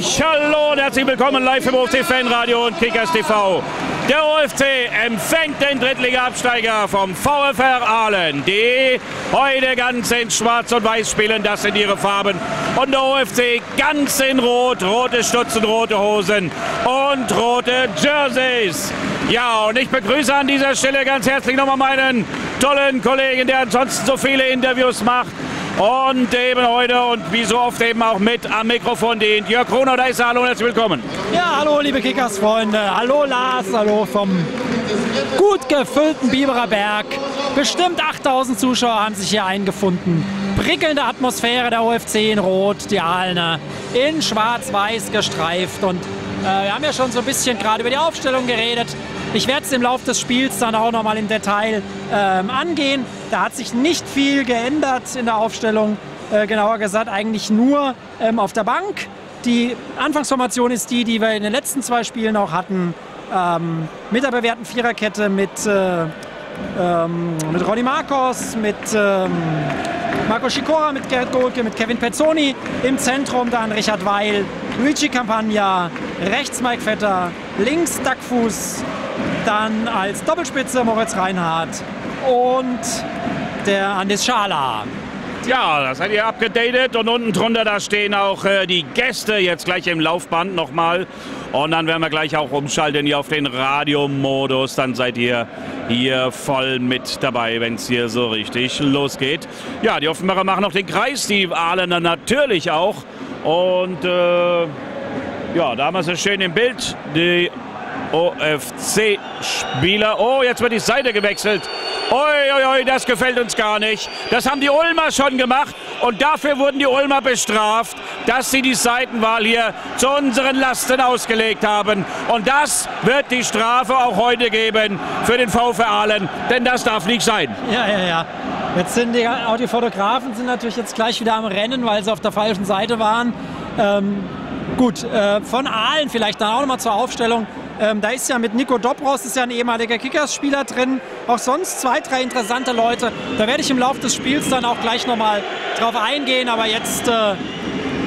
euch! Hallo und herzlich willkommen live im OFC Fanradio und Kickers TV. Der OFC empfängt den Drittliga-Absteiger vom VfR Aalen, die heute ganz in Schwarz und Weiß spielen, das sind ihre Farben. Und der OFC ganz in Rot, rote Stutzen, rote Hosen und rote Jerseys. Ja, und ich begrüße an dieser Stelle ganz herzlich nochmal meinen tollen Kollegen, der ansonsten so viele Interviews macht. Und eben heute und wie so oft eben auch mit am Mikrofon dient. Jörg Kroner, da ist er. Hallo und herzlich willkommen. Ja, hallo liebe Kickers-Freunde. Hallo Lars, hallo vom gut gefüllten Biberer Berg. Bestimmt 8000 Zuschauer haben sich hier eingefunden. Prickelnde Atmosphäre der OFC in Rot, die Aalener in Schwarz-Weiß gestreift. Und äh, wir haben ja schon so ein bisschen gerade über die Aufstellung geredet. Ich werde es im Laufe des Spiels dann auch nochmal im Detail ähm, angehen. Da hat sich nicht viel geändert in der Aufstellung. Äh, genauer gesagt eigentlich nur ähm, auf der Bank. Die Anfangsformation ist die, die wir in den letzten zwei Spielen auch hatten. Ähm, mit der bewährten Viererkette mit, äh, ähm, mit Ronny Marcos, mit ähm, Marco Schikora, mit Gerrit Gohlke, mit Kevin Pezzoni. Im Zentrum dann Richard Weil, Luigi Campagna, rechts Mike Vetter, links Duckfuß, dann als Doppelspitze Moritz Reinhardt und der Andis Schala. Ja, das hat ihr abgedatet und unten drunter da stehen auch äh, die Gäste jetzt gleich im Laufband nochmal. Und dann werden wir gleich auch umschalten hier auf den Radiomodus. Dann seid ihr hier voll mit dabei, wenn es hier so richtig losgeht. Ja, die Offenbarer machen noch den Kreis, die Ahlener natürlich auch. Und äh, ja, da haben wir es schön im Bild. Die OFC-Spieler. Oh, jetzt wird die Seite gewechselt. Oi, oi, oi, das gefällt uns gar nicht. Das haben die Ulmer schon gemacht und dafür wurden die Ulmer bestraft, dass sie die Seitenwahl hier zu unseren Lasten ausgelegt haben. Und das wird die Strafe auch heute geben für den VfR Aalen, denn das darf nicht sein. Ja, ja, ja. Jetzt sind die, auch die Fotografen sind natürlich jetzt gleich wieder am Rennen, weil sie auf der falschen Seite waren. Ähm, gut, äh, von Aalen vielleicht dann auch nochmal zur Aufstellung. Ähm, da ist ja mit Nico Dobros, ist ja ein ehemaliger Kickers-Spieler drin. Auch sonst zwei, drei interessante Leute. Da werde ich im Laufe des Spiels dann auch gleich nochmal drauf eingehen. Aber jetzt äh,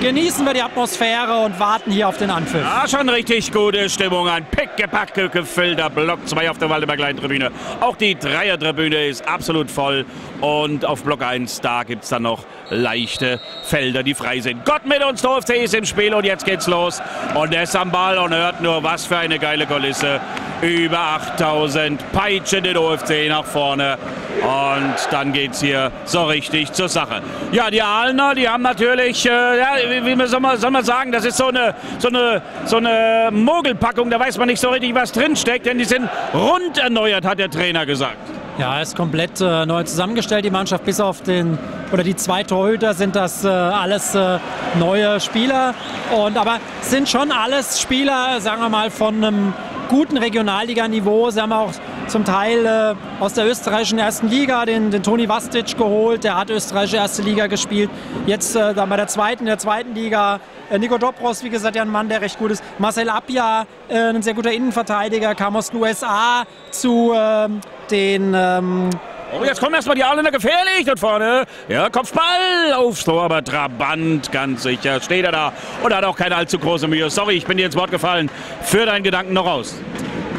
genießen wir die Atmosphäre und warten hier auf den Anpfiff. Ja, schon richtig gute Stimmung. Ein pickepacke gefüllter Block 2 auf der Waldemar Kleintribüne. Auch die Dreiertribüne ist absolut voll. Und auf Block 1, da gibt es dann noch leichte Felder, die frei sind. Gott mit uns, der OFC ist im Spiel und jetzt geht's los. Und er ist am Ball und hört nur, was für eine geile Kulisse. Über 8000 peitschen den OFC nach vorne. Und dann geht's hier so richtig zur Sache. Ja, die Aalner, die haben natürlich, äh, ja, wie, wie soll, man, soll man sagen, das ist so eine, so, eine, so eine Mogelpackung, da weiß man nicht so richtig, was drinsteckt, denn die sind rund erneuert, hat der Trainer gesagt. Ja, ist komplett äh, neu zusammengestellt, die Mannschaft, bis auf den, oder die zwei Torhüter sind das äh, alles äh, neue Spieler. Und, aber sind schon alles Spieler, sagen wir mal, von einem guten Regionalliganiveau. Sie haben auch zum Teil äh, aus der österreichischen ersten Liga den, den Toni Vastic geholt. Der hat österreichische erste Liga gespielt. Jetzt äh, bei der zweiten, der zweiten Liga. Äh, Nico Dobros, wie gesagt, ja ein Mann, der recht gut ist. Marcel Appia, äh, ein sehr guter Innenverteidiger, kam aus den USA zu ähm, den. Ähm, Oh, jetzt kommen erstmal die Arländer gefährlich dort vorne. Ja, Kopfball aufs Tor, aber Trabant ganz sicher. Steht er da und hat auch keine allzu große Mühe. Sorry, ich bin dir ins Wort gefallen. Führ deinen Gedanken noch aus.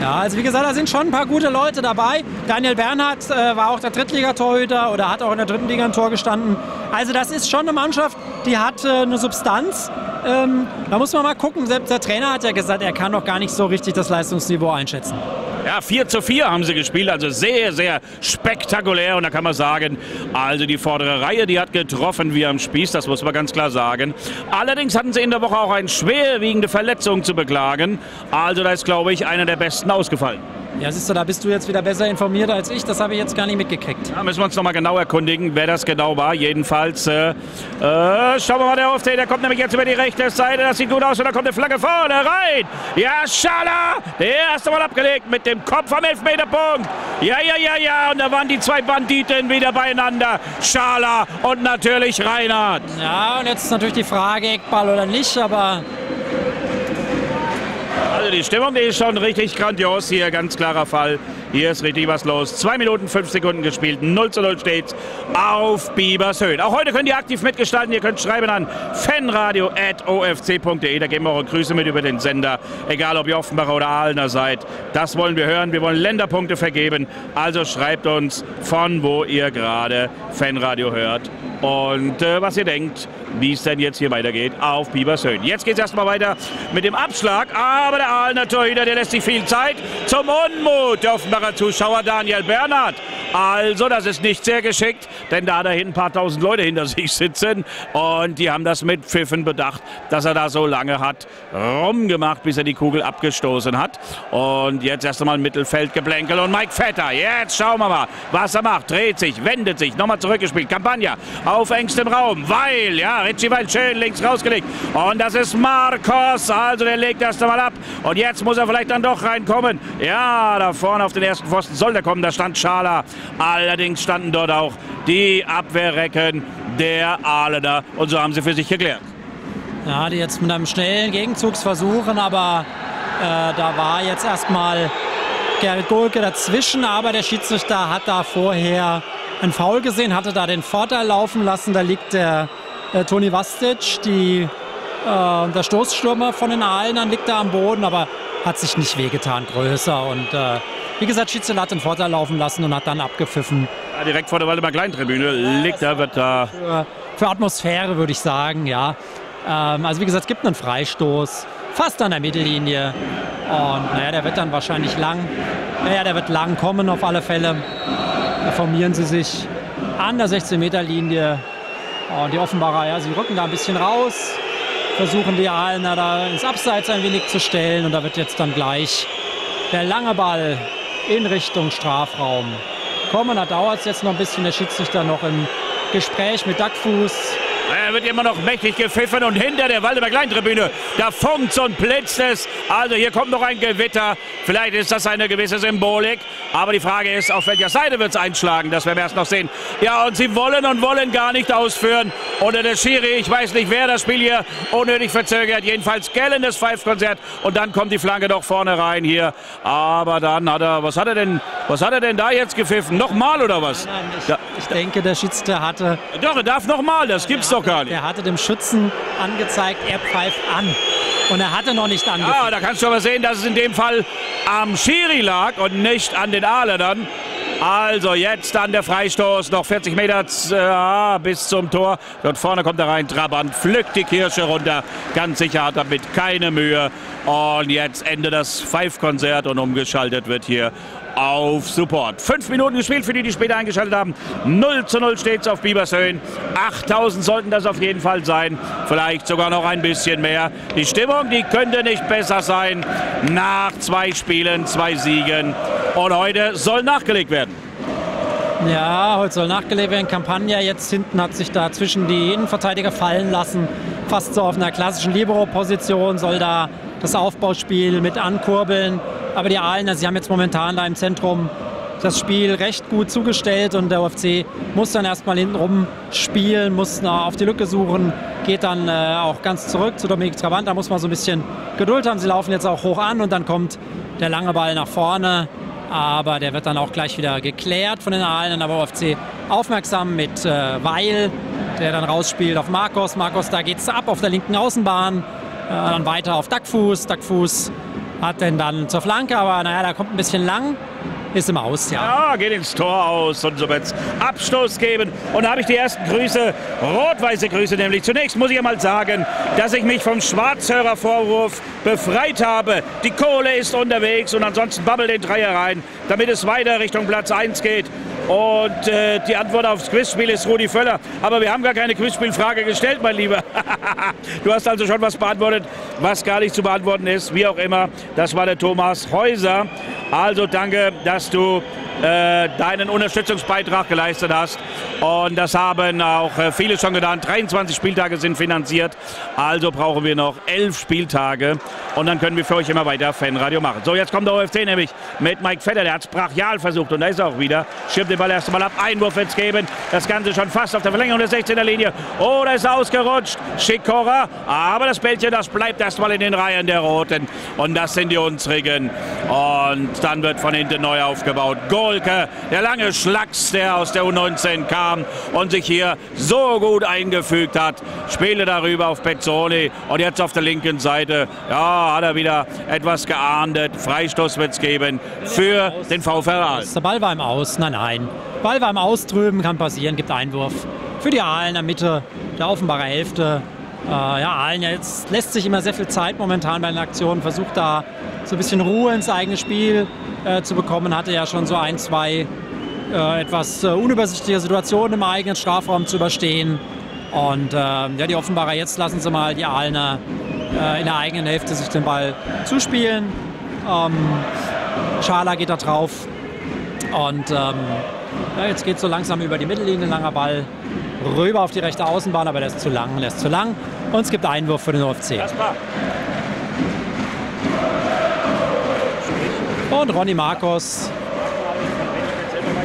Ja, also wie gesagt, da sind schon ein paar gute Leute dabei. Daniel Bernhardt äh, war auch der Drittligatorhüter oder hat auch in der dritten Liga ein Tor gestanden. Also das ist schon eine Mannschaft, die hat äh, eine Substanz. Ähm, da muss man mal gucken. Selbst der Trainer hat ja gesagt, er kann noch gar nicht so richtig das Leistungsniveau einschätzen. Ja, 4 zu 4 haben sie gespielt, also sehr, sehr spektakulär. Und da kann man sagen, also die vordere Reihe, die hat getroffen wie am Spieß, das muss man ganz klar sagen. Allerdings hatten sie in der Woche auch eine schwerwiegende Verletzung zu beklagen. Also da ist, glaube ich, einer der besten ausgefallen. Ja, siehst du, da bist du jetzt wieder besser informiert als ich. Das habe ich jetzt gar nicht mitgekriegt. Da müssen wir uns noch mal genau erkundigen, wer das genau war. Jedenfalls, äh, äh, schauen wir mal, der Auftritt, der kommt nämlich jetzt über die rechte Seite. Das sieht gut aus und da kommt eine Flagge vorne rein. Ja, Schala, der erste Mal abgelegt mit dem Kopf am Elfmeterpunkt. Ja, ja, ja, ja. Und da waren die zwei Banditen wieder beieinander. Schala und natürlich Reinhard. Ja, und jetzt ist natürlich die Frage, Eckball oder nicht, aber Also die Stimmung, die ist schon richtig grandios hier, ganz klarer Fall. Hier ist richtig was los. Zwei Minuten, fünf Sekunden gespielt. 0 zu 0 steht auf Biebershöhen. Auch heute könnt ihr aktiv mitgestalten. Ihr könnt schreiben an fanradio.ofc.de. Da geben wir eure Grüße mit über den Sender. Egal ob ihr Offenbacher oder Aalener seid. Das wollen wir hören. Wir wollen Länderpunkte vergeben. Also schreibt uns von wo ihr gerade Fanradio hört und äh, was ihr denkt, wie es denn jetzt hier weitergeht auf Biebershöhen. Jetzt geht es erstmal weiter mit dem Abschlag, aber der Aalener Torhüter, der lässt sich viel Zeit zum Unmut der Offenbacher Zuschauer Daniel Bernhard. Also, das ist nicht sehr geschickt, denn da da hinten ein paar tausend Leute hinter sich sitzen und die haben das mit Pfiffen bedacht, dass er da so lange hat rumgemacht, bis er die Kugel abgestoßen hat. Und jetzt erst einmal Mittelfeldgeplänkel und Mike Vetter. Jetzt schauen wir mal, was er macht. Dreht sich, wendet sich, nochmal zurückgespielt. Campagna auf engstem Raum, weil, ja, Richie Weil schön links rausgelegt. Und das ist Marcos, also der legt erst einmal ab. Und jetzt muss er vielleicht dann doch reinkommen. Ja, da vorne auf den ersten Pfosten soll der kommen, da stand Schala. Allerdings standen dort auch die Abwehrrecken der Aalener und so haben sie für sich geklärt. Ja, die jetzt mit einem schnellen Gegenzug versuchen, aber äh, da war jetzt erstmal Gerrit Gulke dazwischen, aber der Schiedsrichter hat da vorher ein Foul gesehen, hatte da den Vorteil laufen lassen. Da liegt der äh, Toni Vastic, die, äh, der Stoßstürmer von den Aalenern, liegt da am Boden, aber hat sich nicht wehgetan, größer und äh, wie gesagt, Schiedsrichter hat den Vorteil laufen lassen und hat dann abgepfiffen. Ja, direkt vor der Waldemar Kleintribüne liegt da, wird da. Für, für Atmosphäre würde ich sagen, ja. Ähm, also wie gesagt, es gibt einen Freistoß, fast an der Mittellinie. Und naja, der wird dann wahrscheinlich lang. Naja, der wird lang kommen auf alle Fälle. Formieren sie sich an der 16-Meter-Linie. Und die Offenbarer, ja, sie rücken da ein bisschen raus, versuchen die Aalener da ins Abseits ein wenig zu stellen. Und da wird jetzt dann gleich der lange Ball in Richtung Strafraum kommen. Da dauert es jetzt noch ein bisschen. Der Schiedsrichter noch im Gespräch mit Dackfuß. Wird immer noch mächtig gepfiffen und hinter der Waldemar Kleintribüne, da funkt und blitzt es. Also hier kommt noch ein Gewitter. Vielleicht ist das eine gewisse Symbolik. Aber die Frage ist, auf welcher Seite wird es einschlagen? Das werden wir erst noch sehen. Ja, und sie wollen und wollen gar nicht ausführen. Oder der Schiri, ich weiß nicht, wer das Spiel hier unnötig verzögert. Jedenfalls gellendes Pfeifkonzert. Und dann kommt die Flanke doch vorne rein hier. Aber dann hat er, was hat er denn, was hat er denn da jetzt gepfiffen? Nochmal oder was? Nein, nein, ich, ja. ich denke, der Schiedsrichter hatte. Doch, er darf nochmal, das gibt's doch gar nicht. Er hatte dem Schützen angezeigt, er pfeift an. Und er hatte noch nicht angepfiffen. Ja, da kannst du aber sehen, dass es in dem Fall am Schiri lag und nicht an den Ahledern. Also jetzt dann der Freistoß, noch 40 Meter äh, bis zum Tor. Dort vorne kommt er rein, Trabant pflückt die Kirsche runter. Ganz sicher hat damit keine Mühe. Und jetzt Ende das Pfeifkonzert und umgeschaltet wird hier auf Support. Fünf Minuten gespielt für die, die später eingeschaltet haben. 0 zu 0 steht es auf Biebershöhen. 8000 sollten das auf jeden Fall sein. Vielleicht sogar noch ein bisschen mehr. Die Stimmung, die könnte nicht besser sein. Nach zwei Spielen, zwei Siegen. Und heute soll nachgelegt werden. Ja, heute soll nachgelegt werden. Campagna jetzt hinten hat sich da zwischen die Innenverteidiger fallen lassen. Fast so auf einer klassischen Libero-Position soll da das Aufbauspiel mit ankurbeln. Aber die Aalen, sie haben jetzt momentan da im Zentrum das Spiel recht gut zugestellt und der UFC muss dann erstmal hintenrum spielen, muss auf die Lücke suchen, geht dann äh, auch ganz zurück zu Dominik Trabant. Da muss man so ein bisschen Geduld haben. Sie laufen jetzt auch hoch an und dann kommt der lange Ball nach vorne. Aber der wird dann auch gleich wieder geklärt von den Aalen. Aber UFC aufmerksam mit äh, Weil, der dann rausspielt auf Marcos. Marcos, da geht es ab auf der linken Außenbahn. Äh, dann weiter auf Dackfuß. Dackfuß hat den dann zur Flanke, aber naja, da kommt ein bisschen lang. Ist im Aus, ja. Ja, geht ins Tor aus und so wird es Abstoß geben. Und da habe ich die ersten Grüße, rot-weiße Grüße nämlich. Zunächst muss ich einmal sagen, dass ich mich vom Schwarzhörervorwurf befreit habe. Die Kohle ist unterwegs und ansonsten babbel den Dreier rein, damit es weiter Richtung Platz 1 geht. Und äh, die Antwort aufs Quizspiel ist Rudi Völler. Aber wir haben gar keine Quizspielfrage gestellt, mein Lieber. du hast also schon was beantwortet, was gar nicht zu beantworten ist. Wie auch immer, das war der Thomas Häuser. Also danke, dass du äh, deinen Unterstützungsbeitrag geleistet hast. Und das haben auch äh, viele schon getan. 23 Spieltage sind finanziert. Also brauchen wir noch elf Spieltage. Und dann können wir für euch immer weiter Fanradio machen. So, jetzt kommt der OFC nämlich mit Mike Vetter. Der hat es brachial versucht. Und da ist er auch wieder. Schirmt den Ball erst einmal ab. Einwurf wird es geben. Das Ganze schon fast auf der Verlängerung der 16er Linie. Oh, da ist ausgerutscht. Schikora. Aber das Bällchen, das bleibt erstmal in den Reihen der Roten. Und das sind die unsrigen. Und dann wird von hinten neu aufgebaut. Golke, der lange Schlacks, der aus der U19 kam und sich hier so gut eingefügt hat. Spiele darüber auf Pezzoni und jetzt auf der linken Seite. Ja, hat er wieder etwas geahndet. Freistoß wird es geben für den VfR. Der Ball war im Aus. Nein, nein. Ball war im Aus drüben, kann passieren, gibt Einwurf. Für die Aalen in der Mitte der Offenbarer Hälfte. Äh, ja, Aalen jetzt lässt sich immer sehr viel Zeit momentan bei den Aktionen, versucht da so ein bisschen Ruhe ins eigene Spiel äh, zu bekommen, hatte ja schon so ein, zwei äh, etwas äh, unübersichtliche Situationen im eigenen Strafraum zu überstehen. Und äh, ja, die Offenbarer jetzt lassen sie mal die Aalener äh, in der eigenen Hälfte sich den Ball zuspielen. Ähm, Schala geht da drauf. Und ähm, ja, jetzt geht so langsam über die Mittellinie, langer Ball rüber auf die rechte Außenbahn, aber der ist zu lang, der ist zu lang. Und es gibt Einwurf für den OFC. Und Ronny Marcos.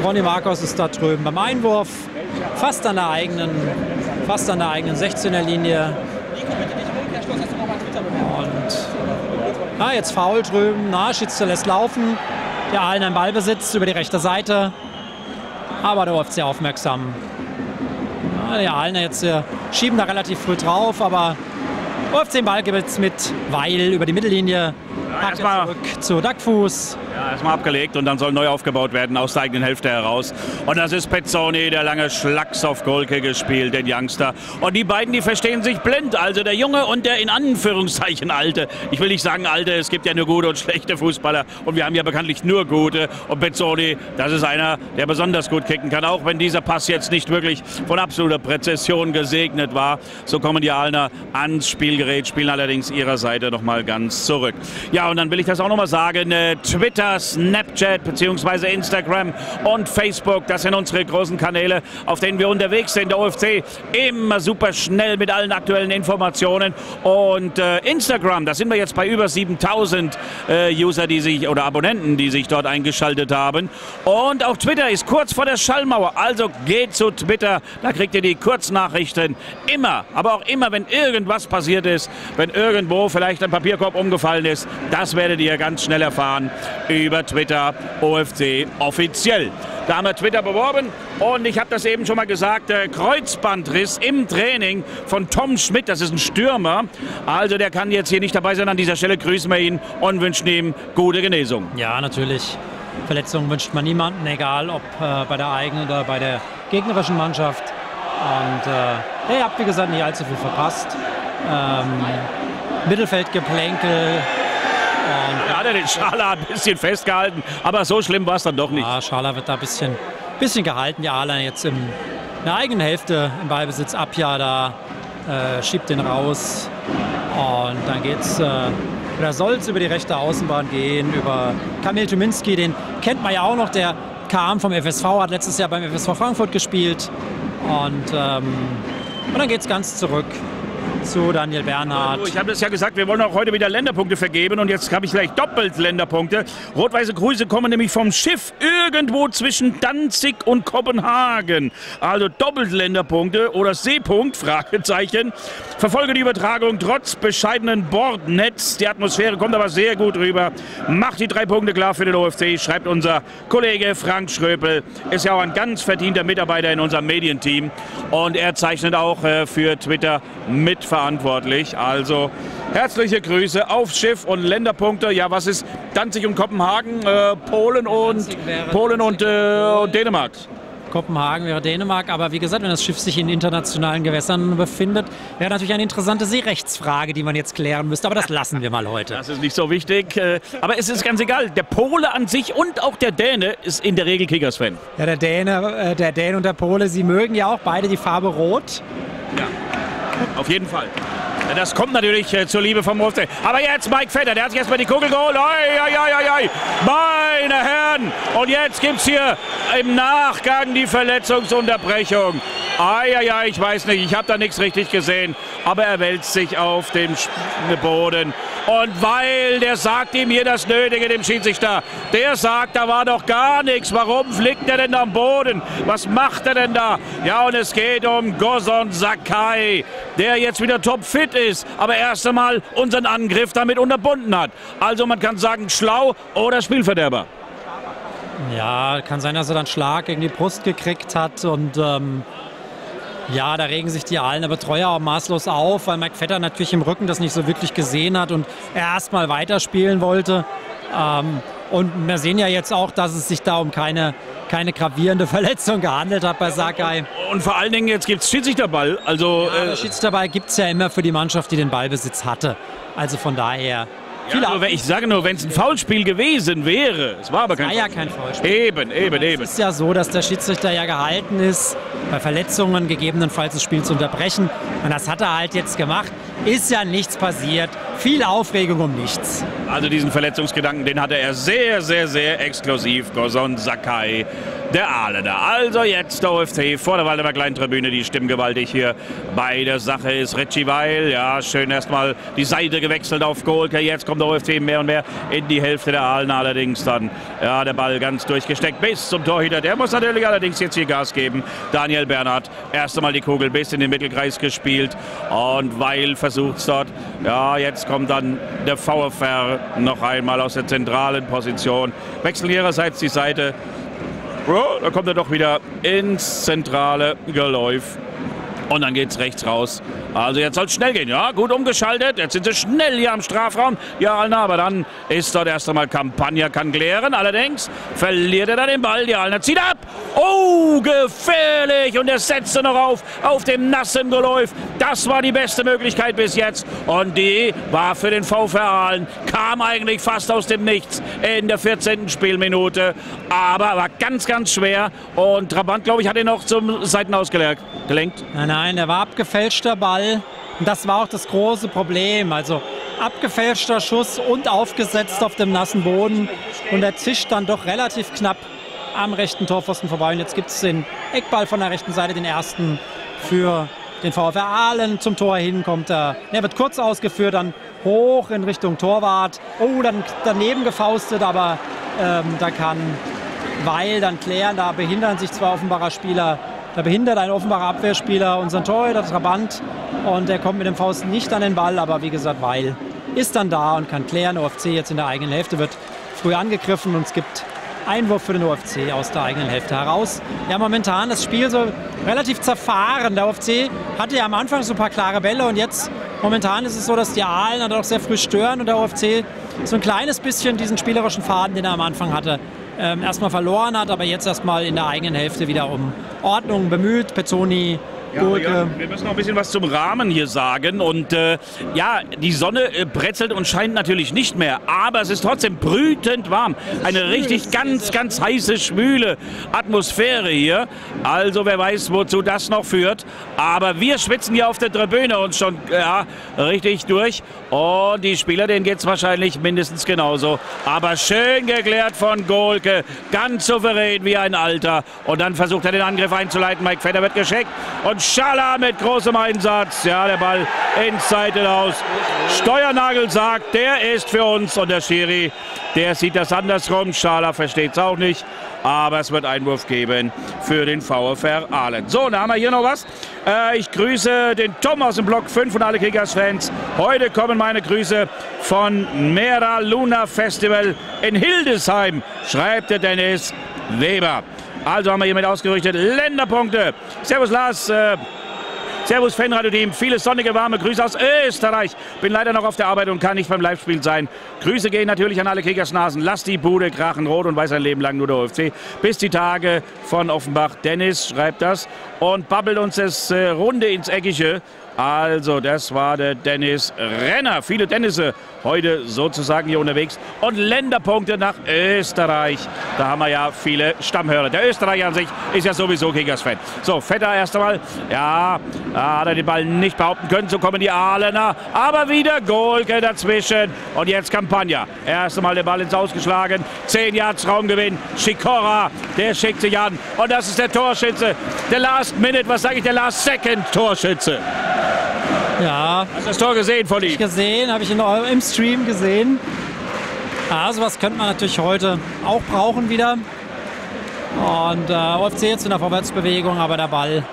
Ronny Marcos ist da drüben beim Einwurf. Fast an der eigenen, fast an der eigenen 16er Linie. Und ah, jetzt faul drüben. Na, Schütze lässt laufen. Der Aalen im Ballbesitz über die rechte Seite. Aber der OFC aufmerksam. Ja, die Aalener jetzt äh, schieben da relativ früh drauf, aber OFC den Ball gibt es mit Weil über die Mittellinie. Ja, erstmal zurück zu Dackfuß. Ja, erstmal abgelegt und dann soll neu aufgebaut werden aus der eigenen Hälfte heraus. Und das ist Pezzoni, der lange Schlacks auf Golke gespielt, den Youngster. Und die beiden, die verstehen sich blind. Also der Junge und der in Anführungszeichen Alte. Ich will nicht sagen Alte, es gibt ja nur gute und schlechte Fußballer. Und wir haben ja bekanntlich nur gute. Und Pezzoni, das ist einer, der besonders gut kicken kann. Auch wenn dieser Pass jetzt nicht wirklich von absoluter Präzision gesegnet war. So kommen die Aalner ans Spielgerät, spielen allerdings ihrer Seite nochmal ganz zurück. Ja, und dann will ich das auch nochmal sagen. Äh, Twitter Snapchat bzw. Instagram und Facebook. Das sind unsere großen Kanäle, auf denen wir unterwegs sind. Der OFC immer super schnell mit allen aktuellen Informationen. Und äh, Instagram, da sind wir jetzt bei über 7000 äh, User, die sich oder Abonnenten, die sich dort eingeschaltet haben. Und auch Twitter ist kurz vor der Schallmauer. Also geht zu Twitter, da kriegt ihr die Kurznachrichten immer, aber auch immer, wenn irgendwas passiert ist, wenn irgendwo vielleicht ein Papierkorb umgefallen ist, das werdet ihr ganz schnell erfahren über Twitter OFC offiziell. Da haben wir Twitter beworben und ich habe das eben schon mal gesagt, der Kreuzbandriss im Training von Tom Schmidt, das ist ein Stürmer. Also der kann jetzt hier nicht dabei sein. An dieser Stelle grüßen wir ihn und wünschen ihm gute Genesung. Ja, natürlich. Verletzungen wünscht man niemanden, egal ob äh, bei der eigenen oder bei der gegnerischen Mannschaft. Und äh, ihr habt, wie gesagt, nicht allzu viel verpasst. Ähm, Mittelfeldgeplänkel, und da hat er den Schala ein bisschen festgehalten, aber so schlimm war es dann doch nicht. Ja, Schala wird da ein bisschen, bisschen gehalten. Die Aalen jetzt im, in der eigenen Hälfte im Ballbesitz. Abja da äh, schiebt den raus. Und dann geht's, äh, oder soll es über die rechte Außenbahn gehen, über Kamil Tuminski, den kennt man ja auch noch, der kam vom FSV, hat letztes Jahr beim FSV Frankfurt gespielt. Und, ähm, und dann geht es ganz zurück zu Daniel Bernhard. Ich habe das ja gesagt, wir wollen auch heute wieder Länderpunkte vergeben und jetzt habe ich gleich doppelt Länderpunkte. Rot-weiße Grüße kommen nämlich vom Schiff irgendwo zwischen Danzig und Kopenhagen. Also doppelt Länderpunkte oder Seepunkt, Fragezeichen. Verfolge die Übertragung trotz bescheidenen Bordnetz. Die Atmosphäre kommt aber sehr gut rüber. Macht die drei Punkte klar für den OFC, schreibt unser Kollege Frank Schröpel. Ist ja auch ein ganz verdienter Mitarbeiter in unserem Medienteam und er zeichnet auch äh, für Twitter mit mitverantwortlich. Also herzliche Grüße aufs Schiff und Länderpunkte. Ja, was ist Danzig und Kopenhagen? Äh, Polen und Polen und, äh, Dänemark. Kopenhagen wäre Dänemark, aber wie gesagt, wenn das Schiff sich in internationalen Gewässern befindet, wäre natürlich eine interessante Seerechtsfrage, die man jetzt klären müsste, aber das lassen wir mal heute. Das ist nicht so wichtig, äh, aber es ist ganz egal. Der Pole an sich und auch der Däne ist in der Regel Kickers-Fan. Ja, der Däne, äh, der Däne und der Pole, sie mögen ja auch beide die Farbe Rot. Ja. Auf jeden Fall. Das kommt natürlich äh, zur Liebe vom Wolfsee. Aber jetzt Mike Vetter, der hat sich erstmal die Kugel geholt. Oi, oi, oi, oi. Meine Herren! Und jetzt gibt es hier im Nachgang die Verletzungsunterbrechung. Eieiei, ich weiß nicht, ich habe da nichts richtig gesehen. Aber er wälzt sich auf dem Boden. Und weil der sagt ihm hier das Nötige, dem Schiedsrichter, der sagt, da war doch gar nichts. Warum fliegt er denn am Boden? Was macht er denn da? Ja, und es geht um Gozon Sakai, der jetzt wieder topfit ist, aber erst einmal unseren Angriff damit unterbunden hat. Also man kann sagen, schlau oder Spielverderber. Ja, kann sein, dass er dann Schlag gegen die Brust gekriegt hat und ähm, ja, da regen sich die Aalen aber treuer auch maßlos auf, weil Mike Vetter natürlich im Rücken das nicht so wirklich gesehen hat und erst mal weiterspielen wollte. Ähm, und wir sehen ja jetzt auch, dass es sich da um keine, keine gravierende Verletzung gehandelt hat bei Sakai. Und vor allen Dingen, jetzt gibt es Schiedsrichterball. Also, ja, äh, Schiedsrichterball gibt es ja immer für die Mannschaft, die den Ballbesitz hatte. Also von daher ja, aber ich sage nur, wenn es ein Foulspiel gewesen wäre, es war aber kein, war ja kein Foulspiel. Eben, eben, eben. Es ist ja so, dass der Schiedsrichter ja gehalten ist, bei Verletzungen gegebenenfalls das Spiel zu unterbrechen. Und das hat er halt jetzt gemacht. Ist ja nichts passiert. Viel Aufregung um nichts. Also diesen Verletzungsgedanken, den hatte er sehr, sehr, sehr exklusiv. Goson Sakai der Aale da. Also jetzt der OFC vor der Waldemer Kleintribüne, die stimmgewaltig hier bei der Sache ist. Reggie Weil, ja, schön erstmal die Seite gewechselt auf Golke. Jetzt kommt der OFC mehr und mehr in die Hälfte der Aalen allerdings dann. Ja, der Ball ganz durchgesteckt bis zum Torhüter. Der muss natürlich allerdings jetzt hier Gas geben. Daniel Bernhard, erst einmal die Kugel bis in den Mittelkreis gespielt und Weil versucht es dort. Ja, jetzt kommt dann der VfR noch einmal aus der zentralen Position. Wechseln ihrerseits die Seite Oh, da kommt er doch wieder ins zentrale Geläuf. Und dann geht es rechts raus. Also jetzt soll es schnell gehen. Ja, gut umgeschaltet. Jetzt sind sie schnell hier am Strafraum. Ja, Alner, aber dann ist dort erst einmal Campagna kann klären. Allerdings verliert er dann den Ball. Die Alner zieht ab. Oh, gefährlich. Und er setzte noch auf, auf dem nassen Geläuf. Das war die beste Möglichkeit bis jetzt. Und die war für den VfR Aalen. Kam eigentlich fast aus dem Nichts in der 14. Spielminute. Aber war ganz, ganz schwer. Und Trabant, glaube ich, hat ihn noch zum Seitenaus gelenkt. Nein, nein. Nein, der war abgefälschter Ball. Und das war auch das große Problem. Also abgefälschter Schuss und aufgesetzt auf dem nassen Boden. Und er zischt dann doch relativ knapp am rechten Torpfosten vorbei. Und jetzt gibt es den Eckball von der rechten Seite, den ersten für den VfR Aalen. Zum Tor hin kommt er. Er wird kurz ausgeführt, dann hoch in Richtung Torwart. Oh, dann daneben gefaustet, aber ähm, da kann Weil dann klären. Da behindern sich zwei offenbarer Spieler da behindert ein offenbarer Abwehrspieler unseren Torhüter, Trabant. Und er kommt mit dem Faust nicht an den Ball, aber wie gesagt, Weil ist dann da und kann klären. OFC jetzt in der eigenen Hälfte wird früh angegriffen und es gibt Einwurf für den OFC aus der eigenen Hälfte heraus. Ja, momentan das Spiel so relativ zerfahren. Der OFC hatte ja am Anfang so ein paar klare Bälle und jetzt momentan ist es so, dass die Aalen dann auch sehr früh stören und der OFC so ein kleines bisschen diesen spielerischen Faden, den er am Anfang hatte, ähm, erstmal verloren hat, aber jetzt erstmal in der eigenen Hälfte wieder um Ordnung bemüht. Pezzoni ja, ja, wir müssen noch ein bisschen was zum Rahmen hier sagen. Und äh, ja, die Sonne äh, brezelt und scheint natürlich nicht mehr, aber es ist trotzdem brütend warm. Eine richtig ganz, ganz heiße, schwüle Atmosphäre hier. Also wer weiß, wozu das noch führt. Aber wir schwitzen hier auf der Tribüne uns schon ja, richtig durch. Und die Spieler, denen geht es wahrscheinlich mindestens genauso. Aber schön geklärt von Golke. Ganz souverän wie ein Alter. Und dann versucht er den Angriff einzuleiten. Mike Vetter wird geschickt. Und Schala mit großem Einsatz. Ja, der Ball ins Seite aus. Steuernagel sagt, der ist für uns. Und der Schiri, der sieht das andersrum. Schala versteht es auch nicht. Aber es wird Einwurf geben für den VfR Aalen. So, dann haben wir hier noch was. Äh, ich grüße den Tom aus dem Block 5 und alle Kickers-Fans. Heute kommen meine Grüße von Mera Luna Festival in Hildesheim, schreibt der Dennis Weber. Also haben wir hiermit ausgerichtet Länderpunkte. Servus Lars. Äh, Servus Fanradio-Team, viele sonnige, warme Grüße aus Österreich. Bin leider noch auf der Arbeit und kann nicht beim Live-Spiel sein. Grüße gehen natürlich an alle Kickersnasen. Lass die Bude krachen, rot und weiß ein Leben lang nur der OFC. Bis die Tage von Offenbach. Dennis schreibt das und babbelt uns das äh, Runde ins Eckige. Also, das war der Dennis Renner. Viele Dennisse heute sozusagen hier unterwegs. Und Länderpunkte nach Österreich. Da haben wir ja viele Stammhörer. Der Österreicher an sich ist ja sowieso Kickers-Fan. So, Vetter erst einmal. Ja, da hat er den Ball nicht behaupten können. So kommen die Ahlener. Aber wieder Golke dazwischen. Und jetzt Campagna. Erst einmal den Ball ins Ausgeschlagen. 10 Yards Raumgewinn. Schikora, der schickt sich an. Und das ist der Torschütze. Der Last Minute, was sage ich, der Last Second Torschütze. Ja. Hast du das Tor gesehen von ihm? Gesehen, habe ich in, im Stream gesehen. Ja, sowas könnte man natürlich heute auch brauchen wieder. Und äh, OFC jetzt in der Vorwärtsbewegung, aber der Ball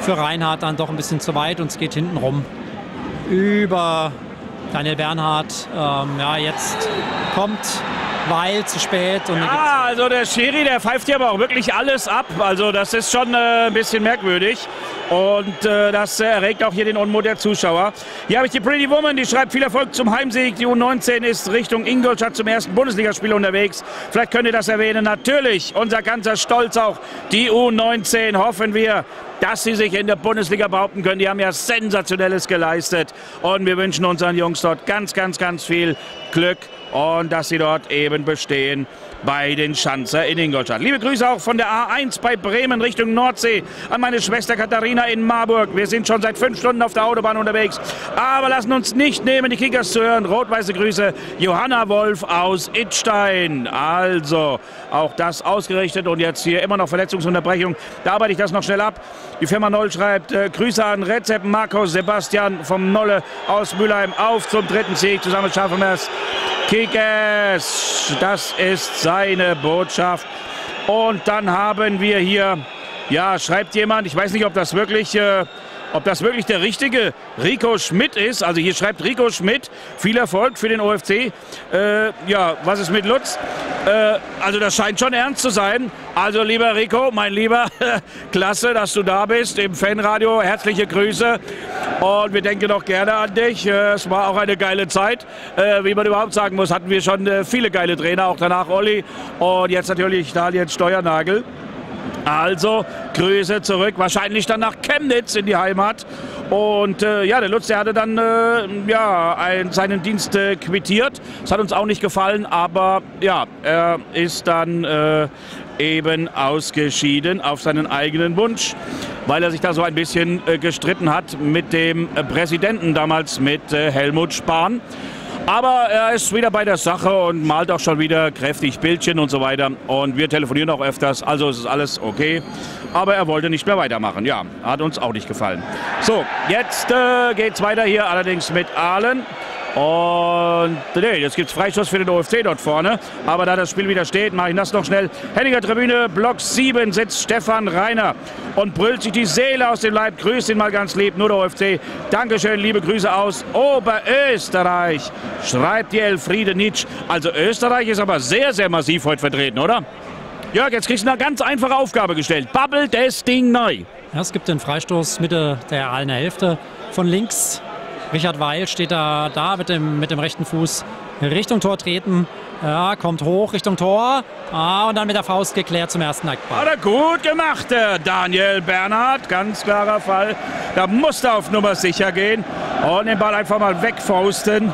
für Reinhardt dann doch ein bisschen zu weit und es geht hinten rum über Daniel Bernhard. Ähm, ja, jetzt kommt weil zu spät. ja, also der Schiri, der pfeift hier aber auch wirklich alles ab. Also das ist schon äh, ein bisschen merkwürdig. Und äh, das erregt auch hier den Unmut der Zuschauer. Hier habe ich die Pretty Woman, die schreibt viel Erfolg zum Heimsieg. Die U19 ist Richtung Ingolstadt zum ersten Bundesligaspiel unterwegs. Vielleicht könnt ihr das erwähnen. Natürlich, unser ganzer Stolz auch. Die U19 hoffen wir, dass sie sich in der Bundesliga behaupten können. Die haben ja Sensationelles geleistet. Und wir wünschen unseren Jungs dort ganz, ganz, ganz viel Glück und dass sie dort eben bestehen bei den Schanzer in Ingolstadt. Liebe Grüße auch von der A1 bei Bremen Richtung Nordsee an meine Schwester Katharina in Marburg. Wir sind schon seit fünf Stunden auf der Autobahn unterwegs, aber lassen uns nicht nehmen, die Kickers zu hören. Rot-weiße Grüße, Johanna Wolf aus Itstein. Also, auch das ausgerichtet und jetzt hier immer noch Verletzungsunterbrechung. Da arbeite ich das noch schnell ab. Die Firma Noll schreibt, äh, Grüße an Rezep Markus Sebastian vom Nolle aus Mülheim auf zum dritten Sieg. Zusammen schaffen wir es. Kickers, das ist seine Botschaft. Und dann haben wir hier, ja, schreibt jemand, ich weiß nicht, ob das wirklich... Äh, ob das wirklich der richtige Rico Schmidt ist. Also hier schreibt Rico Schmidt, viel Erfolg für den OFC. Äh, ja, was ist mit Lutz? Äh, also das scheint schon ernst zu sein. Also lieber Rico, mein Lieber, klasse, dass du da bist im Fanradio. Herzliche Grüße und wir denken noch gerne an dich. Äh, es war auch eine geile Zeit. Äh, wie man überhaupt sagen muss, hatten wir schon äh, viele geile Trainer, auch danach Olli und jetzt natürlich Daniel Steuernagel. Also Grüße zurück, wahrscheinlich dann nach Chemnitz in die Heimat. Und äh, ja, der Lutz, der hatte dann äh, ja, ein, seinen Dienst äh, quittiert. Das hat uns auch nicht gefallen, aber ja, er ist dann äh, eben ausgeschieden auf seinen eigenen Wunsch, weil er sich da so ein bisschen äh, gestritten hat mit dem Präsidenten damals, mit äh, Helmut Spahn. Aber er ist wieder bei der Sache und malt auch schon wieder kräftig Bildchen und so weiter. Und wir telefonieren auch öfters, also es ist alles okay. Aber er wollte nicht mehr weitermachen. Ja, hat uns auch nicht gefallen. So, jetzt äh, geht es weiter hier allerdings mit Ahlen. Und nee, jetzt gibt es Freistoß für den OFC dort vorne. Aber da das Spiel wieder steht, mache ich das noch schnell. Henninger Tribüne, Block 7 sitzt Stefan Reiner und brüllt sich die Seele aus dem Leib. Grüßt ihn mal ganz lieb, nur der OFC. Dankeschön, liebe Grüße aus Oberösterreich, schreibt die Elfriede Nitsch. Also Österreich ist aber sehr, sehr massiv heute vertreten, oder? Jörg, jetzt kriegst du eine ganz einfache Aufgabe gestellt. Bubble das Ding neu. Ja, es gibt den Freistoß Mitte der Aalener Hälfte von links Richard Weil steht da, da mit, dem, mit dem rechten Fuß Richtung Tor treten. Ja, kommt hoch Richtung Tor. Ah, und dann mit der Faust geklärt zum ersten Eckball. Hat er gut gemacht, der Daniel Bernhard. Ganz klarer Fall. Da musste auf Nummer sicher gehen und den Ball einfach mal wegfausten.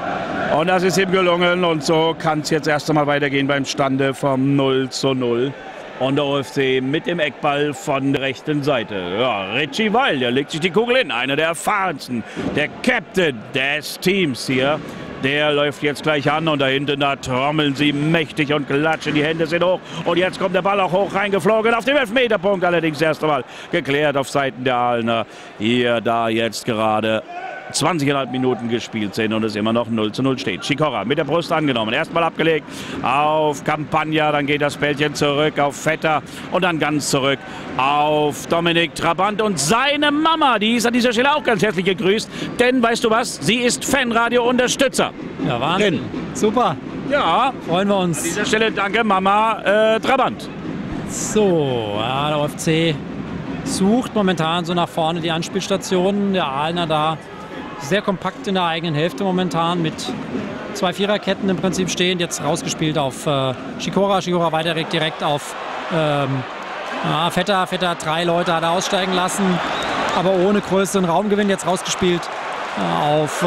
Und das ist ihm gelungen. Und so kann es jetzt erst einmal weitergehen beim Stande vom 0 zu 0. Und der OFC mit dem Eckball von der rechten Seite. Ja, Richie Weil, der legt sich die Kugel hin. Einer der erfahrensten, der Captain des Teams hier. Der läuft jetzt gleich an und da hinten, da trommeln sie mächtig und klatschen. Die Hände sind hoch. Und jetzt kommt der Ball auch hoch reingeflogen. Auf dem Elfmeterpunkt allerdings erst einmal geklärt auf Seiten der Aalener. Hier, da jetzt gerade 20,5 Minuten gespielt sind und es immer noch 0 zu 0 steht. Schikora mit der Brust angenommen. Erstmal abgelegt auf Campagna, dann geht das Bällchen zurück auf Vetter und dann ganz zurück auf Dominik Trabant und seine Mama. Die ist an dieser Stelle auch ganz herzlich gegrüßt, denn weißt du was? Sie ist Fanradio-Unterstützer. Ja, Wahnsinn. Super. Ja. Freuen wir uns. An dieser Stelle danke Mama äh, Trabant. So, ja, der OFC sucht momentan so nach vorne die Anspielstationen. Der Aalener da sehr kompakt in der eigenen Hälfte momentan mit zwei Viererketten im Prinzip stehend. Jetzt rausgespielt auf äh, Shikora. Shikora weiter direkt auf ähm, ah, Vetter. Vetter drei Leute hat er aussteigen lassen. aber ohne größeren Raumgewinn. Jetzt rausgespielt auf. Äh,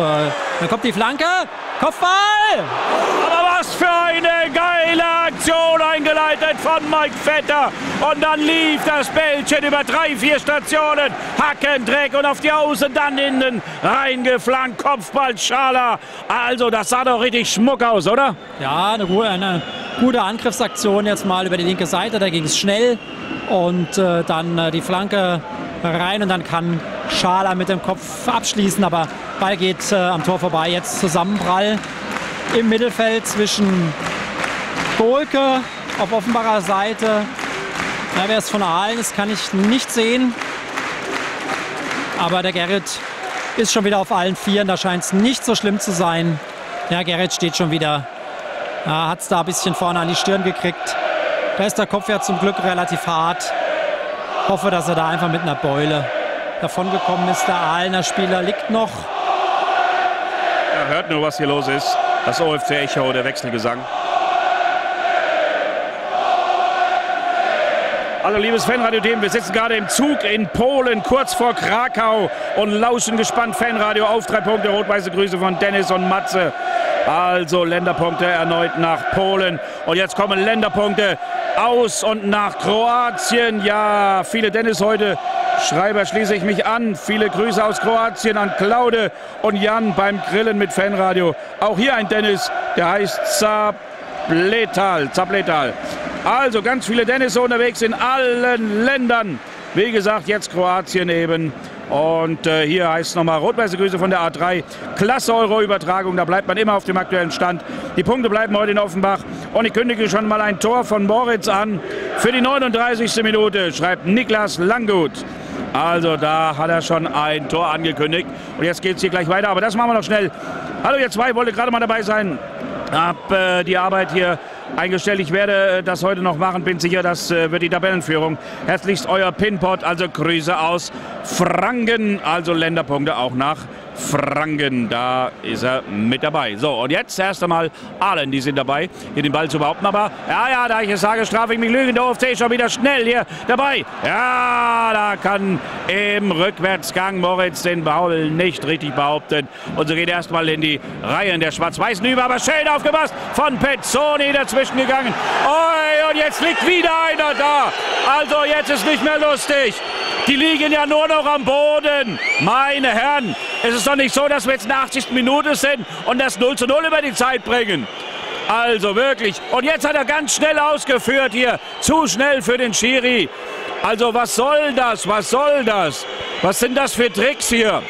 dann kommt die Flanke. Kopfball! Aber was für eine geile Aktion eingeleitet von Mike Vetter. Und dann lief das Bällchen über drei, vier Stationen. Hackendreck und auf die Außen, dann innen reingeflankt. Kopfball Schala. Also, das sah doch richtig schmuck aus, oder? Ja, eine, eine gute Angriffsaktion jetzt mal über die linke Seite. Da ging es schnell. Und äh, dann äh, die Flanke rein und dann kann Schala mit dem Kopf abschließen. Aber Ball geht äh, am Tor vorbei. Jetzt Zusammenprall im Mittelfeld zwischen Bolke auf Offenbarer Seite. Ja, wer es von Aalen ist, kann ich nicht sehen. Aber der Gerrit ist schon wieder auf allen Vieren. Da scheint es nicht so schlimm zu sein. Ja, Gerrit steht schon wieder. Ja, Hat es da ein bisschen vorne an die Stirn gekriegt. Da ist der Kopf ja zum Glück relativ hart. Hoffe, dass er da einfach mit einer Beule davongekommen ist. Der Aalener Spieler liegt noch. Er hört nur, was hier los ist. Das OFC Echo, der Wechselgesang. Hallo liebes Fanradio-Team, wir sitzen gerade im Zug in Polen, kurz vor Krakau und lauschen gespannt Fanradio auf drei Punkte. Rot-weiße Grüße von Dennis und Matze. Also Länderpunkte erneut nach Polen. Und jetzt kommen Länderpunkte aus und nach Kroatien. Ja, viele Dennis heute. Schreiber schließe ich mich an. Viele Grüße aus Kroatien an Claude und Jan beim Grillen mit Fanradio. Auch hier ein Dennis, der heißt Zabletal. Zabletal. Also ganz viele Dennis unterwegs in allen Ländern. Wie gesagt, jetzt Kroatien eben. Und äh, hier heißt es nochmal rot-weiße Grüße von der A3. Klasse Euro-Übertragung, da bleibt man immer auf dem aktuellen Stand. Die Punkte bleiben heute in Offenbach. Und ich kündige schon mal ein Tor von Moritz an. Für die 39. Minute schreibt Niklas Langgut. Also da hat er schon ein Tor angekündigt. Und jetzt geht es hier gleich weiter. Aber das machen wir noch schnell. Hallo ihr zwei, wollte gerade mal dabei sein. Hab äh, die Arbeit hier eingestellt. Ich werde äh, das heute noch machen, bin sicher, das äh, wird die Tabellenführung. Herzlichst euer Pinpot, also Grüße aus Franken, also Länderpunkte auch nach Franken. Da ist er mit dabei. So, und jetzt erst einmal Allen, die sind dabei, hier den Ball zu behaupten. Aber ja, ja, da ich es sage, strafe ich mich lügen. Der OFC schon wieder schnell hier dabei. Ja, da kann im Rückwärtsgang Moritz den Ball nicht richtig behaupten. Und so geht erstmal in die Reihen der Schwarz-Weißen über. Aber schön aufgepasst von Pezzoni dazwischen gegangen. Oi, und jetzt liegt wieder einer da. Also jetzt ist nicht mehr lustig. Die liegen ja nur noch am Boden. Meine Herren, es ist doch nicht so, dass wir jetzt in der 80. Minute sind und das 0 zu 0 über die Zeit bringen. Also wirklich. Und jetzt hat er ganz schnell ausgeführt hier. Zu schnell für den Schiri. Also was soll das? Was soll das? Was sind das für Tricks hier?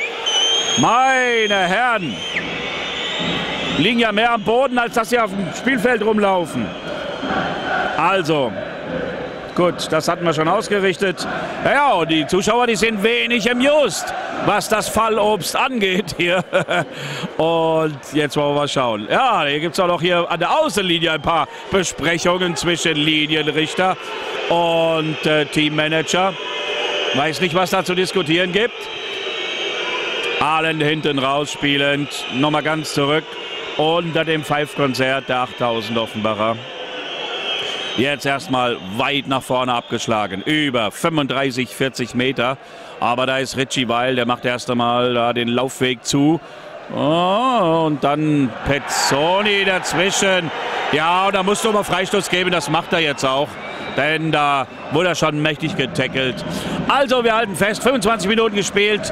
Meine Herren. Liegen ja mehr am Boden, als dass sie auf dem Spielfeld rumlaufen. Also, Gut, das hatten wir schon ausgerichtet. Ja, und die Zuschauer, die sind wenig Just, was das Fallobst angeht hier. Und jetzt wollen wir mal schauen. Ja, hier gibt es auch noch hier an der Außenlinie ein paar Besprechungen zwischen Linienrichter und äh, Teammanager. Weiß nicht, was da zu diskutieren gibt. Allen hinten raus spielend. Nochmal ganz zurück. Unter dem Pfeifkonzert der 8000 Offenbacher. Jetzt erstmal weit nach vorne abgeschlagen. Über 35, 40 Meter. Aber da ist Richie Weil, der macht erst einmal da den Laufweg zu. Oh, und dann Pezzoni dazwischen. Ja, und da musst du mal Freistoß geben, das macht er jetzt auch. Denn da wurde er schon mächtig getackelt. Also, wir halten fest, 25 Minuten gespielt.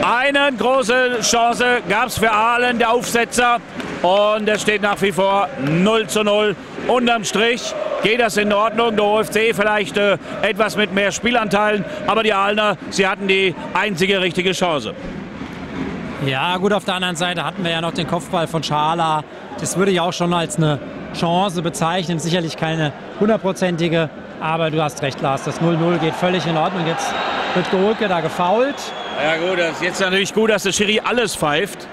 Eine große Chance gab es für Aalen, der Aufsetzer. Und es steht nach wie vor 0 zu 0. Unterm Strich geht das in Ordnung. Der OFC vielleicht äh, etwas mit mehr Spielanteilen, aber die Aalener, sie hatten die einzige richtige Chance. Ja, gut, auf der anderen Seite hatten wir ja noch den Kopfball von Schala. Das würde ich auch schon als eine Chance bezeichnen. Sicherlich keine hundertprozentige, aber du hast recht, Lars. Das 0-0 geht völlig in Ordnung. Jetzt wird Geholke da gefault. Ja, gut, das ist jetzt natürlich gut, dass der Schiri alles pfeift.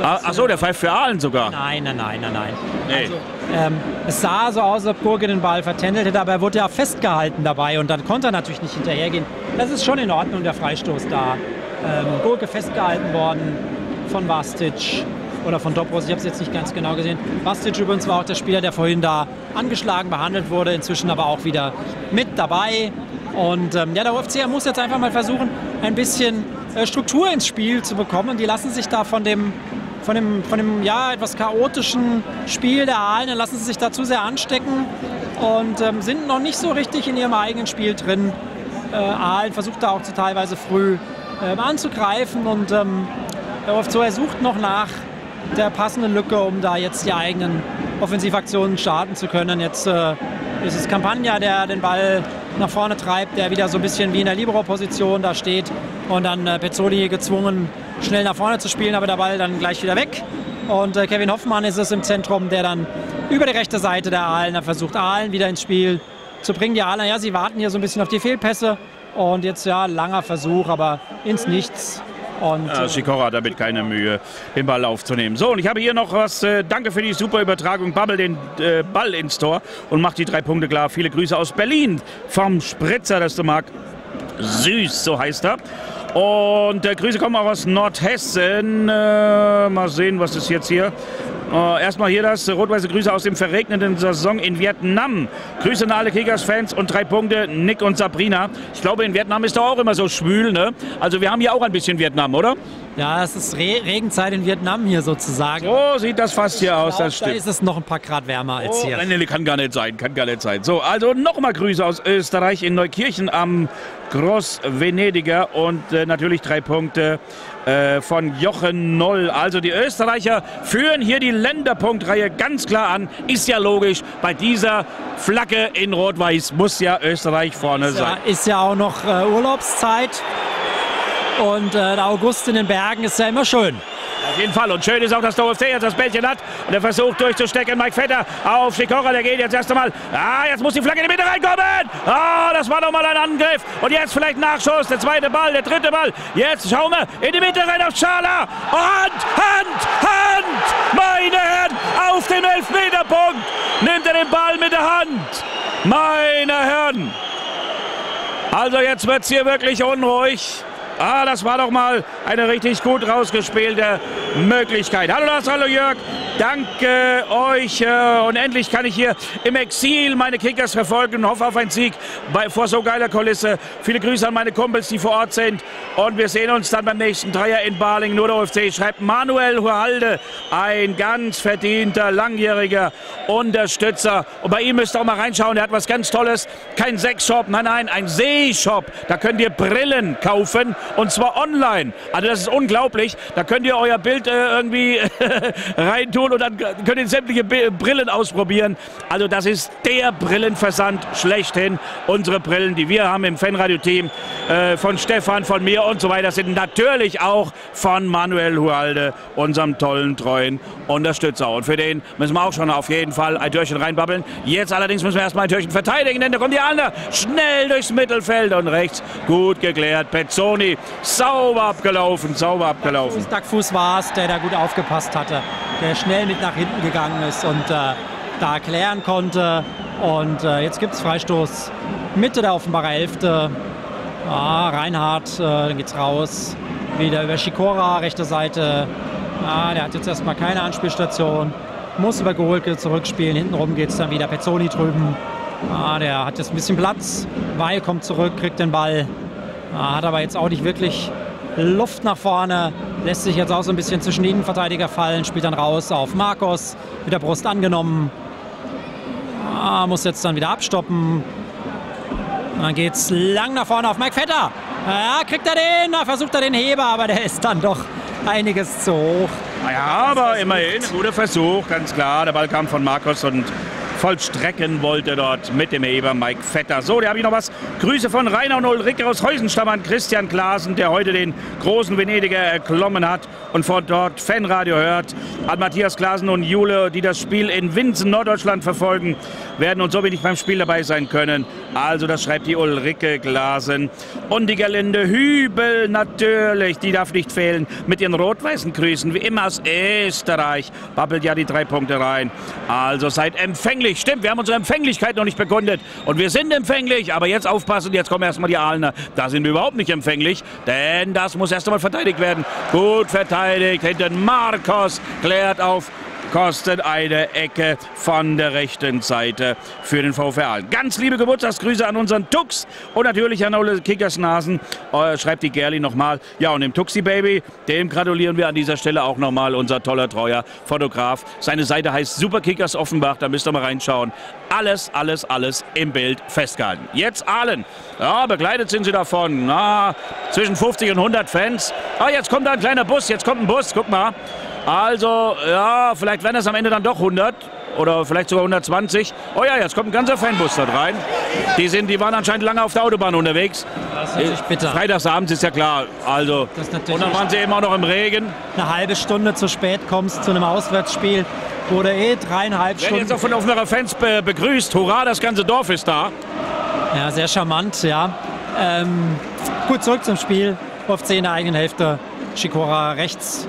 Ah, Achso, der pfeift für Aalen sogar. Nein, nein, nein, nein, nein. Nee. Also, ähm, es sah so aus, als ob Gurke den Ball vertändelt hätte, aber er wurde ja festgehalten dabei und dann konnte er natürlich nicht hinterhergehen. Das ist schon in Ordnung, der Freistoß da. Ähm, Gurke festgehalten worden von Vastic oder von Dobros, ich habe es jetzt nicht ganz genau gesehen. Vastic übrigens war auch der Spieler, der vorhin da angeschlagen behandelt wurde, inzwischen aber auch wieder mit dabei. Und ähm, ja, der OFC muss jetzt einfach mal versuchen, ein bisschen äh, Struktur ins Spiel zu bekommen. Und die lassen sich da von dem, von dem, von dem ja, etwas chaotischen Spiel der Aalen, lassen sie sich da zu sehr anstecken und ähm, sind noch nicht so richtig in ihrem eigenen Spiel drin. Äh, Aalen versucht da auch zu teilweise früh äh, anzugreifen und ähm, der OFC sucht noch nach der passenden Lücke, um da jetzt die eigenen Offensivaktionen starten zu können. Jetzt äh, ist es Campagna, der den Ball nach vorne treibt, der wieder so ein bisschen wie in der Libero-Position da steht und dann äh, Pezzoli gezwungen, schnell nach vorne zu spielen, aber der Ball dann gleich wieder weg. Und äh, Kevin Hoffmann ist es im Zentrum, der dann über die rechte Seite der Aalen versucht, Aalen wieder ins Spiel zu bringen. Die Aalen, ja, sie warten hier so ein bisschen auf die Fehlpässe und jetzt ja, langer Versuch, aber ins Nichts. Und, ja, Sikora hat damit keine Mühe, den Ball aufzunehmen. So, und ich habe hier noch was. Äh, danke für die super Übertragung. Bubble den äh, Ball ins Tor und macht die drei Punkte klar. Viele Grüße aus Berlin vom Spritzer, das du magst. Süß, so heißt er. Und äh, Grüße kommen auch aus Nordhessen. Äh, mal sehen, was ist jetzt hier. Äh, erstmal hier das rot-weiße Grüße aus dem verregneten Saison in Vietnam. Grüße an alle Kickers-Fans und drei Punkte, Nick und Sabrina. Ich glaube, in Vietnam ist doch auch immer so schwül, ne? Also wir haben hier auch ein bisschen Vietnam, oder? Ja, es ist Re Regenzeit in Vietnam hier sozusagen. So sieht das fast hier aus, glaub, das stimmt. Da ist es noch ein paar Grad wärmer als oh, hier. Nee, kann gar nicht sein, kann gar nicht sein. So, also nochmal Grüße aus Österreich in Neukirchen am Groß Venediger und äh, natürlich drei Punkte äh, von Jochen Noll. Also die Österreicher führen hier die Länderpunktreihe ganz klar an. Ist ja logisch, bei dieser Flagge in Rot-Weiß muss ja Österreich vorne ist sein. Ja, ist ja auch noch äh, Urlaubszeit und äh, der August in den Bergen ist ja immer schön. Auf jeden Fall. Und schön ist auch, dass der OFC jetzt das Bällchen hat. Und er versucht durchzustecken. Mike Vetter auf Schikora. Der geht jetzt erst einmal. Ah, jetzt muss die Flagge in die Mitte reinkommen. Ah, das war nochmal ein Angriff. Und jetzt vielleicht Nachschuss. Der zweite Ball, der dritte Ball. Jetzt schauen wir in die Mitte rein auf Schala. Hand, Hand, Hand. Meine Herren, auf dem Elfmeterpunkt nimmt er den Ball mit der Hand. Meine Herren. Also jetzt wird es hier wirklich unruhig. Ah, das war doch mal eine richtig gut rausgespielte Möglichkeit. Hallo Lars, hallo Jörg. Danke euch. Äh, und endlich kann ich hier im Exil meine Kickers verfolgen und hoffe auf einen Sieg bei, vor so geiler Kulisse. Viele Grüße an meine Kumpels, die vor Ort sind. Und wir sehen uns dann beim nächsten Dreier in Baling. Nur der UFC schreibt Manuel Hualde, ein ganz verdienter, langjähriger Unterstützer. Und bei ihm müsst ihr auch mal reinschauen. Er hat was ganz Tolles. Kein Sexshop, nein, nein, ein Seeshop. Da könnt ihr Brillen kaufen und zwar online. Also das ist unglaublich. Da könnt ihr euer Bild äh, irgendwie reintun und dann könnt ihr sämtliche Brillen ausprobieren. Also das ist der Brillenversand schlechthin. Unsere Brillen, die wir haben im Fanradio-Team äh, von Stefan, von mir und so weiter, sind natürlich auch von Manuel Hualde, unserem tollen, treuen Unterstützer. Und für den müssen wir auch schon auf jeden Fall ein Türchen reinbabbeln. Jetzt allerdings müssen wir erstmal ein Türchen verteidigen, denn da kommt die andere schnell durchs Mittelfeld und rechts gut geklärt. Pezzoni sauber abgelaufen, sauber abgelaufen. Duckfuß war es, der da gut aufgepasst hatte, der schnell mit nach hinten gegangen ist und äh, da klären konnte. Und äh, jetzt gibt es Freistoß Mitte der Offenbarer Hälfte. Ah, Reinhardt, äh, dann geht's raus. Wieder über Schikora, rechte Seite. Ah, der hat jetzt erstmal keine Anspielstation. Muss über Geholke zurückspielen. Hintenrum geht es dann wieder. Pezzoni drüben. Ah, der hat jetzt ein bisschen Platz. Weil kommt zurück, kriegt den Ball. Ah, hat aber jetzt auch nicht wirklich Luft nach vorne. Lässt sich jetzt auch so ein bisschen zwischen die Innenverteidiger fallen. Spielt dann raus auf Marcos. Mit der Brust angenommen. Ah, muss jetzt dann wieder abstoppen. Dann geht's lang nach vorne auf Mike Vetter. Ja, kriegt er den, da versucht er den Heber, aber der ist dann doch einiges zu hoch. Ja, aber immerhin, guter Versuch, ganz klar. Der Ball kam von Markus und vollstrecken wollte dort mit dem Heber Mike Vetter. So, da habe ich noch was. Grüße von Rainer und Ulrike aus Heusenstamm an Christian Klaasen, der heute den großen Venediger erklommen hat und von dort Fanradio hört. An Matthias Klaasen und Jule, die das Spiel in Winsen, Norddeutschland verfolgen, werden und so wenig beim Spiel dabei sein können. Also, das schreibt die Ulrike Glasen. Und die Gerlinde Hübel natürlich, die darf nicht fehlen. Mit ihren rot-weißen Grüßen, wie immer aus Österreich, babbelt ja die drei Punkte rein. Also seid empfänglich empfänglich. Stimmt, wir haben unsere Empfänglichkeit noch nicht bekundet. Und wir sind empfänglich, aber jetzt aufpassen, jetzt kommen erstmal die Aalener. Da sind wir überhaupt nicht empfänglich, denn das muss erst einmal verteidigt werden. Gut verteidigt, hinten Marcos klärt auf kostet eine Ecke von der rechten Seite für den VfR. Ganz liebe Geburtstagsgrüße an unseren Tux und natürlich an alle Kickersnasen. Äh, schreibt die Gerli nochmal. Ja, und dem Tuxi Baby, dem gratulieren wir an dieser Stelle auch nochmal, unser toller, treuer Fotograf. Seine Seite heißt Superkickers Offenbach, da müsst ihr mal reinschauen. Alles, alles, alles im Bild festgehalten. Jetzt Aalen. Ja, begleitet sind sie davon. Na, zwischen 50 und 100 Fans. Ah, jetzt kommt da ein kleiner Bus, jetzt kommt ein Bus, guck mal. Also, ja, vielleicht werden es am Ende dann doch 100 oder vielleicht sogar 120. Oh ja, jetzt kommt ein ganzer Fanbus dort rein. Die, sind, die waren anscheinend lange auf der Autobahn unterwegs. Das ist natürlich bitter. Freitagsabends ist ja klar. Also, und dann waren sie eben auch noch im Regen. Eine halbe Stunde zu spät kommst zu einem Auswärtsspiel, du eh dreieinhalb Werden jetzt Stunden... auch von Offenbarer Fans be begrüßt. Hurra, das ganze Dorf ist da. Ja, sehr charmant, ja. Ähm, gut, zurück zum Spiel. UFC in der eigenen Hälfte. Shikora rechts.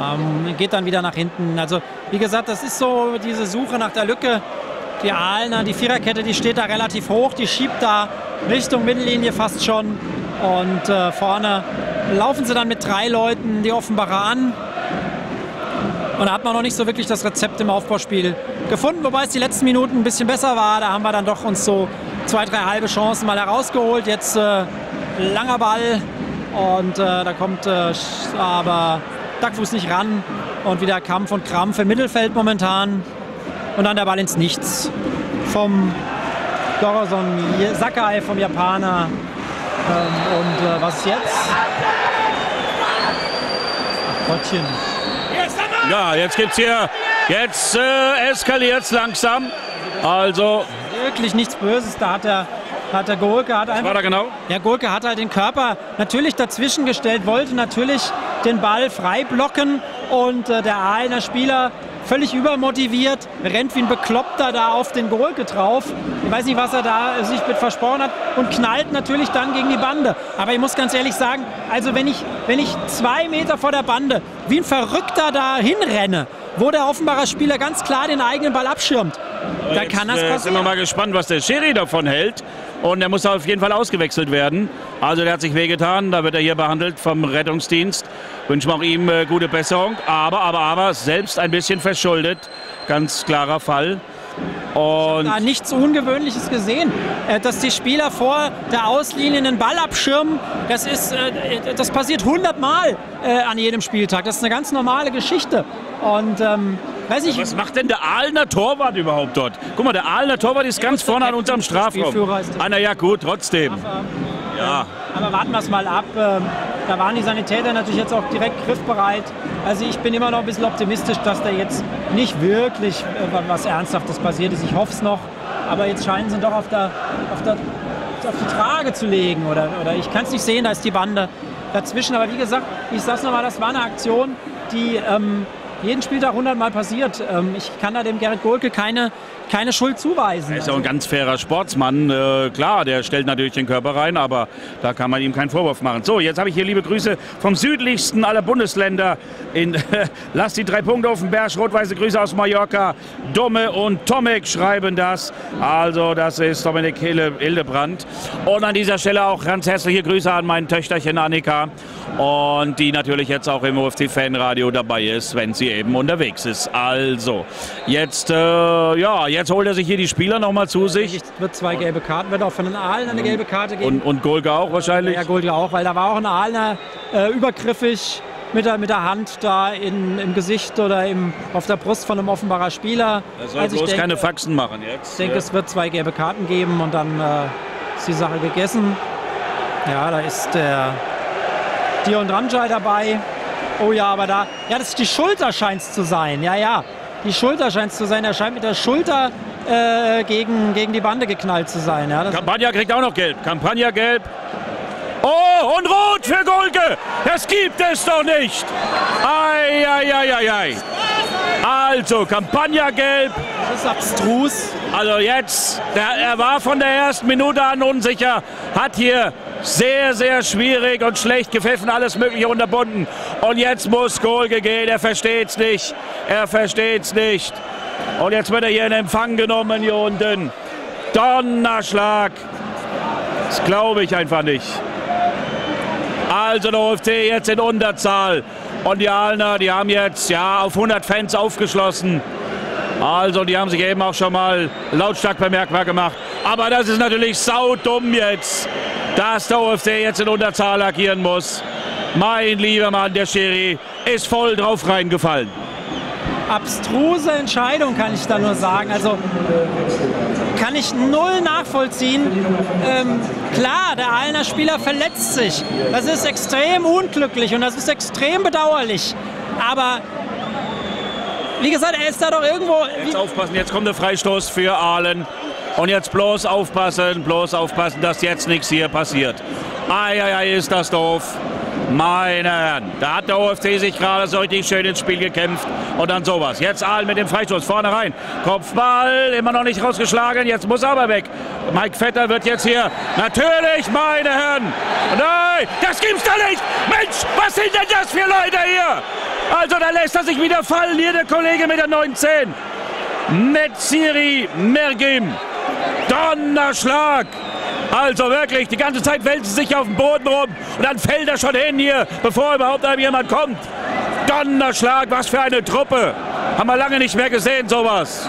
Ähm, geht dann wieder nach hinten. Also, wie gesagt, das ist so diese Suche nach der Lücke. Die Aalener, die Viererkette, die steht da relativ hoch. Die schiebt da Richtung Mittellinie fast schon. Und äh, vorne laufen sie dann mit drei Leuten die Offenbarer an. Und da hat man noch nicht so wirklich das Rezept im Aufbauspiel gefunden, wobei es die letzten Minuten ein bisschen besser war. Da haben wir dann doch uns so zwei, drei halbe Chancen mal herausgeholt. Jetzt äh, langer Ball und äh, da kommt äh, aber Dackfuß nicht ran und wieder Kampf und Krampf im Mittelfeld momentan. Und dann der Ball ins Nichts vom Goroson Sakai vom Japaner. Ähm, und äh, was jetzt? Ach Gottchen. Ja, jetzt gibt's hier. Jetzt äh, eskaliert's langsam. Also, Wirklich nichts Böses. Da hat der, hat der Golke hat was war einfach, da genau? ja, Golke hat halt den Körper natürlich dazwischen gestellt, wollte natürlich den Ball frei blocken und äh, der Aalener Spieler völlig übermotiviert, rennt wie ein Bekloppter da auf den Golke drauf. Ich weiß nicht, was er da sich mit versprochen hat und knallt natürlich dann gegen die Bande. Aber ich muss ganz ehrlich sagen, also wenn ich, wenn ich zwei Meter vor der Bande wie ein Verrückter da hinrenne, wo der Offenbarer Spieler ganz klar den eigenen Ball abschirmt, da Jetzt, kann das äh, Sind wir passieren. mal gespannt, was der Schiri davon hält. Und er muss auf jeden Fall ausgewechselt werden. Also der hat sich wehgetan. Da wird er hier behandelt vom Rettungsdienst. Wünschen wir auch ihm äh, gute Besserung. Aber, aber, aber selbst ein bisschen verschuldet. Ganz klarer Fall. Und da nichts Ungewöhnliches gesehen. Äh, Dass die Spieler vor der Auslinie einen Ball abschirmen, das, ist, äh, das passiert hundertmal äh, an jedem Spieltag. Das ist eine ganz normale Geschichte. Und ähm, weiß ich, was macht denn der Aalener Torwart überhaupt dort? Guck mal, der Aalener Torwart ist ganz vorne an unserem Strafraum. Ah, na ja, gut, trotzdem. Ja. aber warten wir es mal ab. Ähm, Da waren die Sanitäter natürlich jetzt auch direkt griffbereit. Also ich bin immer noch ein bisschen optimistisch, dass da jetzt nicht wirklich äh, was Ernsthaftes passiert ist. Ich hoffe es noch. Aber jetzt scheinen sie doch auf, der, auf, der, auf die Trage zu legen. Oder, oder ich kann es nicht sehen, da ist die Bande dazwischen. Aber wie gesagt, ich sag's nochmal, das war eine Aktion, die ähm, jeden Spieltag 100 Mal passiert. Ähm, ich kann da dem Gerrit Golke keine, keine Schuld zuweisen. Er ist ja auch ein ganz fairer Sportsmann. Äh, klar, der stellt natürlich den Körper rein, aber da kann man ihm keinen Vorwurf machen. So, jetzt habe ich hier liebe Grüße vom südlichsten aller Bundesländer. In, Lass die drei Punkte auf den Berg. Rot-weiße Grüße aus Mallorca. Dumme und Tomek schreiben das. Also, das ist Dominik Hille, Hildebrand. Und an dieser Stelle auch ganz herzliche Grüße an mein Töchterchen Annika. Und die natürlich jetzt auch im UFC-Fanradio dabei ist, wenn sie eben unterwegs ist. Also, jetzt, äh, ja, jetzt holt er sich hier die Spieler nochmal zu sich. Es wird zwei gelbe Karten, wird auch von den Aalen eine gelbe Karte geben. Und, und Golga auch wahrscheinlich. Ja, Gold ja auch, weil da war auch ein Aalner äh, übergriffig mit der, mit der Hand da in, im Gesicht oder im, auf der Brust von einem Offenbarer Spieler. Er soll also ich bloß denke, keine Faxen machen jetzt. ich denke, es wird zwei gelbe Karten geben und dann äh, ist die Sache gegessen. Ja, da ist der Dion Dranjai dabei. Oh ja, aber da, ja, das ist die Schulter scheint es zu sein. Ja, ja, die Schulter scheint es zu sein. Er scheint mit der Schulter äh, gegen, gegen die Bande geknallt zu sein. Ja, das Campagna kriegt auch noch gelb. Campagna gelb. Oh, und rot für Golke. Das gibt es doch nicht. Ei, ei, ei, ei, ei. Also, Campagna gelb. ist abstrus. Also jetzt, der, er war von der ersten Minute an unsicher, hat hier sehr, sehr schwierig und schlecht gepfiffen, alles Mögliche unterbunden. Und jetzt muss Golke gehen, er versteht's nicht. Er versteht's nicht. Und jetzt wird er hier in Empfang genommen, hier unten. Donnerschlag. Das glaube ich einfach nicht. Also der OFC jetzt in Unterzahl. Und die Aalener, die haben jetzt ja auf 100 Fans aufgeschlossen. Also die haben sich eben auch schon mal lautstark bemerkbar gemacht. Aber das ist natürlich saudumm jetzt, dass der OFC jetzt in Unterzahl agieren muss. Mein lieber Mann, der Schiri ist voll drauf reingefallen. Abstruse Entscheidung, kann ich da nur sagen. Also kann ich null nachvollziehen. Ähm, klar, der Aalener Spieler verletzt sich. Das ist extrem unglücklich und das ist extrem bedauerlich. Aber wie gesagt, er ist da doch irgendwo. Jetzt aufpassen, jetzt kommt der Freistoß für Aalen. Und jetzt bloß aufpassen, bloß aufpassen, dass jetzt nichts hier passiert. Eieiei, ist das doof. Meine Herren, da hat der OFC sich gerade so richtig schön ins Spiel gekämpft und dann sowas. Jetzt Aalen mit dem Freistoß vorne rein. Kopfball, immer noch nicht rausgeschlagen, jetzt muss er aber weg. Mike Vetter wird jetzt hier, natürlich, meine Herren. Nein, das gibt's doch nicht. Mensch, was sind denn das für Leute hier? Also da lässt er sich wieder fallen, hier der Kollege mit der 19. Metziri Mergim. Donnerschlag. Also wirklich, die ganze Zeit wälzt sich auf dem Boden rum und dann fällt er schon hin hier, bevor überhaupt einem jemand kommt. Donnerschlag, was für eine Truppe. Haben wir lange nicht mehr gesehen, sowas.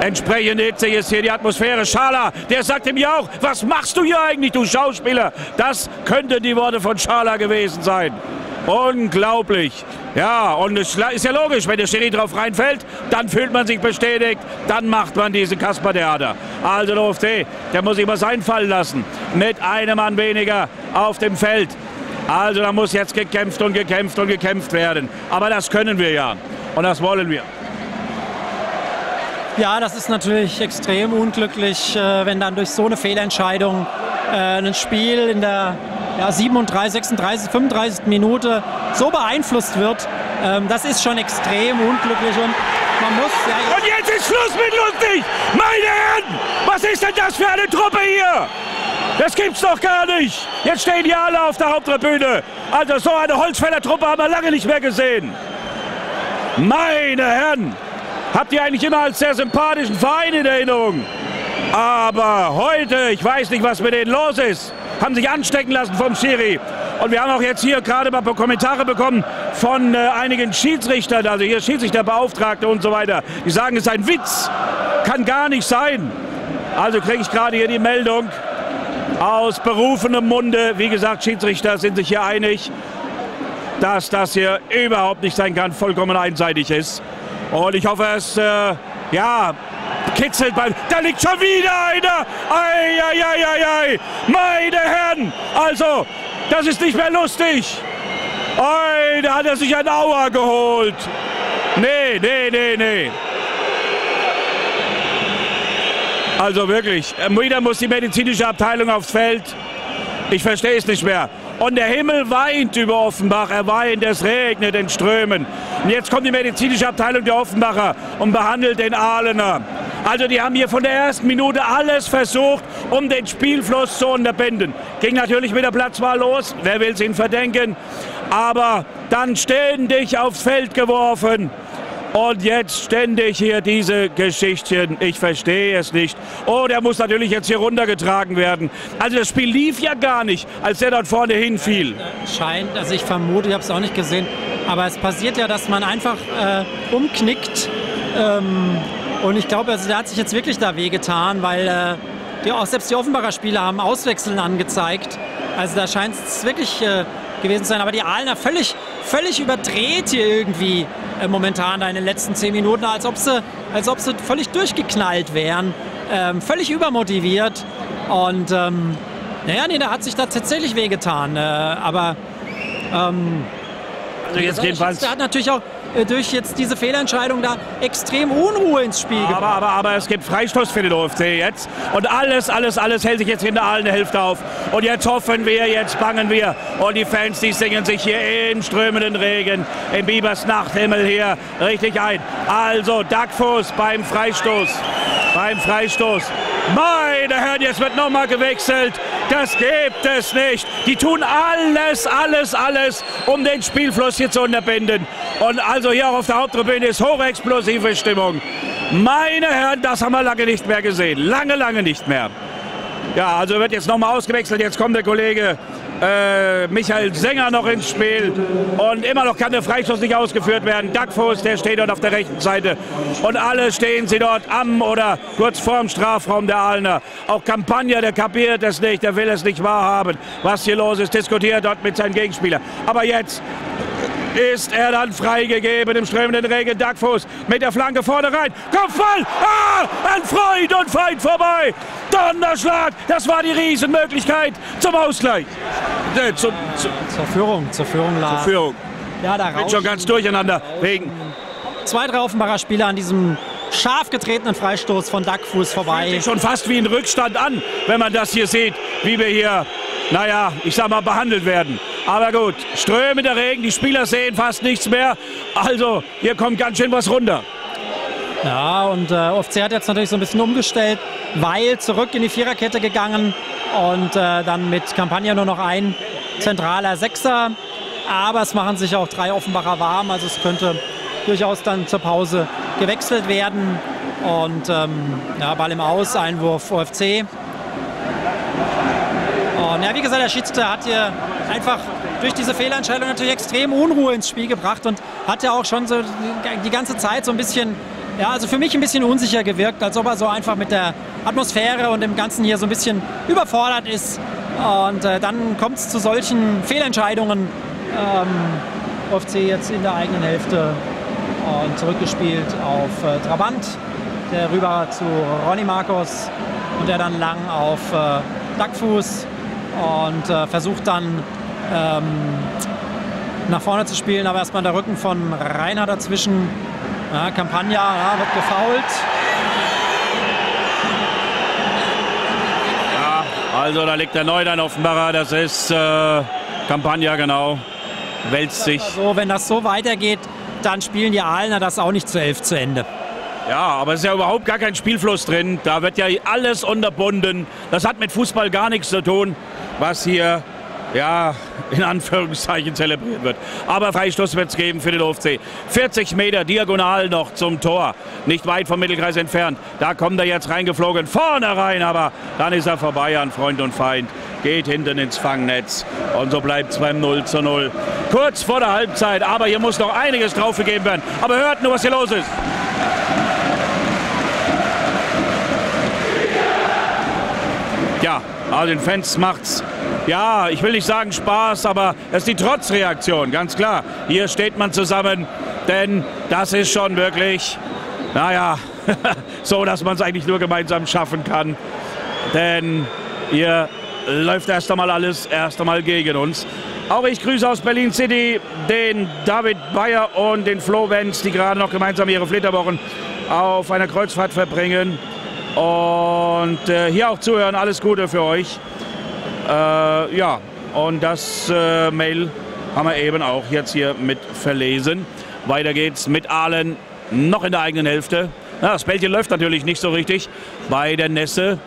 Entsprechend hitzig ist hier die Atmosphäre. Schala, der sagt ihm ja auch, was machst du hier eigentlich, du Schauspieler? Das könnten die Worte von Schala gewesen sein. Unglaublich. Ja, und es ist ja logisch, wenn der Schiri drauf reinfällt, dann fühlt man sich bestätigt, dann macht man diesen Kasper-Theater. Also der OFC, der muss sich was einfallen lassen. Mit einem Mann weniger auf dem Feld. Also da muss jetzt gekämpft und gekämpft und gekämpft werden. Aber das können wir ja. Und das wollen wir. Ja, das ist natürlich extrem unglücklich, äh, wenn dann durch so eine Fehlentscheidung äh, ein Spiel in der ja, 37, 36, 35 Minute so beeinflusst wird. Ähm, das ist schon extrem unglücklich und man muss ja. Und jetzt ist Schluss mit lustig! Meine Herren! Was ist denn das für eine Truppe hier? Das gibt's doch gar nicht! Jetzt stehen die alle auf der Haupttribüne. Also so eine Holzfäller Truppe haben wir lange nicht mehr gesehen. Meine Herren! Habt ihr eigentlich immer als sehr sympathischen Verein in Erinnerung? Aber heute, ich weiß nicht, was mit denen los ist haben sich anstecken lassen vom Schiri. Und wir haben auch jetzt hier gerade mal Kommentare bekommen von äh, einigen Schiedsrichtern, also hier Schiedsrichterbeauftragte und so weiter. Die sagen, es ist ein Witz, kann gar nicht sein. Also kriege ich gerade hier die Meldung aus berufenem Munde. Wie gesagt, Schiedsrichter sind sich hier einig, dass das hier überhaupt nicht sein kann, vollkommen einseitig ist. Und ich hoffe, es äh, ja, kitzelt beim. Da liegt schon wieder einer. Eieieiei. Meine Herren. Also, das ist nicht mehr lustig. Ei, da hat er sich ein Auer geholt. Nee, nee, nee, nee. Also wirklich, wieder muss die medizinische Abteilung aufs Feld. Ich verstehe es nicht mehr. Und der Himmel weint über Offenbach. Er weint, es regnet in Strömen. Und jetzt kommt die medizinische Abteilung der Offenbacher und behandelt den Ahlener. Also die haben hier von der ersten Minute alles versucht, um den Spielfluss zu unterbinden. Ging natürlich mit der Platzwahl los, wer will es ihnen verdenken. Aber dann ständig aufs Feld geworfen. Und jetzt ständig hier diese Geschichten. Ich verstehe es nicht. Oh, der muss natürlich jetzt hier runtergetragen werden. Also das Spiel lief ja gar nicht, als der dort vorne hinfiel. Scheint, also ich vermute, ich habe es auch nicht gesehen, aber es passiert ja, dass man einfach äh, umknickt. Ähm, und ich glaube, also, der hat sich jetzt wirklich da wehgetan, weil äh, die, auch selbst die Offenbacher Spieler haben Auswechseln angezeigt. Also da scheint es wirklich äh, gewesen zu sein. Aber die Aalener völlig, völlig überdreht hier irgendwie äh, momentan da in den letzten zehn Minuten, als ob sie, als ob sie völlig durchgeknallt wären. Ähm, völlig übermotiviert. Und ähm, naja, nee, da hat sich da tatsächlich wehgetan. Äh, aber ähm, also jetzt jedenfalls. Der hat natürlich auch durch jetzt diese Fehlentscheidung da extrem Unruhe ins Spiel aber. Aber, aber es gibt Freistoß für den OFC jetzt. Und alles, alles, alles hält sich jetzt hinter allen Hälfte auf. Und jetzt hoffen wir, jetzt bangen wir. Und die Fans, die singen sich hier in strömenden Regen, im Biebers Nachthimmel hier richtig ein. Also Dackfuß beim Freistoß. Beim Freistoß. Meine Herren, jetzt wird nochmal gewechselt. Das gibt es nicht. Die tun alles, alles, alles, um den Spielfluss hier zu unterbinden. Und also hier auf der Haupttribüne ist hochexplosive Stimmung. Meine Herren, das haben wir lange nicht mehr gesehen. Lange, lange nicht mehr. Ja, also wird jetzt nochmal ausgewechselt. Jetzt kommt der Kollege äh, Michael Sänger noch ins Spiel und immer noch kann der Freistoß nicht ausgeführt werden. Duckfuß, der steht dort auf der rechten Seite und alle stehen sie dort am oder kurz vorm Strafraum der Aalener. Auch Campagna, der kapiert es nicht, der will es nicht wahrhaben, was hier los ist, diskutiert dort mit seinen Gegenspielern. Aber jetzt ist er dann freigegeben im strömenden Regen. Duckfuß mit der Flanke vorne rein. Kopfball! Ah! An Freund und Feind vorbei. Donnerschlag! Das war die Riesenmöglichkeit zum Ausgleich. Äh, zum, zum, zur Führung, zur Führung, Lars. Zur Führung. Ja, da Bin schon ganz durcheinander. Wegen. Zwei, drei Offenbarer Spieler an diesem scharf getretenen Freistoß von Duckfuß vorbei. Fühlt sich schon fast wie ein Rückstand an, wenn man das hier sieht, wie wir hier, naja, ich sag mal, behandelt werden. Aber gut, strömender Regen, die Spieler sehen fast nichts mehr. Also, hier kommt ganz schön was runter. Ja, und äh, OFC hat jetzt natürlich so ein bisschen umgestellt, weil zurück in die Viererkette gegangen und äh, dann mit Campagna nur noch ein zentraler Sechser. Aber es machen sich auch drei Offenbacher warm, also es könnte durchaus dann zur Pause gewechselt werden. Und ähm, ja, Ball im Aus, Einwurf OFC. Und ja, wie gesagt, der Schiedsrichter hat hier einfach durch diese Fehlentscheidung natürlich extrem Unruhe ins Spiel gebracht und hat ja auch schon so die ganze Zeit so ein bisschen, ja, also für mich ein bisschen unsicher gewirkt, als ob er so einfach mit der Atmosphäre und dem Ganzen hier so ein bisschen überfordert ist. Und äh, dann kommt es zu solchen Fehlentscheidungen. Ähm, OFC jetzt in der eigenen Hälfte und zurückgespielt auf äh, Trabant, der rüber zu Ronny Marcos und der dann lang auf äh, Duckfuß und äh, versucht dann ähm, nach vorne zu spielen, aber erstmal der Rücken von Rainer dazwischen. Ja, Campagna ja, wird gefault. Ja, also da liegt der Neudein auf dem Barra, das ist äh, Campagna genau, wälzt sich. So, wenn das so weitergeht, dann spielen die Aalener das auch nicht zu elf zu Ende. Ja, aber es ist ja überhaupt gar kein Spielfluss drin. Da wird ja alles unterbunden. Das hat mit Fußball gar nichts zu tun, was hier ja, in Anführungszeichen zelebriert wird. Aber Freistoß wird es geben für den OFC. 40 Meter diagonal noch zum Tor. Nicht weit vom Mittelkreis entfernt. Da kommt er jetzt reingeflogen. Vorne rein, aber dann ist er vorbei an Freund und Feind. Geht hinten ins Fangnetz. Und so bleibt es beim 0 zu 0. Kurz vor der Halbzeit, aber hier muss noch einiges draufgegeben werden. Aber hört nur, was hier los ist. Ja, also den Fans macht's ja, ich will nicht sagen Spaß, aber es ist die Trotzreaktion, ganz klar. Hier steht man zusammen, denn das ist schon wirklich, naja, so, dass man es eigentlich nur gemeinsam schaffen kann. Denn hier läuft erst einmal alles erst einmal gegen uns. Auch ich grüße aus Berlin City den David Bayer und den Flo Wenz, die gerade noch gemeinsam ihre Flitterwochen auf einer Kreuzfahrt verbringen. Und äh, hier auch zuhören. Alles Gute für euch. Äh, ja, und das äh, Mail haben wir eben auch jetzt hier mit verlesen. Weiter geht's mit Aalen noch in der eigenen Hälfte. Ja, das Bällchen läuft natürlich nicht so richtig bei der Nässe.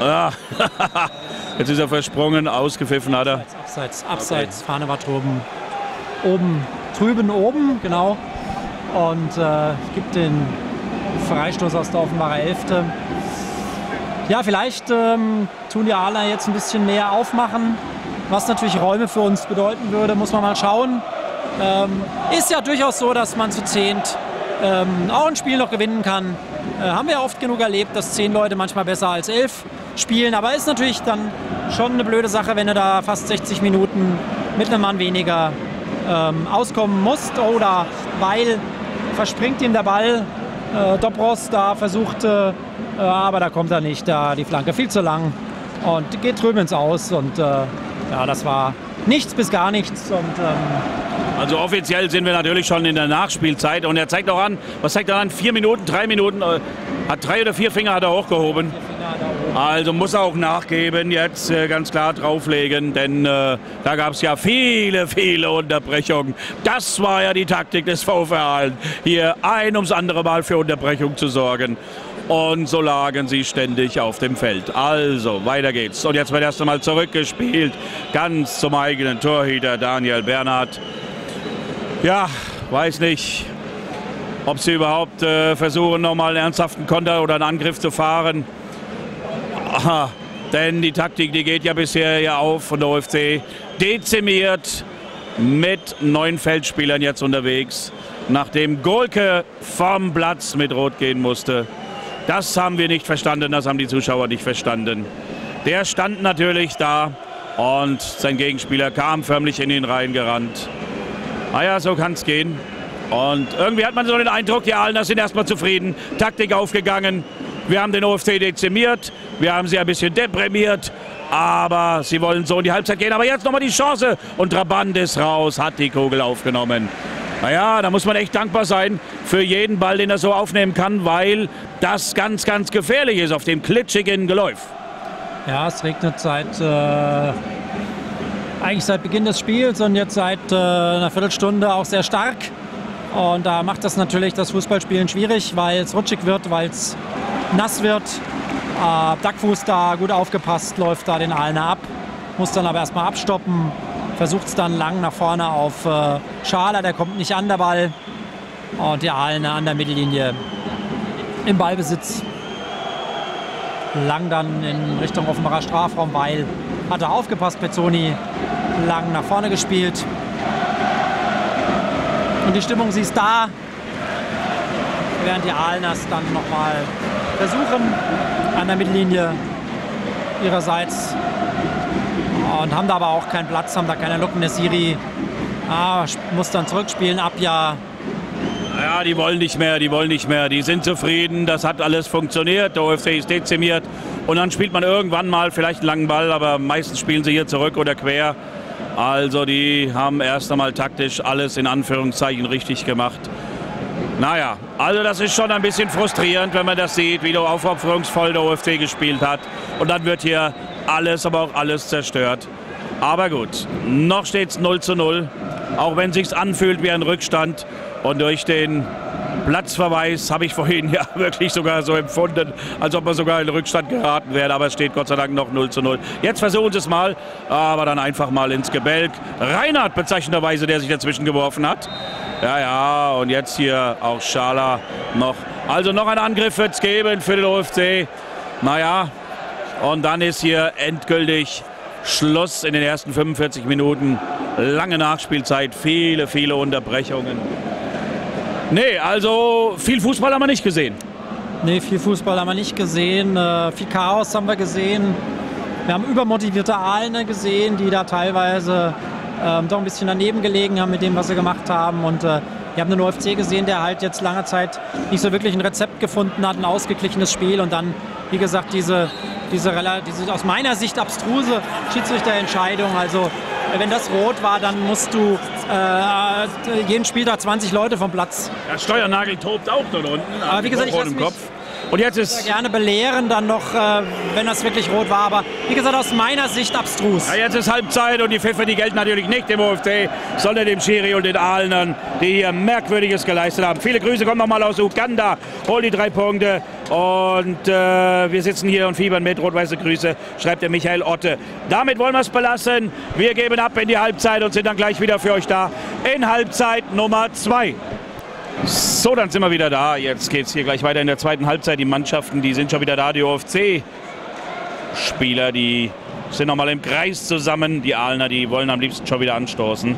Ja. Jetzt ist er versprungen, ausgepfiffen hat er. Abseits, abseits, okay. Fahne war drüben. Oben, drüben, oben, genau. Und äh, gibt den Freistoß aus der Offenbarer Hälfte. Ja, vielleicht ähm, tun die Aale jetzt ein bisschen mehr aufmachen, was natürlich Räume für uns bedeuten würde, muss man mal schauen. Ähm, ist ja durchaus so, dass man zu zehnt ähm, auch ein Spiel noch gewinnen kann. Äh, haben wir oft genug erlebt, dass zehn Leute manchmal besser als elf spielen. Aber ist natürlich dann schon eine blöde Sache, wenn du da fast 60 Minuten mit einem Mann weniger ähm, auskommen musst. Oder weil verspringt ihm der Ball. Äh, Dobros da versucht, äh, aber da kommt er nicht. Da die Flanke viel zu lang und geht drüben ins Aus. Und äh, ja, das war nichts bis gar nichts. Und, ähm also offiziell sind wir natürlich schon in der Nachspielzeit. Und er zeigt auch an, was zeigt er an? Vier Minuten, drei Minuten, äh, hat drei oder vier Finger hat er hochgehoben. Also muss auch nachgeben, jetzt äh, ganz klar drauflegen, denn äh, da gab es ja viele, viele Unterbrechungen. Das war ja die Taktik des VfR, hier ein ums andere Mal für Unterbrechung zu sorgen. Und so lagen sie ständig auf dem Feld. Also, weiter geht's. Und jetzt wird erst einmal zurückgespielt. Ganz zum eigenen Torhüter Daniel Bernhard. Ja, weiß nicht, ob sie überhaupt äh, versuchen, nochmal einen ernsthaften Konter oder einen Angriff zu fahren. Aha, Denn die Taktik, die geht ja bisher ja auf von der OFC. Dezimiert mit neun Feldspielern jetzt unterwegs. Nachdem Golke vom Platz mit Rot gehen musste. Das haben wir nicht verstanden, das haben die Zuschauer nicht verstanden. Der stand natürlich da und sein Gegenspieler kam förmlich in den Reihen gerannt. Naja, so kann es gehen. Und irgendwie hat man so den Eindruck, die Aalener sind erstmal zufrieden. Taktik aufgegangen. Wir haben den OFC dezimiert. Wir haben sie ein bisschen deprimiert. Aber sie wollen so in die Halbzeit gehen. Aber jetzt nochmal die Chance. Und Trabant ist raus, hat die Kugel aufgenommen. Naja, da muss man echt dankbar sein für jeden Ball, den er so aufnehmen kann, weil das ganz, ganz gefährlich ist auf dem klitschigen Geläuf. Ja, es regnet seit äh, eigentlich seit Beginn des Spiels und jetzt seit äh, einer Viertelstunde auch sehr stark. Und da macht das natürlich das Fußballspielen schwierig, weil es rutschig wird, weil es nass wird. Äh, Dackfuß da gut aufgepasst, läuft da den Aalener ab, muss dann aber erstmal abstoppen, versucht es dann lang nach vorne auf äh, Schaler, der kommt nicht an der Ball. Und die Aalener an der Mittellinie im Ballbesitz. Lang dann in Richtung Offenbarer Strafraum, weil hat er aufgepasst, Pezzoni lang nach vorne gespielt. Und die Stimmung, sie ist da. Während die Aalners dann nochmal versuchen an der Mittellinie ihrerseits. Und haben da aber auch keinen Platz, haben da keine Lücken. Der Siri ah, muss dann zurückspielen. Abja ja, die wollen nicht mehr, die wollen nicht mehr. Die sind zufrieden, das hat alles funktioniert. Der OFC ist dezimiert. Und dann spielt man irgendwann mal vielleicht einen langen Ball, aber meistens spielen sie hier zurück oder quer. Also die haben erst einmal taktisch alles in Anführungszeichen richtig gemacht. Naja, also das ist schon ein bisschen frustrierend, wenn man das sieht, wie aufopferungsvoll der OFC gespielt hat. Und dann wird hier alles, aber auch alles zerstört. Aber gut, noch steht es 0 zu 0, auch wenn es anfühlt wie ein Rückstand. Und durch den Platzverweis habe ich vorhin ja wirklich sogar so empfunden, als ob man sogar in Rückstand geraten wäre. Aber es steht Gott sei Dank noch 0 zu 0. Jetzt versuchen sie es mal, aber dann einfach mal ins Gebälk. Reinhard bezeichnenderweise, der sich dazwischen geworfen hat. Ja, ja, und jetzt hier auch Schala noch. Also noch ein Angriff wird es geben für den OFC. Naja, und dann ist hier endgültig Schluss in den ersten 45 Minuten. Lange Nachspielzeit, viele, viele Unterbrechungen. Nee, also viel Fußball haben wir nicht gesehen. Nee, viel Fußball haben wir nicht gesehen. Äh, viel Chaos haben wir gesehen. Wir haben übermotivierte Aalen gesehen, die da teilweise ähm, doch ein bisschen daneben gelegen haben mit dem, was sie gemacht haben. Und äh, wir haben den OFC gesehen, der halt jetzt lange Zeit nicht so wirklich ein Rezept gefunden hat, ein ausgeglichenes Spiel und dann, wie gesagt, diese, diese, diese aus meiner Sicht abstruse Schiedsrichterentscheidung. Also wenn das rot war, dann musst du äh, jeden Spieltag 20 Leute vom Platz. Der Steuernagel tobt auch dort unten. Aber wie gesagt, ich lasse mich und jetzt ist gerne belehren, dann noch, äh, wenn das wirklich rot war. Aber wie gesagt, aus meiner Sicht abstrus. Ja, jetzt ist Halbzeit und die Pfiffe, die gelten natürlich nicht dem OFC, sondern dem Schiri und den Ahlnern, die hier Merkwürdiges geleistet haben. Viele Grüße kommen nochmal aus Uganda. Hol die drei Punkte. Und äh, wir sitzen hier und fiebern mit. Rot-weiße Grüße, schreibt der Michael Otte. Damit wollen wir es belassen. Wir geben ab in die Halbzeit und sind dann gleich wieder für euch da in Halbzeit Nummer zwei. So, dann sind wir wieder da. Jetzt geht es hier gleich weiter in der zweiten Halbzeit. Die Mannschaften, die sind schon wieder da. Die OFC-Spieler, die sind nochmal im Kreis zusammen. Die Aalener, die wollen am liebsten schon wieder anstoßen.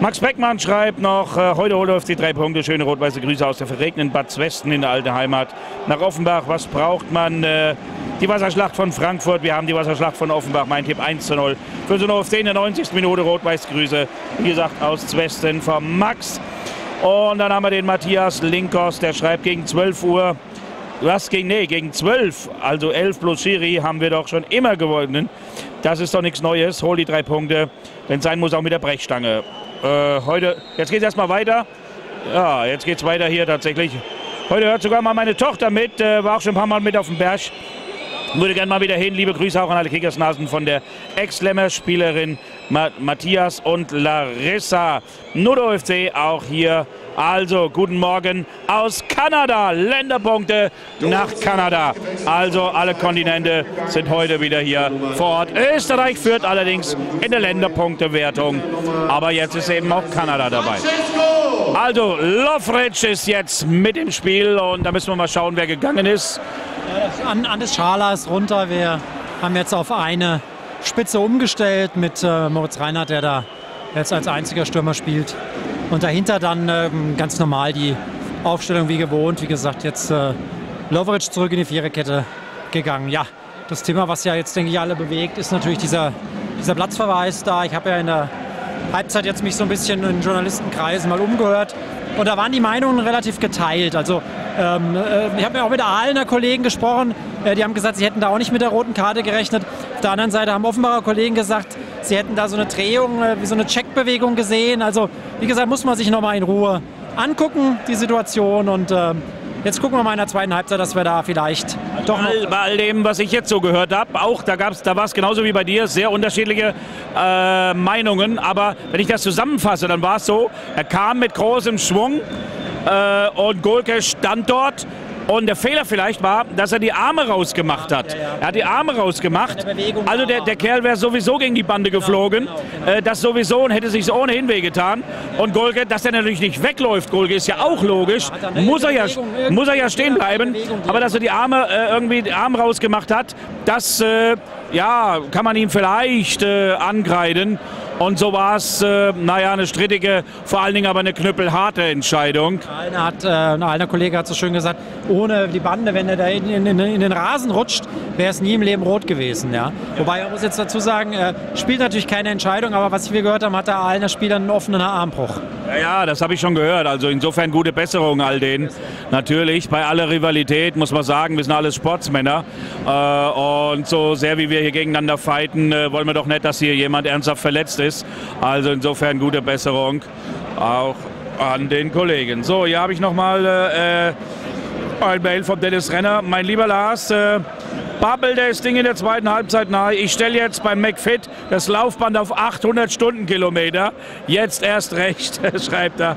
Max Beckmann schreibt noch, äh, heute holt OFC drei Punkte. Schöne rot-weiße Grüße aus der verregneten Bad Westen in der alten Heimat. Nach Offenbach, was braucht man? Äh, die Wasserschlacht von Frankfurt, wir haben die Wasserschlacht von Offenbach. Mein Tipp 1 zu 0. Für so eine OFC in der 90. Minute rot-weiß Grüße. Wie gesagt, aus Westen vom Max. Und dann haben wir den Matthias Linkos, der schreibt gegen 12 Uhr. Was gegen, nee, gegen 12, also 11 plus Schiri, haben wir doch schon immer gewonnen. Das ist doch nichts Neues. Hol die drei Punkte. Wenn sein muss, auch mit der Brechstange. Äh, heute, jetzt geht es erstmal weiter. Ja, jetzt geht es weiter hier tatsächlich. Heute hört sogar mal meine Tochter mit, äh, war auch schon ein paar Mal mit auf dem Berg. Würde gerne mal wieder hin. Liebe Grüße auch an alle Kickersnasen von der Ex-Lemmer-Spielerin Matthias und Larissa. Nudo FC auch hier. Also guten Morgen aus Kanada. Länderpunkte nach Kanada. Also alle Kontinente sind heute wieder hier vor Ort. Österreich führt allerdings in der Länderpunktewertung. Aber jetzt ist eben auch Kanada dabei. Also Lofric ist jetzt mit im Spiel und da müssen wir mal schauen, wer gegangen ist. An, Andes Schala ist runter. Wer haben jetzt auf eine Spitze umgestellt mit äh, Moritz Reinhardt, der da jetzt als einziger Stürmer spielt. Und dahinter dann ähm, ganz normal die Aufstellung wie gewohnt. Wie gesagt, jetzt äh, Lovric zurück in die Viererkette gegangen. Ja, das Thema, was ja jetzt, denke ich, alle bewegt, ist natürlich dieser, dieser Platzverweis da. Ich habe ja in der Halbzeit jetzt mich so ein bisschen in Journalistenkreisen mal umgehört. Und da waren die Meinungen relativ geteilt. Also ähm, äh, ich habe ja auch mit Ahlener Kollegen gesprochen. Äh, die haben gesagt, sie hätten da auch nicht mit der roten Karte gerechnet. Auf der anderen Seite haben Offenbarer Kollegen gesagt, sie hätten da so eine Drehung, äh, wie so eine Checkbewegung gesehen. Also wie gesagt, muss man sich nochmal in Ruhe angucken, die Situation. Und äh, jetzt gucken wir mal in der zweiten Halbzeit, dass wir da vielleicht doch bei, all, bei all dem, was ich jetzt so gehört habe, auch da gab's, da war es genauso wie bei dir, sehr unterschiedliche äh, Meinungen. Aber wenn ich das zusammenfasse, dann war es so, er kam mit großem Schwung äh, und Golke stand dort und der Fehler vielleicht war, dass er die Arme rausgemacht hat. Er hat die Arme rausgemacht. Also der, der Kerl wäre sowieso gegen die Bande geflogen. Äh, das sowieso und hätte sich ohnehin wehgetan. Und Golke, dass er natürlich nicht wegläuft, Golke ist ja auch logisch. Muss er ja, muss er ja stehen bleiben. Aber dass er die Arme äh, irgendwie die Arme rausgemacht hat, das äh, ja, kann man ihm vielleicht äh, angreiden. Und so war es, äh, naja, eine strittige, vor allen Dingen aber eine knüppelharte Entscheidung. Einer, hat, äh, einer Kollege hat so schön gesagt, ohne die Bande, wenn er da in, in, in den Rasen rutscht, wäre es nie im Leben rot gewesen. Ja? Wobei, er muss jetzt dazu sagen, er spielt natürlich keine Entscheidung, aber was wir gehört haben, hat der Aalener Spieler einen offenen Armbruch. Ja, ja, das habe ich schon gehört. Also insofern gute Besserung all denen. Natürlich, bei aller Rivalität muss man sagen, wir sind alles Sportsmänner. Äh, und so sehr wie wir hier gegeneinander fighten, äh, wollen wir doch nicht, dass hier jemand ernsthaft verletzt ist ist. Also insofern gute Besserung auch an den Kollegen. So, hier habe ich nochmal äh, ein Mail von Dennis Renner. Mein lieber Lars, äh, babbelt das Ding in der zweiten Halbzeit nahe. Ich stelle jetzt beim McFit das Laufband auf 800 Stundenkilometer. Jetzt erst recht, schreibt er.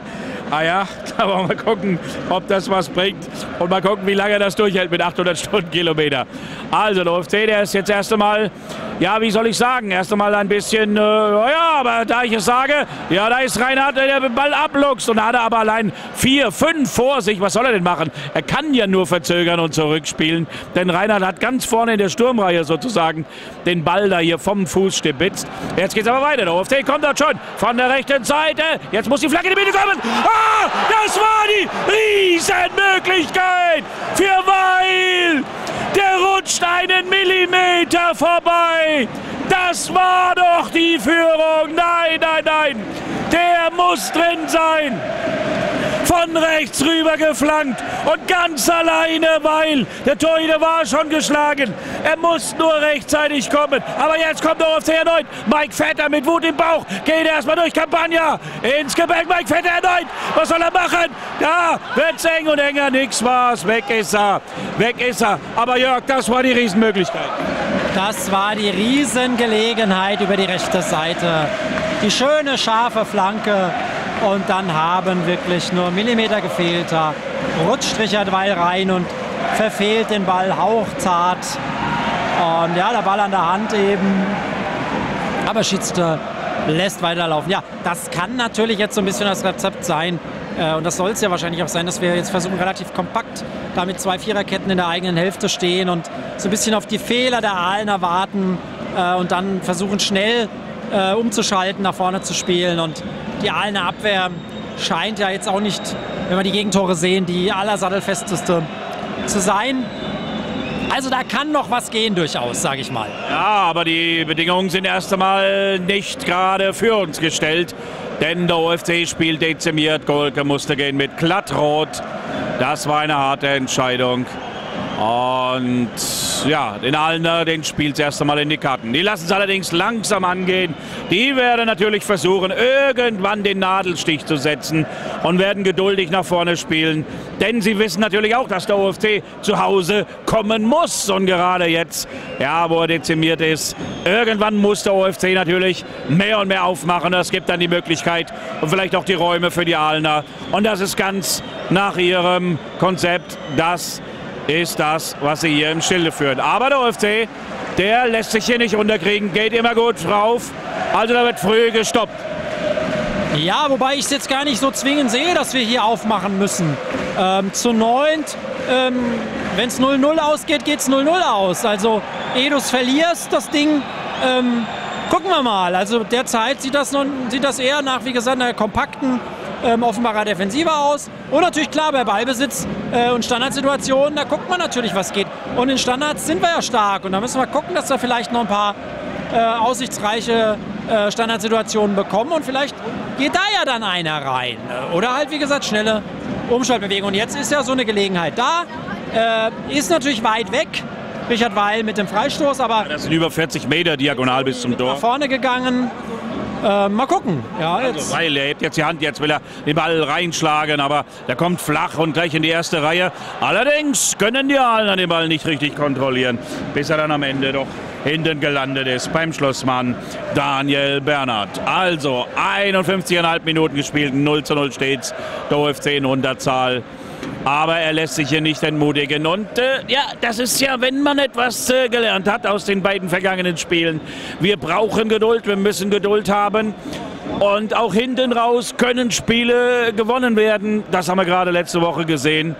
Ah ja, da wollen wir gucken, ob das was bringt. Und mal gucken, wie lange das durchhält mit 800 Stundenkilometer. Also der OFC, der ist jetzt erst einmal, ja, wie soll ich sagen, erst einmal ein bisschen, äh, ja, aber da ich es sage, ja, da ist Reinhard, der den Ball abluchst und da hat er aber allein vier, fünf vor sich. Was soll er denn machen? Er kann ja nur verzögern und zurückspielen, denn Reinhard hat ganz vorne in der Sturmreihe sozusagen den Ball da hier vom Fuß stibitzt. Jetzt geht es aber weiter. Der OFC kommt dort schon von der rechten Seite. Jetzt muss die Flagge in die Mitte kommen. Ah, das war die Riesenmöglichkeit für Weil. Der rutscht einen Millimeter vorbei. Das war doch die Führung. Nein, nein, nein. Der muss drin sein von rechts rüber geflankt und ganz alleine, weil der Torhüter war schon geschlagen. Er muss nur rechtzeitig kommen. Aber jetzt kommt der OFC erneut. Mike Vetter mit Wut im Bauch geht erstmal durch Campagna ins Gebäck. Mike Vetter erneut. Was soll er machen? Da wird's eng und enger. Nix war's. Weg ist er. Weg ist er. Aber Jörg, das war die Riesenmöglichkeit. Das war die Riesengelegenheit über die rechte Seite. Die schöne, scharfe Flanke und dann haben wirklich nur Millimeter gefehlt. Rutscht Richard Weil rein und verfehlt den Ball hauchzart. Und ja, der Ball an der Hand eben. Aber Schiedsrichter lässt weiterlaufen. Ja, das kann natürlich jetzt so ein bisschen das Rezept sein. Äh, und das soll es ja wahrscheinlich auch sein, dass wir jetzt versuchen, relativ kompakt da mit zwei Viererketten in der eigenen Hälfte stehen und so ein bisschen auf die Fehler der Aalener warten äh, und dann versuchen schnell äh, umzuschalten, nach vorne zu spielen. Und die Aalener Abwehr scheint ja jetzt auch nicht, wenn wir die Gegentore sehen, die allersattelfesteste zu sein. Also da kann noch was gehen durchaus, sage ich mal. Ja, aber die Bedingungen sind erst einmal nicht gerade für uns gestellt. Denn der OFC spielt dezimiert. Golke musste gehen mit Glattrot. Das war eine harte Entscheidung. Und ja, den Alner, den spielt es erst einmal in die Karten. Die lassen es allerdings langsam angehen. Die werden natürlich versuchen, irgendwann den Nadelstich zu setzen und werden geduldig nach vorne spielen. Denn sie wissen natürlich auch, dass der OFC zu Hause kommen muss. Und gerade jetzt, ja, wo er dezimiert ist, irgendwann muss der OFC natürlich mehr und mehr aufmachen. Das gibt dann die Möglichkeit und vielleicht auch die Räume für die Aalner. Und das ist ganz nach ihrem Konzept das, ist das, was sie hier im Schilde führen. Aber der OFC, der lässt sich hier nicht unterkriegen, geht immer gut drauf. Also da wird früh gestoppt. Ja, wobei ich es jetzt gar nicht so zwingend sehe, dass wir hier aufmachen müssen. Ähm, zu neunt ähm, wenn es 0-0 ausgeht, geht es 0-0 aus. Also, ehe du verlierst, das Ding, ähm, gucken wir mal. Also, derzeit sieht das, noch, sieht das eher nach, wie gesagt, einer kompakten ähm, offenbarer Defensive aus. Und natürlich klar, bei Ballbesitz äh, und Standardsituationen, da guckt man natürlich, was geht. Und in Standards sind wir ja stark. Und da müssen wir gucken, dass wir vielleicht noch ein paar äh, aussichtsreiche äh, Standardsituationen bekommen. Und vielleicht geht da ja dann einer rein. Oder halt, wie gesagt, schnelle Umschaltbewegung. Und jetzt ist ja so eine Gelegenheit da. Äh, ist natürlich weit weg. Richard Weil mit dem Freistoß, aber. Das sind über 40 Meter diagonal bis zum Tor. Nach vorne gegangen. Äh, mal gucken. Ja, also. Weil er hebt jetzt die Hand, jetzt will er den Ball reinschlagen, aber der kommt flach und gleich in die erste Reihe. Allerdings können die Aalen den Ball nicht richtig kontrollieren, bis er dann am Ende doch hinten gelandet ist beim Schlussmann Daniel Bernhard. Also 51,5 Minuten gespielt, 0 zu 0 steht's. Der OFC in Unterzahl. Aber er lässt sich hier nicht entmutigen. Und äh, ja, das ist ja, wenn man etwas äh, gelernt hat aus den beiden vergangenen Spielen. Wir brauchen Geduld, wir müssen Geduld haben. Und auch hinten raus können Spiele gewonnen werden. Das haben wir gerade letzte Woche gesehen.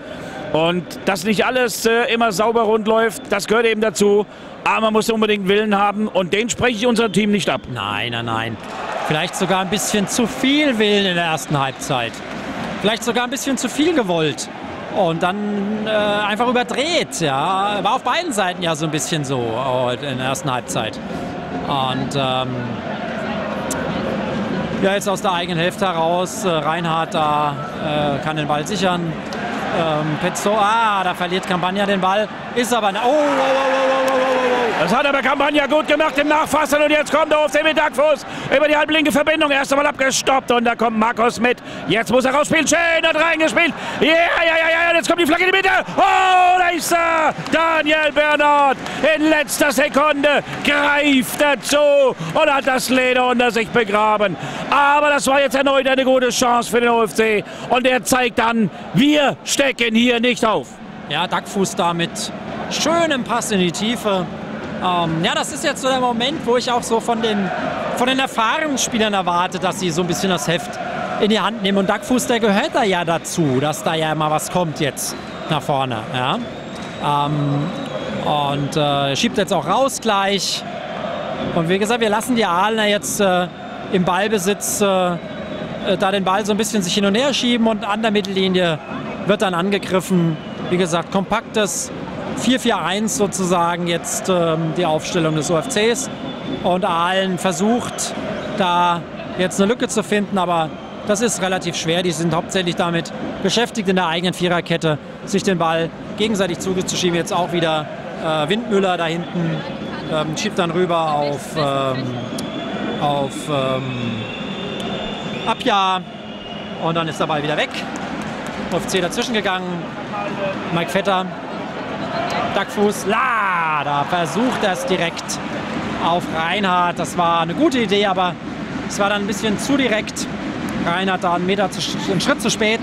Und dass nicht alles äh, immer sauber rund läuft, das gehört eben dazu. Aber man muss unbedingt Willen haben und den spreche ich unserem Team nicht ab. Nein, nein, nein. Vielleicht sogar ein bisschen zu viel Willen in der ersten Halbzeit. Vielleicht sogar ein bisschen zu viel gewollt. Und dann äh, einfach überdreht. Ja. War auf beiden Seiten ja so ein bisschen so äh, in der ersten Halbzeit. Und ähm, ja, jetzt aus der eigenen Hälfte heraus. Äh, Reinhardt da äh, kann den Ball sichern. Ähm, Pezzo, ah, da verliert Campagna den Ball. Ist aber. Oh, oh, oh, oh, oh, oh, oh. Das hat aber Campagna gut gemacht im Nachfassen und jetzt kommt er auf den Mittagfuß über die halblinke Verbindung. Erst einmal abgestoppt und da kommt Markus mit. Jetzt muss er rausspielen. Schön hat reingespielt. Ja, ja, ja, ja, jetzt kommt die Flagge in die Mitte. Oh, da ist er. Daniel Bernhard in letzter Sekunde greift dazu und hat das Leder unter sich begraben. Aber das war jetzt erneut eine gute Chance für den OFC und er zeigt an, wir stecken hier nicht auf. Ja, Dackfuß da mit schönem Pass in die Tiefe. Ähm, ja, das ist jetzt so der Moment, wo ich auch so von den, von den erfahrenen Spielern erwarte, dass sie so ein bisschen das Heft in die Hand nehmen. Und Dackfuß, der gehört da ja dazu, dass da ja immer was kommt jetzt nach vorne. Ja? Ähm, und äh, schiebt jetzt auch raus gleich. Und wie gesagt, wir lassen die Aalener jetzt äh, im Ballbesitz äh, äh da den Ball so ein bisschen sich hin und her schieben und an der Mittellinie wird dann angegriffen. Wie gesagt, kompaktes 4-4-1 sozusagen jetzt ähm, die Aufstellung des OFCs. Und Aalen versucht da jetzt eine Lücke zu finden, aber das ist relativ schwer. Die sind hauptsächlich damit beschäftigt, in der eigenen Viererkette sich den Ball gegenseitig zuzuschieben. Jetzt auch wieder äh, Windmüller da hinten, ähm, schiebt dann rüber auf, ähm, auf ähm, Abja und dann ist der Ball wieder weg. OFC dazwischen gegangen. Mike Vetter, Dackfuß, la, da versucht er es direkt auf Reinhardt. Das war eine gute Idee, aber es war dann ein bisschen zu direkt. Reinhardt da einen Meter zu, einen Schritt zu spät.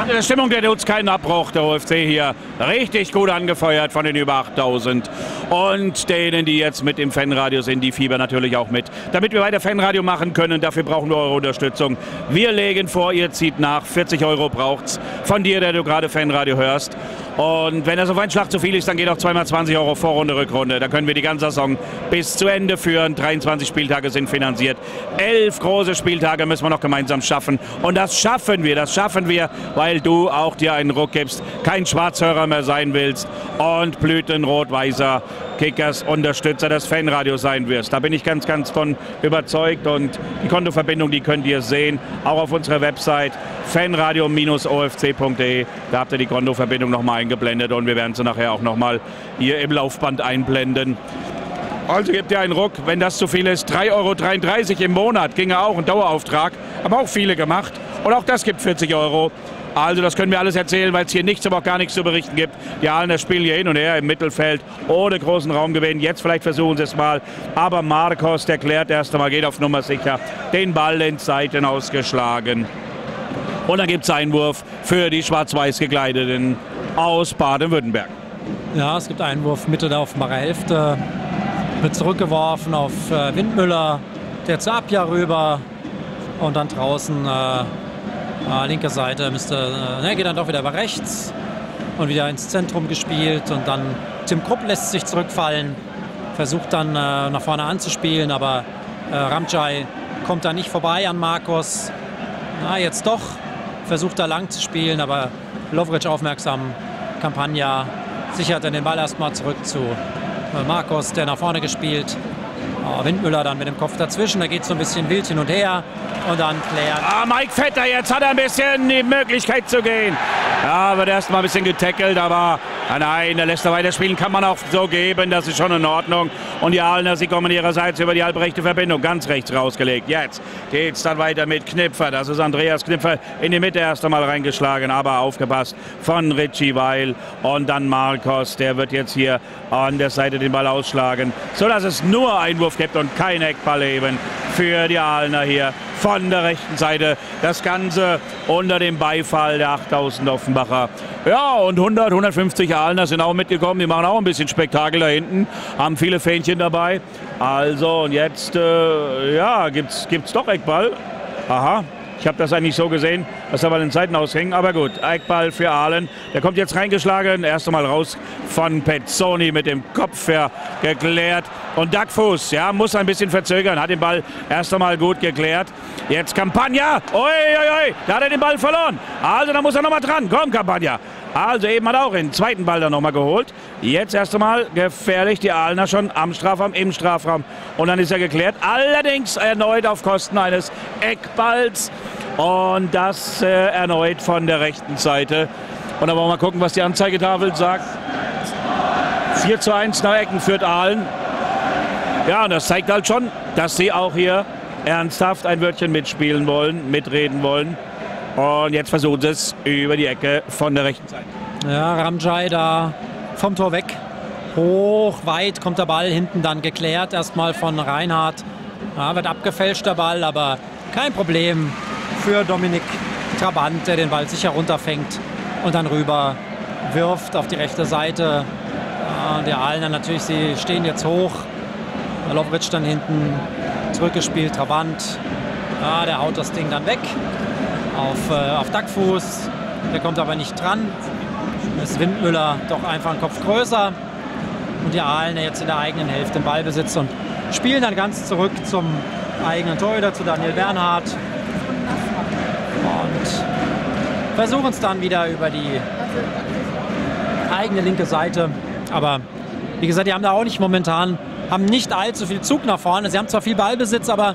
In der Stimmung der tut keinen Abbruch. Der OFC hier richtig gut angefeuert von den über 8000 und denen, die jetzt mit im Fanradio sind, die Fieber natürlich auch mit. Damit wir weiter Fanradio machen können, dafür brauchen wir eure Unterstützung. Wir legen vor, ihr zieht nach. 40 Euro braucht es von dir, der du gerade Fanradio hörst. Und wenn das auf einen Schlag zu viel ist, dann geht auch zweimal 20 Euro Vorrunde, Rückrunde. Da können wir die ganze Saison bis zu Ende führen. 23 Spieltage sind finanziert. Elf große Spieltage müssen wir noch gemeinsam schaffen. Und das schaffen wir, das schaffen wir, weil du auch dir einen Ruck gibst, kein Schwarzhörer mehr sein willst und Blütenrot-Weißer Kickers Unterstützer des Fanradios sein wirst. Da bin ich ganz, ganz von überzeugt und die Kontoverbindung, die könnt ihr sehen, auch auf unserer Website fanradio-ofc.de. Da habt ihr die Kontoverbindung nochmal eingeblendet und wir werden sie nachher auch nochmal hier im Laufband einblenden. Also gebt ihr einen Ruck, wenn das zu viel ist. 3,33 Euro im Monat ginge auch, ein Dauerauftrag. Haben auch viele gemacht. Und auch das gibt 40 Euro. Also das können wir alles erzählen, weil es hier nichts, aber auch gar nichts zu berichten gibt. Die Aalener spielen hier hin und her im Mittelfeld ohne großen Raumgewinn. Jetzt vielleicht versuchen sie es mal. Aber Marcos, der klärt erst einmal, geht auf Nummer sicher. Den Ball in Seiten ausgeschlagen. Und dann gibt es Einwurf für die schwarz-weiß gekleideten aus Baden-Württemberg. Ja, es gibt Einwurf Mitte der offenbare Hälfte. Wird zurückgeworfen auf äh, Windmüller, der zu Abja rüber und dann draußen äh, Ah, linke Seite müsste, äh, ne, geht dann doch wieder über rechts. und wieder ins Zentrum gespielt und dann Tim Krupp lässt sich zurückfallen, versucht dann äh, nach vorne anzuspielen, aber äh, Ramjai kommt da nicht vorbei an Markus. Na, jetzt doch, versucht da lang zu spielen, aber Lovric aufmerksam. Campagna sichert dann den Ball erstmal zurück zu äh, Markus, der nach vorne gespielt. Oh, Windmüller dann mit dem Kopf dazwischen, da geht es so ein bisschen wild hin und her und dann klärt. Ah, Mike Vetter, jetzt hat er ein bisschen die Möglichkeit zu gehen. Ja, wird erst mal ein bisschen getackelt, aber ah, nein, der lässt er weiterspielen, kann man auch so geben, das ist schon in Ordnung. Und die Aalener, sie kommen ihrerseits über die halbrechte Verbindung, ganz rechts rausgelegt. Jetzt geht es dann weiter mit Knipfer, das ist Andreas Knipfer in die Mitte erst einmal reingeschlagen, aber aufgepasst von Richie Weil und dann Marcos, der wird jetzt hier an der Seite den Ball ausschlagen, sodass es nur Einwurf gibt und kein Eckball eben für die Aalener hier von der rechten Seite. Das Ganze unter dem Beifall der 8000 Offenbacher. Ja, und 100, 150 Aalener sind auch mitgekommen. Die machen auch ein bisschen Spektakel da hinten, haben viele Fähnchen dabei. Also, und jetzt, äh, ja, gibt es doch Eckball. Aha, ich habe das eigentlich so gesehen, dass da bei den Seiten aushängen. Aber gut, Eckball für Ahlen. Der kommt jetzt reingeschlagen. Erst einmal raus von Pezzoni mit dem Kopf her geklärt. Und Duckfuß, ja, muss ein bisschen verzögern. Hat den Ball erst einmal gut geklärt. Jetzt Campagna. Ui, ui, ui, da hat er den Ball verloren. Also, da muss er nochmal dran. Komm, Campagna. Also eben hat auch den zweiten Ball dann nochmal geholt. Jetzt erst einmal gefährlich, die Aalener schon am Strafraum, im Strafraum. Und dann ist er geklärt. Allerdings erneut auf Kosten eines Eckballs. Und das äh, erneut von der rechten Seite. Und dann wollen wir mal gucken, was die Anzeigetafel sagt. 4 zu 1 nach Ecken führt Aalen. Ja, und das zeigt halt schon, dass sie auch hier ernsthaft ein Wörtchen mitspielen wollen, mitreden wollen. Und jetzt versuchen sie es über die Ecke von der rechten Seite. Ja, Ramjai da vom Tor weg. Hoch, weit kommt der Ball, hinten dann geklärt. Erstmal von Reinhardt. Ja, wird abgefälscht der Ball, aber kein Problem für Dominik Trabant, der den Ball sicher runterfängt und dann rüber wirft auf die rechte Seite. Ja, der Aalener natürlich, sie stehen jetzt hoch. Lovric dann hinten zurückgespielt, Trabant. Ja, der haut das Ding dann weg auf, äh, auf Dackfuß. Der kommt aber nicht dran. Ist Windmüller doch einfach ein Kopf größer. Und die Aalen jetzt in der eigenen Hälfte im Ballbesitz und spielen dann ganz zurück zum eigenen Torhüter, zu Daniel Bernhard. Und versuchen es dann wieder über die eigene linke Seite. Aber wie gesagt, die haben da auch nicht momentan, haben nicht allzu viel Zug nach vorne. Sie haben zwar viel Ballbesitz, aber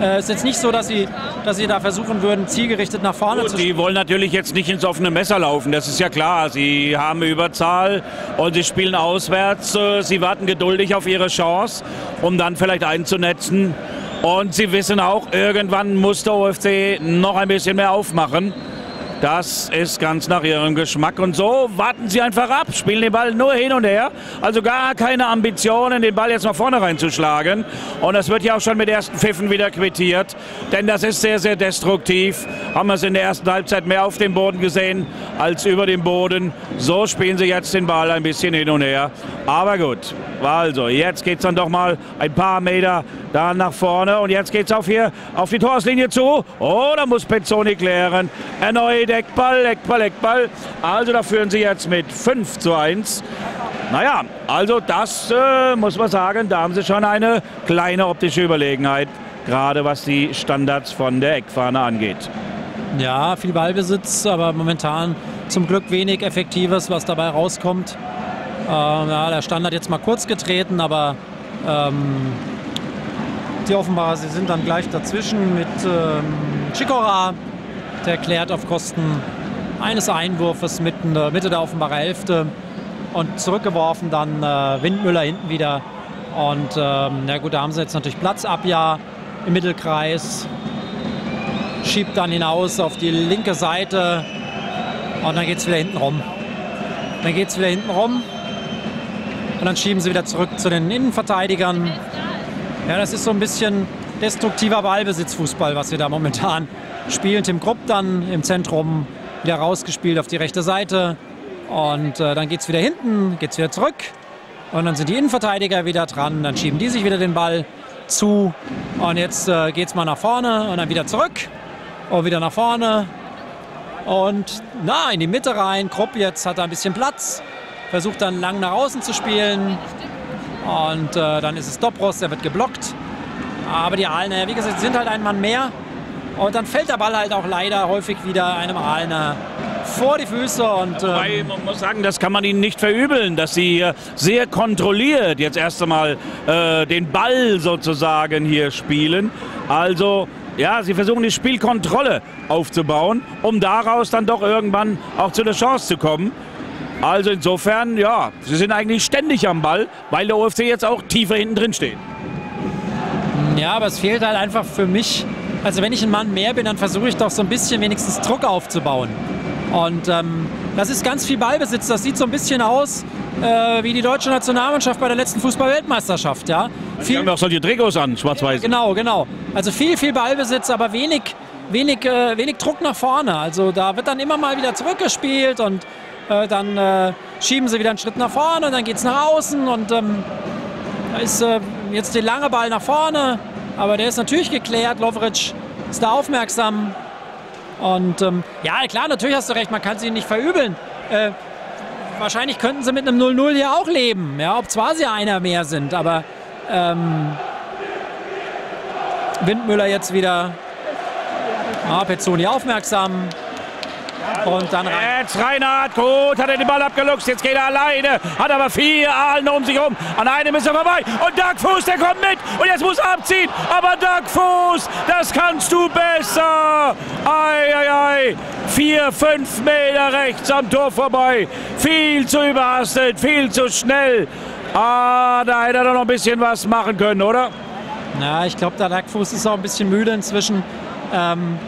äh, es ist jetzt nicht so, dass sie, dass sie da versuchen würden, zielgerichtet nach vorne Gut, zu die spielen. wollen natürlich jetzt nicht ins offene Messer laufen, das ist ja klar. Sie haben Überzahl und sie spielen auswärts. Äh, Sie warten geduldig auf ihre Chance, um dann vielleicht einzunetzen. Und sie wissen auch, irgendwann muss der OFC noch ein bisschen mehr aufmachen. Das ist ganz nach ihrem Geschmack. Und so warten sie einfach ab, spielen den Ball nur hin und her. Also gar keine Ambitionen, den Ball jetzt nach vorne reinzuschlagen. Und das wird ja auch schon mit ersten Pfiffen wieder quittiert. Denn das ist sehr, sehr destruktiv. Haben wir es in der ersten Halbzeit mehr auf dem Boden gesehen als über dem Boden. So spielen sie jetzt den Ball ein bisschen hin und her. Aber gut, also jetzt geht es dann doch mal ein paar Meter da nach vorne. Und jetzt geht es auf auf die Torslinie zu. Oh, da muss Pezzoni klären. Erneut Eckball, Eckball, Eckball. Also da führen sie jetzt mit 5 zu 1. Naja, also das äh, muss man sagen, da haben sie schon eine kleine optische Überlegenheit. Gerade was die Standards von der Eckfahne angeht. Ja, viel Ballbesitz, aber momentan zum Glück wenig Effektives, was dabei rauskommt. Ähm, ja, der Standard jetzt mal kurz getreten, aber ähm, die Offenbarer, sie sind dann gleich dazwischen mit ähm, Chikora. Der klärt auf Kosten eines Einwurfes mitten Mitte der Offenbarer Hälfte und zurückgeworfen dann äh, Windmüller hinten wieder. Und ähm, na gut, da haben sie jetzt natürlich Platz ab, ja, im Mittelkreis. Schiebt dann hinaus auf die linke Seite und dann geht es wieder hinten rum. Dann geht es wieder hinten rum und dann schieben sie wieder zurück zu den Innenverteidigern. Ja, das ist so ein bisschen destruktiver Ballbesitzfußball, was wir da momentan spielen. Tim Krupp dann im Zentrum wieder rausgespielt auf die rechte Seite. Und äh, dann geht es wieder hinten, geht es wieder zurück. Und dann sind die Innenverteidiger wieder dran. Dann schieben die sich wieder den Ball zu. Und jetzt äh, geht es mal nach vorne und dann wieder zurück. Und wieder nach vorne. Und na, in die Mitte rein. Krupp jetzt hat er ein bisschen Platz. Versucht dann lang nach außen zu spielen. Und äh, dann ist es Dobros, der wird geblockt. Aber die Aalener, wie gesagt, sind halt ein Mann mehr. Und dann fällt der Ball halt auch leider häufig wieder einem Aalener vor die Füße. Und, ähm Wobei, man muss sagen, das kann man ihnen nicht verübeln, dass sie hier sehr kontrolliert jetzt erst einmal äh, den Ball sozusagen hier spielen. Also ja, sie versuchen die Spielkontrolle aufzubauen, um daraus dann doch irgendwann auch zu der Chance zu kommen. Also insofern, ja, sie sind eigentlich ständig am Ball, weil der OFC jetzt auch tiefer hinten drin steht. Ja, aber es fehlt halt einfach für mich. Also wenn ich ein Mann mehr bin, dann versuche ich doch so ein bisschen wenigstens Druck aufzubauen. Und ähm, das ist ganz viel Ballbesitz. Das sieht so ein bisschen aus äh, wie die deutsche Nationalmannschaft bei der letzten Fußball-Weltmeisterschaft. Ja? Sie haben auch solche Trikots an, schwarz-weiß. Genau, genau. Also viel, viel Ballbesitz, aber wenig, wenig, äh, wenig Druck nach vorne. Also da wird dann immer mal wieder zurückgespielt und äh, dann äh, schieben sie wieder einen Schritt nach vorne und dann geht es nach außen und ähm, da ist äh, jetzt der lange Ball nach vorne, aber der ist natürlich geklärt. Lovric ist da aufmerksam. Und ähm, ja, klar, natürlich hast du recht, man kann sie nicht verübeln. Äh, wahrscheinlich könnten sie mit einem 0-0 hier auch leben, ja, ob zwar sie einer mehr sind, aber ähm, Windmüller jetzt wieder. Ah, Pezzoni aufmerksam. Und dann rein. Jetzt Reinhard, gut, hat er den Ball abgeluchst, jetzt geht er alleine, hat aber vier Aalen um sich rum. An einem ist er vorbei und Doug Fuß, der kommt mit und jetzt muss er abziehen. Aber Doug Fuß, das kannst du besser. Ei, ei, ei. Vier, fünf Meter rechts am Tor vorbei. Viel zu überhastet, viel zu schnell. Ah, da hätte er doch noch ein bisschen was machen können, oder? Ja, ich glaube, der Lackfuß ist auch ein bisschen müde inzwischen. Ähm,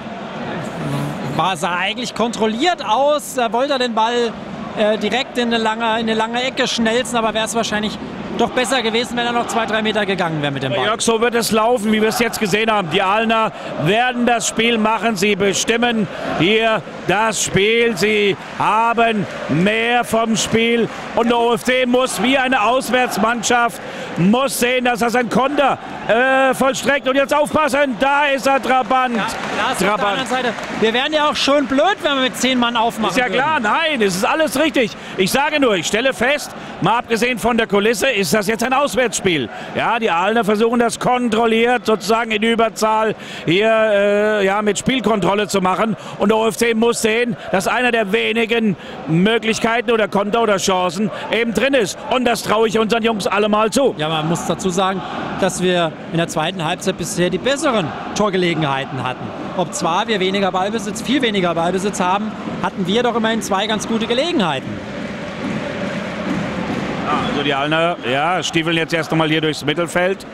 war sah eigentlich kontrolliert aus. Er wollte den Ball äh, direkt in eine, lange, in eine lange Ecke schnellsten, aber wäre es wahrscheinlich doch besser gewesen, wenn er noch zwei, drei Meter gegangen wäre mit dem Ball. Jörg, so wird es laufen, wie wir es jetzt gesehen haben. Die Aalner werden das Spiel machen. Sie bestimmen hier das Spiel. Sie haben mehr vom Spiel. Und der OFC muss wie eine Auswärtsmannschaft muss sehen, dass er sein Konter äh, vollstreckt. Und jetzt aufpassen, da ist er Trabant. Ja, Seite. Wir wären ja auch schon blöd, wenn wir mit zehn Mann aufmachen. Ist ja würden. klar, nein, es ist alles richtig. Ich sage nur, ich stelle fest, mal abgesehen von der Kulisse, ist das jetzt ein Auswärtsspiel. Ja, die Aalner versuchen das kontrolliert, sozusagen in Überzahl hier äh, ja, mit Spielkontrolle zu machen. Und der OFC muss sehen, dass einer der wenigen Möglichkeiten oder Konter oder Chancen eben drin ist. Und das traue ich unseren Jungs alle mal zu. Ja, man muss dazu sagen, dass wir in der zweiten Halbzeit bisher die besseren Torgelegenheiten hatten. Ob zwar wir weniger Ballbesitz, viel weniger Ballbesitz haben, hatten wir doch immerhin zwei ganz gute Gelegenheiten. Also die Alner, ja, stiefeln jetzt erst einmal hier durchs Mittelfeld.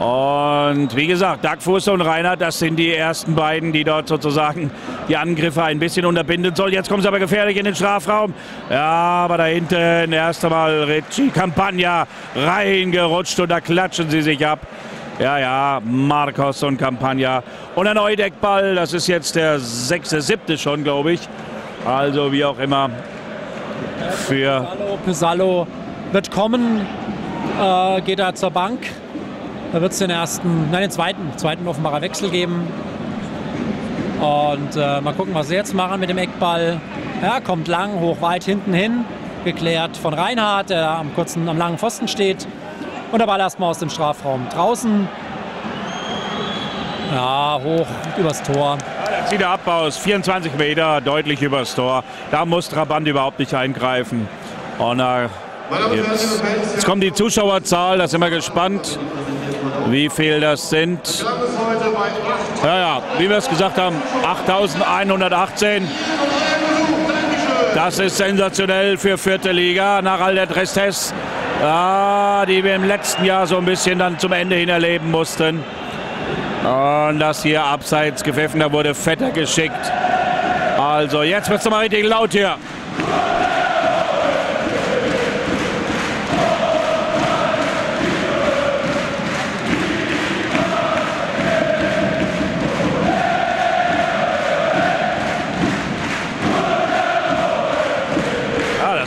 Und wie gesagt, Dagfuß und Reinhard, das sind die ersten beiden, die dort sozusagen die Angriffe ein bisschen unterbinden sollen. Jetzt kommen sie aber gefährlich in den Strafraum. Ja, aber da hinten erst einmal Ricci Campagna reingerutscht und da klatschen sie sich ab. Ja, ja, Marcos und Campagna. Und ein Neudeckball, das ist jetzt der sechste, siebte schon, glaube ich. Also wie auch immer. Für Pisallo, Pisallo wird kommen, äh, geht er zur Bank. Da wird es den ersten, nein, den zweiten, zweiten offenbarer Wechsel geben. Und äh, mal gucken, was sie jetzt machen mit dem Eckball. Ja, kommt lang, hoch, weit hinten hin. Geklärt von Reinhardt, der am kurzen, am langen Pfosten steht. Und der Ball erstmal aus dem Strafraum draußen. Ja, hoch übers Tor. Ja, zieht er ab aus 24 Meter, deutlich übers Tor. Da muss Trabant überhaupt nicht eingreifen. Und äh, jetzt, jetzt kommt die Zuschauerzahl, da sind wir gespannt, wie viel das sind. Ja, ja, wie wir es gesagt haben, 8118. Das ist sensationell für vierte Liga nach all der Tristesse, ja, die wir im letzten Jahr so ein bisschen dann zum Ende hin erleben mussten. Und das hier abseits gepfiffen, da wurde Vetter geschickt. Also jetzt wird es mal richtig laut hier.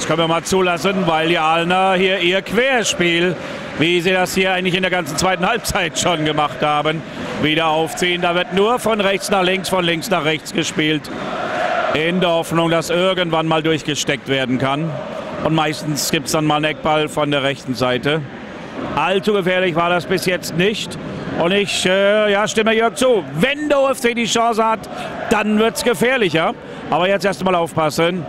Das können wir mal zulassen, weil die Aalner hier ihr Querspiel, wie sie das hier eigentlich in der ganzen zweiten Halbzeit schon gemacht haben, wieder aufziehen. Da wird nur von rechts nach links, von links nach rechts gespielt. in der Hoffnung, dass irgendwann mal durchgesteckt werden kann. Und meistens gibt es dann mal einen Eckball von der rechten Seite. Allzu gefährlich war das bis jetzt nicht. Und ich äh, ja, stimme Jörg zu. Wenn der OFC die Chance hat, dann wird es gefährlicher. Aber jetzt erst mal aufpassen.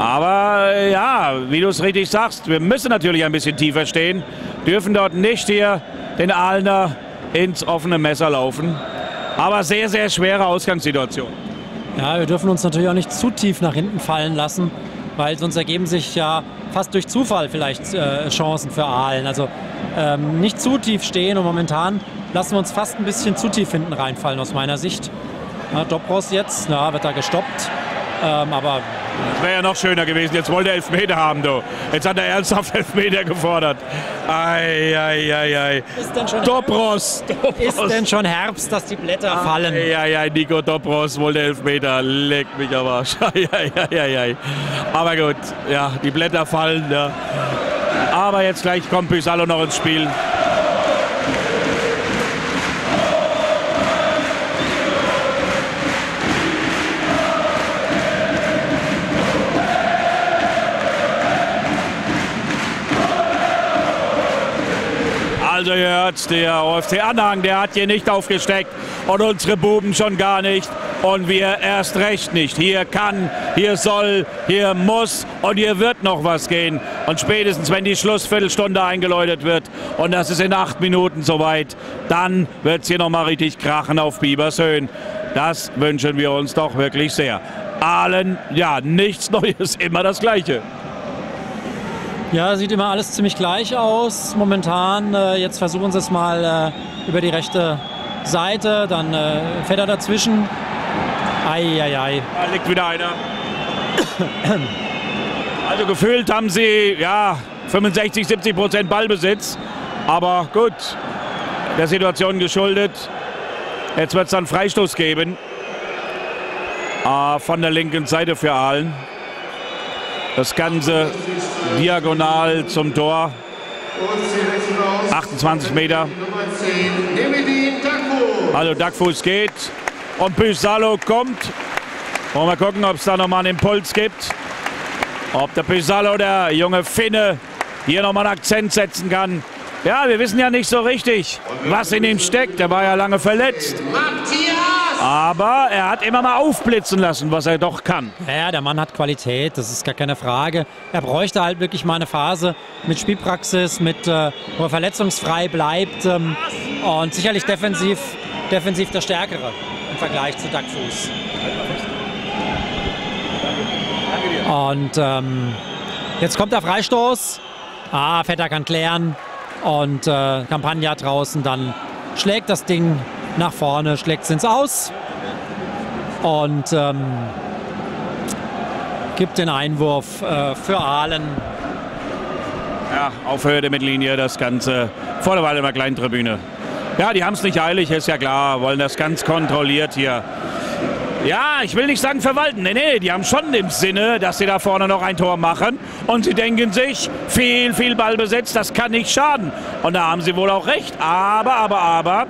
Aber äh, ja, wie du es richtig sagst, wir müssen natürlich ein bisschen tiefer stehen. Dürfen dort nicht hier den Aalener ins offene Messer laufen. Aber sehr, sehr schwere Ausgangssituation. Ja, wir dürfen uns natürlich auch nicht zu tief nach hinten fallen lassen, weil sonst ergeben sich ja fast durch Zufall vielleicht äh, Chancen für Aalen. Also ähm, nicht zu tief stehen und momentan lassen wir uns fast ein bisschen zu tief hinten reinfallen aus meiner Sicht. Ja, Dobros jetzt, na, wird da gestoppt. Ähm, aber das wäre ja noch schöner gewesen. Jetzt wollte er Elfmeter haben, du. Jetzt hat er ernsthaft Elfmeter gefordert. Eieiei. ist denn schon Dobros. Herbst, ist denn schon Herbst, dass die Blätter fallen? Eieiei, Nico Dobros wollte Elfmeter. Leck mich am Arsch. Eieiei. Aber gut, ja, die Blätter fallen. Ja. Aber jetzt gleich kommt Pysalo noch ins Spiel. Also ihr hört, der OFC-Anhang, der hat hier nicht aufgesteckt und unsere Buben schon gar nicht und wir erst recht nicht. Hier kann, hier soll, hier muss und hier wird noch was gehen. Und spätestens, wenn die Schlussviertelstunde eingeläutet wird und das ist in acht Minuten soweit, dann wird es hier noch mal richtig krachen auf Biebershöhen. Das wünschen wir uns doch wirklich sehr. Allen, ja, nichts Neues, immer das Gleiche. Ja, sieht immer alles ziemlich gleich aus momentan. Äh, jetzt versuchen sie es mal äh, über die rechte Seite, dann äh, fährt er dazwischen. Eieiei. Da liegt wieder einer. Also gefühlt haben sie ja 65, 70 Prozent Ballbesitz. Aber gut, der Situation geschuldet. Jetzt wird es dann Freistoß geben. Äh, von der linken Seite für Aalen. Das Ganze diagonal zum Tor. 28 Meter. Also Duckfuß geht und Pysalo kommt. Wollen wir gucken, ob es da nochmal einen Impuls gibt. Ob der Pysalo, der junge Finne, hier nochmal einen Akzent setzen kann. Ja, wir wissen ja nicht so richtig, was in ihm steckt. Der war ja lange verletzt. Matthias! Aber er hat immer mal aufblitzen lassen, was er doch kann. Ja, der Mann hat Qualität, das ist gar keine Frage. Er bräuchte halt wirklich mal eine Phase mit Spielpraxis, mit, äh, wo er verletzungsfrei bleibt ähm, und sicherlich defensiv, defensiv der Stärkere im Vergleich zu Duckfuß. Und ähm, jetzt kommt der Freistoß. Ah, Vetter kann klären. Und äh, Campagna draußen dann schlägt das Ding nach vorne, schlägt es ins Aus und ähm, gibt den Einwurf äh, für Aalen. Ja, auf Höhe der Mittellinie das Ganze vor der Waldemar Kleintribüne. Ja, die haben es nicht eilig, ist ja klar, wollen das ganz kontrolliert hier. Ja, ich will nicht sagen verwalten. Nee, nee, die haben schon im Sinne, dass sie da vorne noch ein Tor machen. Und sie denken sich, viel, viel Ball besetzt, das kann nicht schaden. Und da haben sie wohl auch recht. Aber, aber, aber,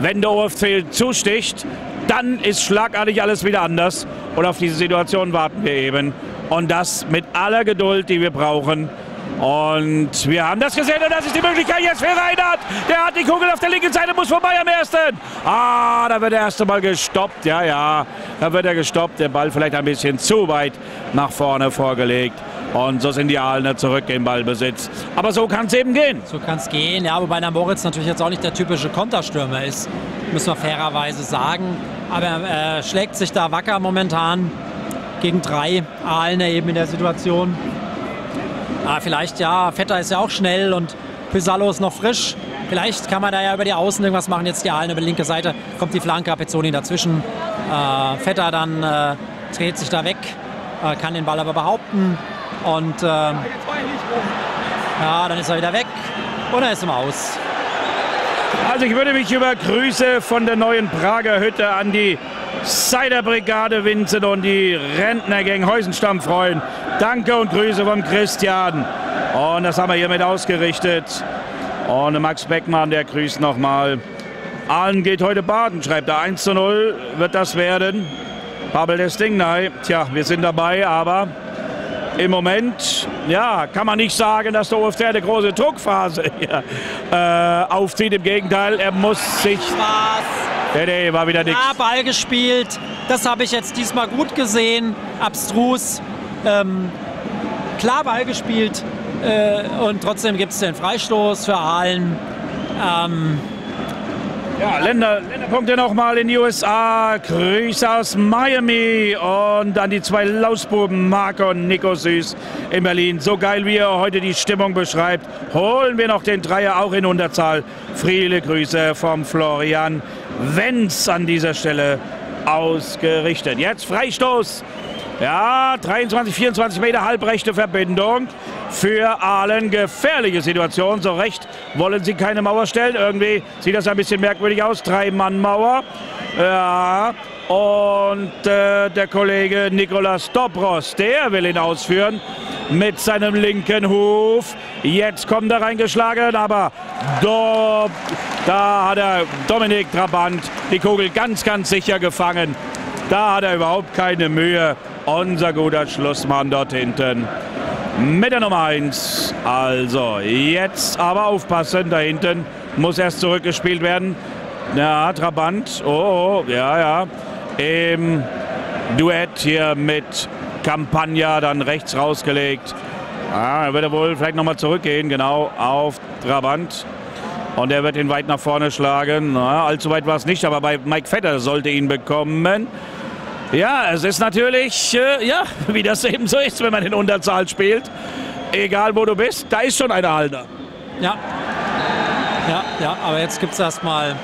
wenn der OFC zusticht, dann ist schlagartig alles wieder anders. Und auf diese Situation warten wir eben. Und das mit aller Geduld, die wir brauchen. Und wir haben das gesehen und das ist die Möglichkeit jetzt für Reinhardt. Der hat die Kugel auf der linken Seite, muss vorbei am ersten. Ah, da wird der erste Mal gestoppt. Ja, ja, da wird er gestoppt. Der Ball vielleicht ein bisschen zu weit nach vorne vorgelegt. Und so sind die Aalener zurück im Ballbesitz. Aber so kann es eben gehen. So kann es gehen, ja, wobei der Moritz natürlich jetzt auch nicht der typische Konterstürmer ist, müssen wir fairerweise sagen. Aber er äh, schlägt sich da wacker momentan gegen drei Aalener eben in der Situation. Aber vielleicht, ja, Vetter ist ja auch schnell und Pysalo ist noch frisch. Vielleicht kann man da ja über die Außen irgendwas machen. Jetzt die Aalen über die linke Seite kommt die Flanke, Pezzoni dazwischen. Äh, Vetter dann äh, dreht sich da weg, äh, kann den Ball aber behaupten. Und ähm, ja, dann ist er wieder weg und er ist im Aus. Also ich würde mich über Grüße von der neuen Prager Hütte an die Cider-Brigade Vincent und die Rentnergang Heusenstamm freuen. Danke und Grüße vom Christian. Und das haben wir hiermit ausgerichtet. Und Max Beckmann, der grüßt nochmal. Allen geht heute baden, schreibt er. 1 zu 0 wird das werden. Pavel des Ding, nein. Tja, wir sind dabei, aber im Moment, ja, kann man nicht sagen, dass der OFC eine große Druckphase hier, äh, aufzieht. Im Gegenteil, er muss sich. Spaß. Nee, nee, war wieder nichts. Ja, Ball gespielt. Das habe ich jetzt diesmal gut gesehen. Abstrus. Ähm, klar Ball gespielt. Äh, und trotzdem gibt es den Freistoß für Aalen. Ähm, ja, Länder, Länderpunkte nochmal in die USA. Grüße aus Miami und an die zwei Lausbuben, Marco und Nico Süß in Berlin. So geil, wie er heute die Stimmung beschreibt, holen wir noch den Dreier auch in Unterzahl. Viele Grüße vom Florian Wenz an dieser Stelle ausgerichtet. Jetzt Freistoß. Ja, 23, 24 Meter halbrechte Verbindung für Aalen. Gefährliche Situation. So recht wollen sie keine Mauer stellen. Irgendwie sieht das ein bisschen merkwürdig aus. Drei-Mann-Mauer. Ja, und äh, der Kollege Nikolas Dobros, der will ihn ausführen mit seinem linken Huf. Jetzt kommt er reingeschlagen, aber do, da hat er Dominik Trabant die Kugel ganz, ganz sicher gefangen. Da hat er überhaupt keine Mühe. Unser guter Schlussmann dort hinten mit der Nummer 1. Also jetzt aber aufpassen, da hinten muss erst zurückgespielt werden. Ja, Trabant, oh, oh, ja, ja. Im Duett hier mit Campagna dann rechts rausgelegt. Ah, er wird er wohl vielleicht nochmal zurückgehen, genau, auf Trabant. Und er wird ihn weit nach vorne schlagen. Na, allzu weit war es nicht, aber bei Mike Vetter sollte ihn bekommen. Ja, es ist natürlich, äh, ja, wie das eben so ist, wenn man in Unterzahl spielt. Egal wo du bist, da ist schon eine Halter. Ja. Ja, ja, aber jetzt gibt es erstmal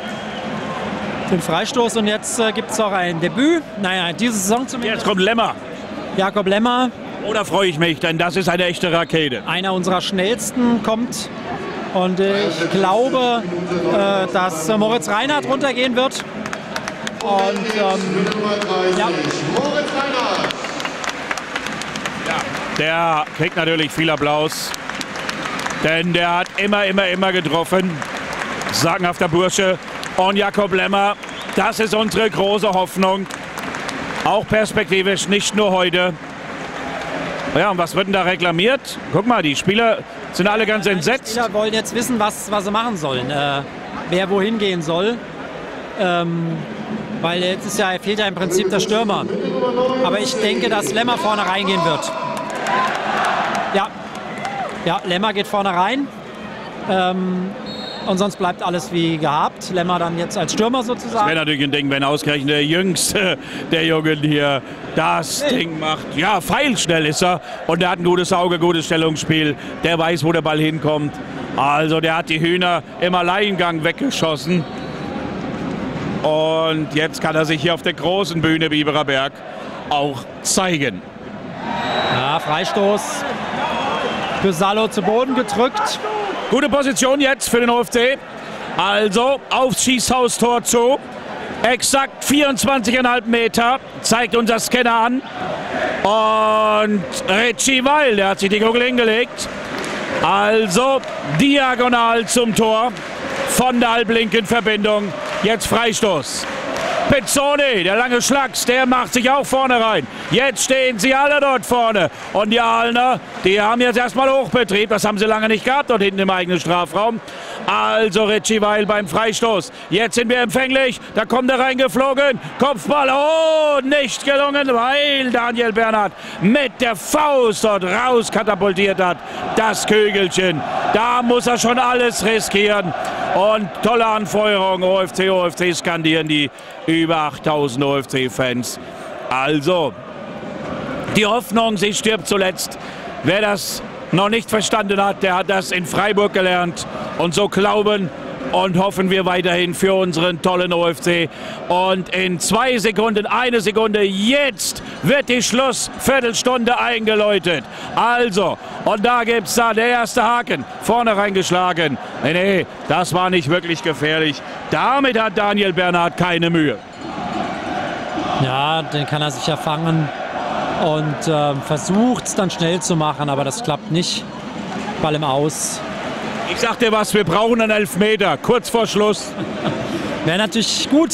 den Freistoß und jetzt äh, gibt es auch ein Debüt. Naja, diese Saison zumindest. Jetzt kommt Lemmer. Jakob Lemmer. Oder freue ich mich, denn das ist eine echte Rakete. Einer unserer schnellsten kommt. Und ich glaube, äh, dass Moritz Reinhardt runtergehen wird. Und ähm, ja. ja, der kriegt natürlich viel Applaus. Denn der hat immer, immer, immer getroffen. Sagenhafter Bursche. Und Jakob Lemmer, das ist unsere große Hoffnung. Auch perspektivisch, nicht nur heute. Ja, und was wird denn da reklamiert? Guck mal, die Spieler sind alle ganz entsetzt. Die Spieler wollen jetzt wissen, was, was sie machen sollen. Äh, wer wohin gehen soll. Ähm, weil jetzt ist ja, fehlt ja im Prinzip der Stürmer. Aber ich denke, dass Lemmer vorne reingehen wird. Ja, ja Lemmer geht vorne rein. Ähm, und sonst bleibt alles wie gehabt. Lemmer dann jetzt als Stürmer sozusagen. Das wäre natürlich ein Ding, wenn ausgerechnet der Jüngste der Jungen hier das hey. Ding macht. Ja, feilschnell ist er. Und der hat ein gutes Auge, gutes Stellungsspiel. Der weiß, wo der Ball hinkommt. Also der hat die Hühner im Alleingang weggeschossen. Und jetzt kann er sich hier auf der großen Bühne Biberer Berg auch zeigen. Ja, Freistoß. Für Salo zu Boden gedrückt. Gute Position jetzt für den OFC. Also aufs Schießhaustor zu. Exakt 24,5 Meter, zeigt unser Scanner an. Und Richie Weil, der hat sich die Kugel hingelegt. Also diagonal zum Tor von der halblinken Verbindung. Jetzt Freistoß. Pizzoni, der lange Schlags, der macht sich auch vorne rein. Jetzt stehen sie alle dort vorne. Und die Ahlner, die haben jetzt erstmal Hochbetrieb. Das haben sie lange nicht gehabt, dort hinten im eigenen Strafraum. Also Richie Weil beim Freistoß. Jetzt sind wir empfänglich. Da kommt er reingeflogen. Kopfball. Oh, nicht gelungen, weil Daniel Bernhard mit der Faust dort raus katapultiert hat. Das Kügelchen. Da muss er schon alles riskieren. Und tolle Anfeuerung. OFC, OFC skandieren die über 8000 OFC-Fans. Also, die Hoffnung, sie stirbt zuletzt. Wer das noch nicht verstanden hat, der hat das in Freiburg gelernt. Und so glauben und hoffen wir weiterhin für unseren tollen OFC. Und in zwei Sekunden, eine Sekunde, jetzt wird die Schlussviertelstunde eingeläutet. Also, und da gibt es da der erste Haken, vorne reingeschlagen. Nee, nee, das war nicht wirklich gefährlich. Damit hat Daniel Bernhard keine Mühe. Ja, den kann er sich ja fangen und äh, versucht es dann schnell zu machen, aber das klappt nicht. Ball im Aus. Ich sag dir was, wir brauchen einen Elfmeter, kurz vor Schluss. Wäre natürlich gut,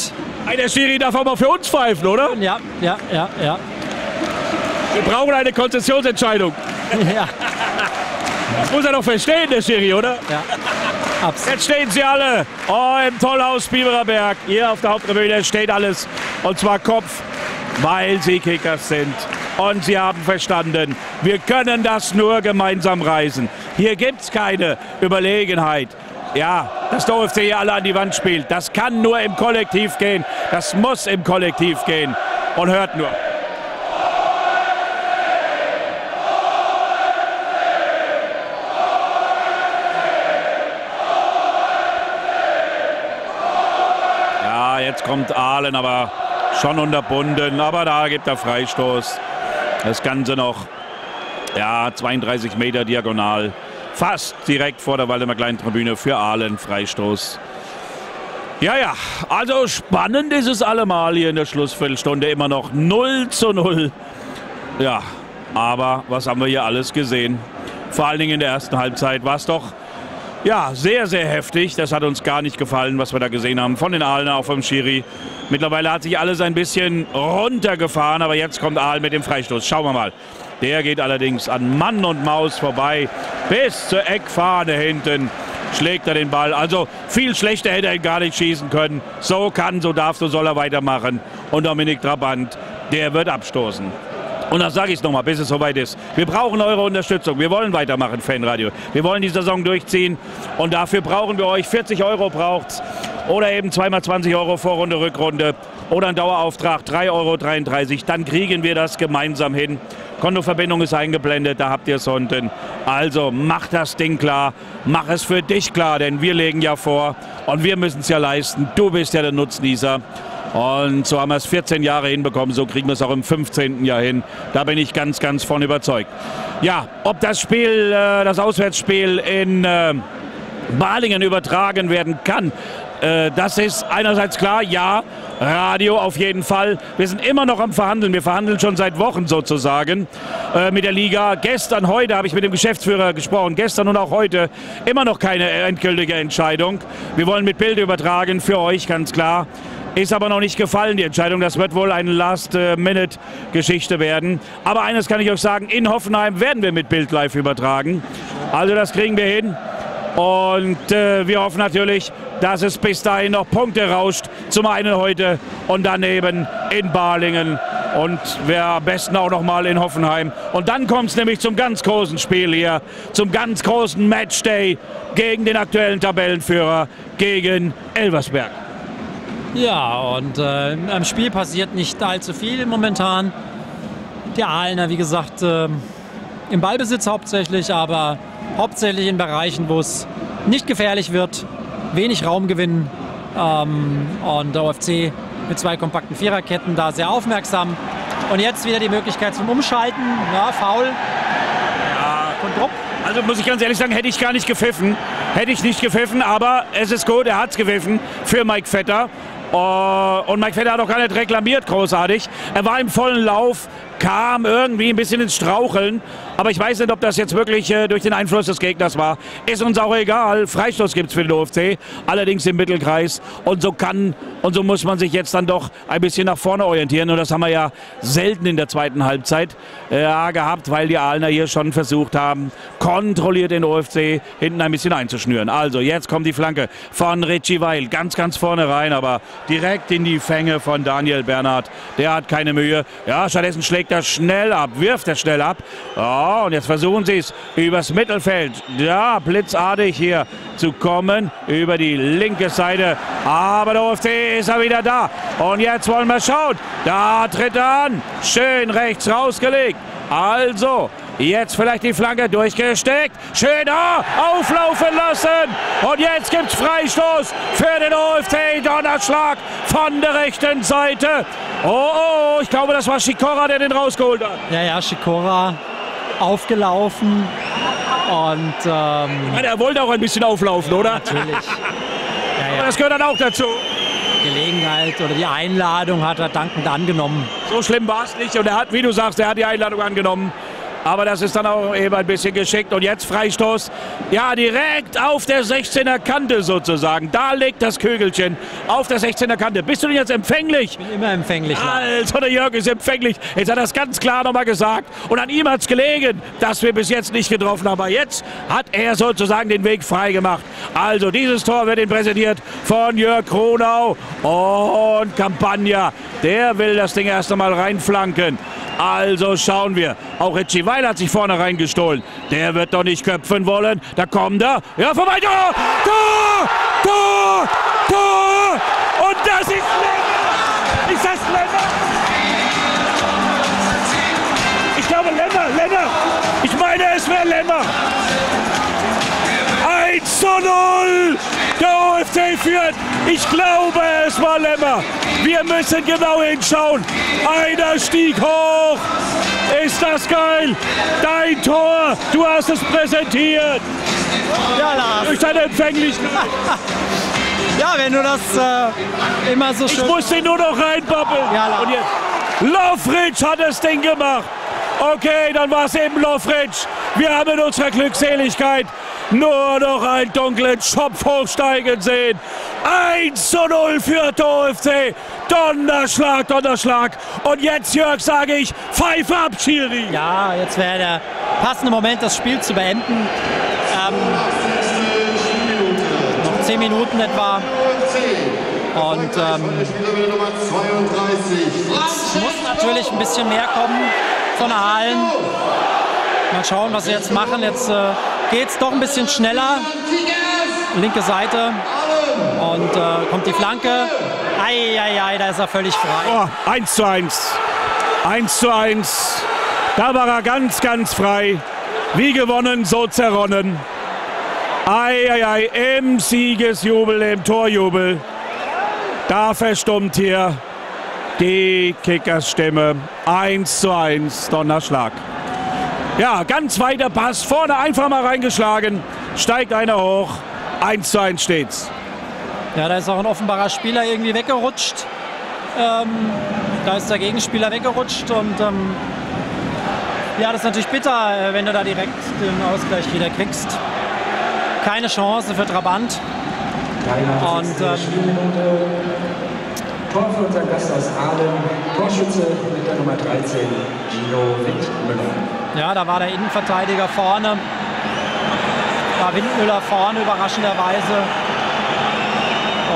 Der Schiri darf auch mal für uns pfeifen, oder? Ja, ja, ja, ja. Wir brauchen eine Konzessionsentscheidung. Ja, Das muss er doch verstehen, der Schiri, oder? ja. Absolut. Jetzt stehen sie alle oh, im Tollhaus Biberer Berg. Hier auf der Haupttribüne steht alles. Und zwar Kopf, weil sie Kickers sind. Und sie haben verstanden, wir können das nur gemeinsam reisen. Hier gibt es keine Überlegenheit. Ja, dass der OFC hier alle an die Wand spielt. Das kann nur im Kollektiv gehen. Das muss im Kollektiv gehen. Und hört nur. Ja, jetzt kommt Ahlen, aber schon unterbunden. Aber da gibt er Freistoß. Das Ganze noch, ja, 32 Meter diagonal. Fast direkt vor der Waldemar Kleinen Tribüne für Ahlen. Freistoß. Ja, ja, also spannend ist es allemal hier in der Schlussviertelstunde. Immer noch 0 zu 0. Ja, aber was haben wir hier alles gesehen? Vor allen Dingen in der ersten Halbzeit war es doch ja, sehr, sehr heftig. Das hat uns gar nicht gefallen, was wir da gesehen haben. Von den Aalen auch vom Schiri. Mittlerweile hat sich alles ein bisschen runtergefahren, aber jetzt kommt Aal mit dem Freistoß. Schauen wir mal. Der geht allerdings an Mann und Maus vorbei. Bis zur Eckfahne hinten schlägt er den Ball. Also viel schlechter hätte er ihn gar nicht schießen können. So kann, so darf, so soll er weitermachen. Und Dominik Trabant, der wird abstoßen. Und das sage ich es nochmal, bis es soweit ist. Wir brauchen eure Unterstützung. Wir wollen weitermachen, Fanradio. Wir wollen die Saison durchziehen. Und dafür brauchen wir euch. 40 Euro braucht's. Oder eben zweimal 20 Euro Vorrunde, Rückrunde. Oder ein Dauerauftrag, 3,33 Euro. Dann kriegen wir das gemeinsam hin. Kontoverbindung ist eingeblendet, da habt ihr es unten. Also mach das Ding klar, mach es für dich klar, denn wir legen ja vor und wir müssen es ja leisten. Du bist ja der Nutznießer. Und so haben wir es 14 Jahre hinbekommen, so kriegen wir es auch im 15. Jahr hin. Da bin ich ganz, ganz von überzeugt. Ja, ob das Spiel, äh, das Auswärtsspiel in äh, Balingen übertragen werden kann, äh, das ist einerseits klar, ja, Radio auf jeden Fall. Wir sind immer noch am Verhandeln. Wir verhandeln schon seit Wochen sozusagen mit der Liga. Gestern, heute habe ich mit dem Geschäftsführer gesprochen. Gestern und auch heute immer noch keine endgültige Entscheidung. Wir wollen mit Bild übertragen für euch, ganz klar. Ist aber noch nicht gefallen, die Entscheidung. Das wird wohl eine Last-Minute-Geschichte werden. Aber eines kann ich euch sagen, in Hoffenheim werden wir mit Bild live übertragen. Also das kriegen wir hin. Und äh, wir hoffen natürlich, dass es bis dahin noch Punkte rauscht. Zum einen heute und daneben in Balingen. Und wer am besten auch noch mal in Hoffenheim. Und dann kommt es nämlich zum ganz großen Spiel hier. Zum ganz großen Matchday gegen den aktuellen Tabellenführer, gegen Elversberg. Ja, und äh, am Spiel passiert nicht allzu viel momentan. Die Aalener, wie gesagt, äh, im Ballbesitz hauptsächlich, aber hauptsächlich in Bereichen, wo es nicht gefährlich wird, wenig Raumgewinn. Ähm, und der OFC mit zwei kompakten Viererketten da sehr aufmerksam. Und jetzt wieder die Möglichkeit zum Umschalten. Ja, faul von Drupp. Also muss ich ganz ehrlich sagen, hätte ich gar nicht gepfiffen. Hätte ich nicht gepfiffen, aber es ist gut, er hat es gepfiffen für Mike Vetter. Oh, und Mike Vetter hat auch gar nicht reklamiert, großartig. Er war im vollen Lauf, kam irgendwie ein bisschen ins Straucheln. Aber ich weiß nicht, ob das jetzt wirklich äh, durch den Einfluss des Gegners war. Ist uns auch egal. Freistoß gibt es für den OFC, allerdings im Mittelkreis. Und so kann und so muss man sich jetzt dann doch ein bisschen nach vorne orientieren. Und das haben wir ja selten in der zweiten Halbzeit äh, gehabt, weil die Aalener hier schon versucht haben, kontrolliert den OFC hinten ein bisschen einzuschnüren. Also jetzt kommt die Flanke von Richie Weil ganz, ganz vorne rein, aber direkt in die Fänge von Daniel Bernhard. Der hat keine Mühe. Ja, stattdessen schlägt er schnell ab, wirft er schnell ab. Oh, und jetzt versuchen sie es übers Mittelfeld. Ja, blitzartig hier zu kommen über die linke Seite. Aber der OFC ist er wieder da. Und jetzt wollen wir schauen. Da tritt er an. Schön rechts rausgelegt. Also, jetzt vielleicht die Flanke durchgesteckt. Schön da, auflaufen lassen. Und jetzt gibt es Freistoß für den OFC. Donnerschlag von der rechten Seite. Oh, oh, ich glaube, das war Schikora, der den rausgeholt hat. Ja, ja, Schikora aufgelaufen. Und ähm, er wollte auch ein bisschen auflaufen, oder? natürlich. Ja, Aber ja. das gehört dann auch dazu. Gelegenheit oder die Einladung hat er dankend angenommen. So schlimm war es nicht. Und er hat, wie du sagst, er hat die Einladung angenommen. Aber das ist dann auch eben ein bisschen geschickt. Und jetzt Freistoß. Ja, direkt auf der 16er Kante sozusagen. Da liegt das Kügelchen auf der 16er Kante. Bist du denn jetzt empfänglich? Ich bin immer empfänglich. Also der Jörg ist empfänglich. Jetzt hat er es ganz klar nochmal gesagt. Und an ihm hat es gelegen, dass wir bis jetzt nicht getroffen haben. Aber jetzt hat er sozusagen den Weg frei gemacht. Also dieses Tor wird ihn präsentiert von Jörg Kronau. Und Campagna, der will das Ding erst einmal reinflanken. Also schauen wir. Auch Richie Weil hat sich vorne reingestohlen. Der wird doch nicht köpfen wollen. Da kommt er. Ja, vorbei. Tor! Tor! Tor! Tor! Und das ist Lenner! Ist das Lenner? Ich glaube Lenner, Lenner. Ich meine, es wäre Lenner. 1 zu 0. OFC führt. Ich glaube, es war Lemmer. Wir müssen genau hinschauen. Einer stieg hoch. Ist das geil? Dein Tor. Du hast es präsentiert. Ja, Lars. Durch deine Empfänglichkeit. Ja, wenn du das äh, immer so Ich schön... muss den nur noch reinbabbeln. Ja, Lars. Und jetzt. Lofritsch hat das Ding gemacht. Okay, dann war es eben Lofritsch. Wir haben in unserer Glückseligkeit nur noch einen dunklen Schopf hochsteigen sehen. 1 zu 0 für der OFC. Donnerschlag, Donnerschlag. Und jetzt, Jörg, sage ich, pfeife ab, Schiri. Ja, jetzt wäre der passende Moment, das Spiel zu beenden. Ähm, noch 10 Minuten etwa. Und ähm, muss natürlich ein bisschen mehr kommen von Aalen. Mal schauen, was sie jetzt machen. Jetzt äh, geht es doch ein bisschen schneller. Linke Seite. Und äh, kommt die Flanke. Eieiei, da ist er völlig frei. Oh, 1 zu 1. 1 zu 1. Da war er ganz, ganz frei. Wie gewonnen, so zerronnen. Eieiei, im Siegesjubel, im Torjubel. Da verstummt hier die Kickersstimme. 1 zu 1, Donnerschlag. Ja, ganz weiter Pass. Vorne einfach mal reingeschlagen. Steigt einer hoch. 1 zu 1 steht's. Ja, da ist auch ein offenbarer Spieler irgendwie weggerutscht. Ähm, da ist der Gegenspieler weggerutscht und ähm, ja, das ist natürlich bitter, äh, wenn du da direkt den Ausgleich wieder kriegst. Keine Chance für Trabant. Und ähm, Tor für unseren Gast aus Aalen, Torschütze mit der Nummer 13, Gino Windmüller. ja, da war der Innenverteidiger vorne. War Windmüller vorne, überraschenderweise.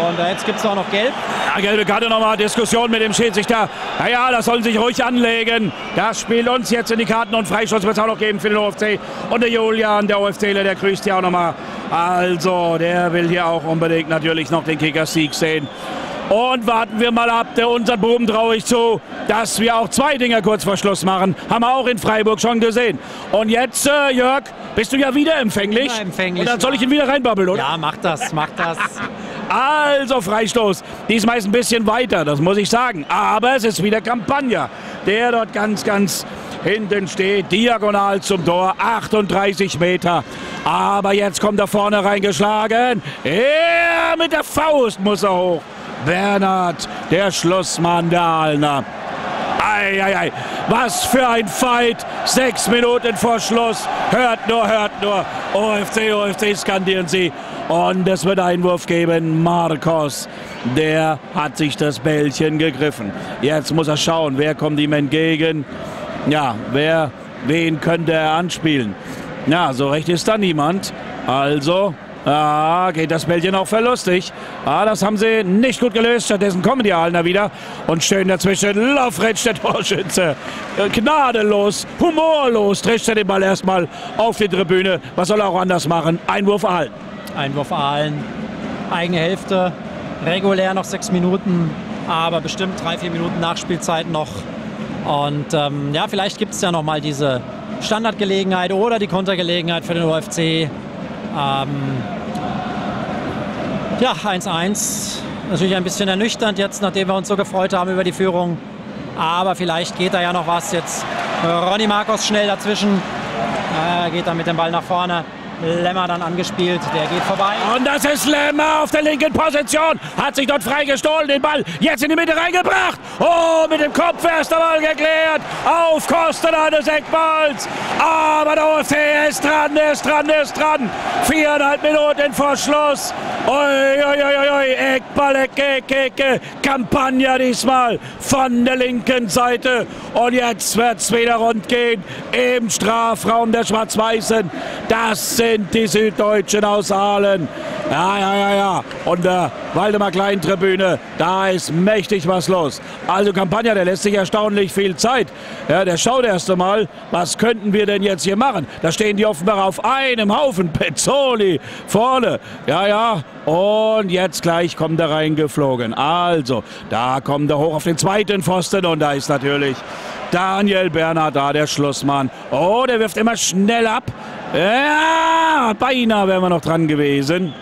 Und äh, jetzt gibt es auch noch Gelb. Ja, gelbe Karte nochmal, Diskussion mit dem Schiedsrichter. Naja, das sollen sich ruhig anlegen. Das spielt uns jetzt in die Karten und Freistoß wird es auch noch geben für den OFC. Und der Julian, der OFCler, der grüßt ja auch nochmal. Also, der will hier auch unbedingt natürlich noch den Kickersieg sehen. Und warten wir mal ab, der unseren Buben traue ich zu, dass wir auch zwei Dinger kurz vor Schluss machen. Haben wir auch in Freiburg schon gesehen. Und jetzt, äh, Jörg, bist du ja wieder empfänglich. Immer empfänglich, Und dann soll ich ihn wieder reinbabbeln, oder? Ja, mach das, mach das. Also Freistoß. Diesmal ist ein bisschen weiter, das muss ich sagen. Aber es ist wieder Campagna, der dort ganz, ganz hinten steht. Diagonal zum Tor, 38 Meter. Aber jetzt kommt er vorne reingeschlagen. Er mit der Faust muss er hoch. Bernhard, der Schlussmann der Aalener. Eieiei, was für ein Fight. Sechs Minuten vor Schluss. Hört nur, hört nur. OFC, OFC skandieren sie. Und es wird Einwurf geben. Marcos, der hat sich das Bällchen gegriffen. Jetzt muss er schauen, wer kommt ihm entgegen. Ja, wer, wen könnte er anspielen? Ja, so recht ist da niemand. Also, Ah, geht das Bällchen auch verlustig. Ah, das haben sie nicht gut gelöst. Stattdessen kommen die Aalner wieder. Und schön dazwischen Laufretsch, der Torschütze. Äh, Gnadenlos, humorlos trägt er den Ball erstmal auf die Tribüne. Was soll er auch anders machen? Einwurf erhalten. Einwurf Aalen, eigene Hälfte, regulär noch sechs Minuten, aber bestimmt drei, vier Minuten Nachspielzeit noch. Und ähm, ja, vielleicht gibt es ja noch mal diese Standardgelegenheit oder die Kontergelegenheit für den OFC. Ähm, ja, 1-1. Natürlich ein bisschen ernüchternd jetzt, nachdem wir uns so gefreut haben über die Führung. Aber vielleicht geht da ja noch was. Jetzt Ronny Marcos schnell dazwischen. Er geht dann mit dem Ball nach vorne. Lemmer dann angespielt, der geht vorbei. Und das ist Lemmer auf der linken Position. Hat sich dort freigestohlen, den Ball jetzt in die Mitte reingebracht. Oh, mit dem Kopf erst einmal geklärt. Auf Kosten eines Eckballs. Aber der OFC ist dran, ist dran, ist dran. Viereinhalb Minuten vor Schluss. Ui, ui, ui, ui. Eckball, Ecke, Ecke, Ecke. Campagna diesmal von der linken Seite. Und jetzt wird es wieder rund gehen im Strafraum der Schwarz-Weißen. Das sind die Süddeutschen aus Aalen. Ja, ja, ja, ja. Und der Waldemar Kleintribüne, da ist mächtig was los. Also Campagna, der lässt sich erstaunlich viel Zeit. Ja, der schaut erst einmal, was könnten wir denn jetzt hier machen? Da stehen die Offenbarer auf einem Haufen. Pezzoli vorne. Ja, ja. Und jetzt gleich kommt er reingeflogen. Also, da kommt er hoch auf den zweiten Pfosten und da ist natürlich Daniel Bernhard da, der Schlussmann. Oh, der wirft immer schnell ab. Ja, beinahe wären wir noch dran gewesen.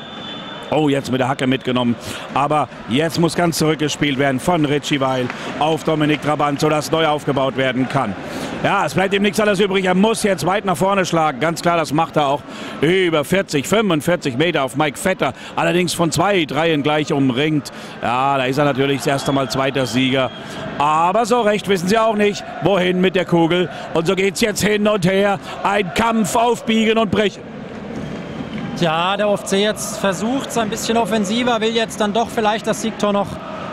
Oh, jetzt mit der Hacke mitgenommen. Aber jetzt muss ganz zurückgespielt werden von Richie Weil auf Dominik Trabant, sodass neu aufgebaut werden kann. Ja, es bleibt ihm nichts anderes übrig. Er muss jetzt weit nach vorne schlagen. Ganz klar, das macht er auch. Über 40, 45 Meter auf Mike Vetter. Allerdings von zwei Dreien gleich umringt. Ja, da ist er natürlich das erste Mal zweiter Sieger. Aber so recht wissen sie auch nicht, wohin mit der Kugel. Und so geht es jetzt hin und her. Ein Kampf auf Biegen und Brechen. Ja, der OFC jetzt versucht es ein bisschen offensiver, will jetzt dann doch vielleicht das Siegtor noch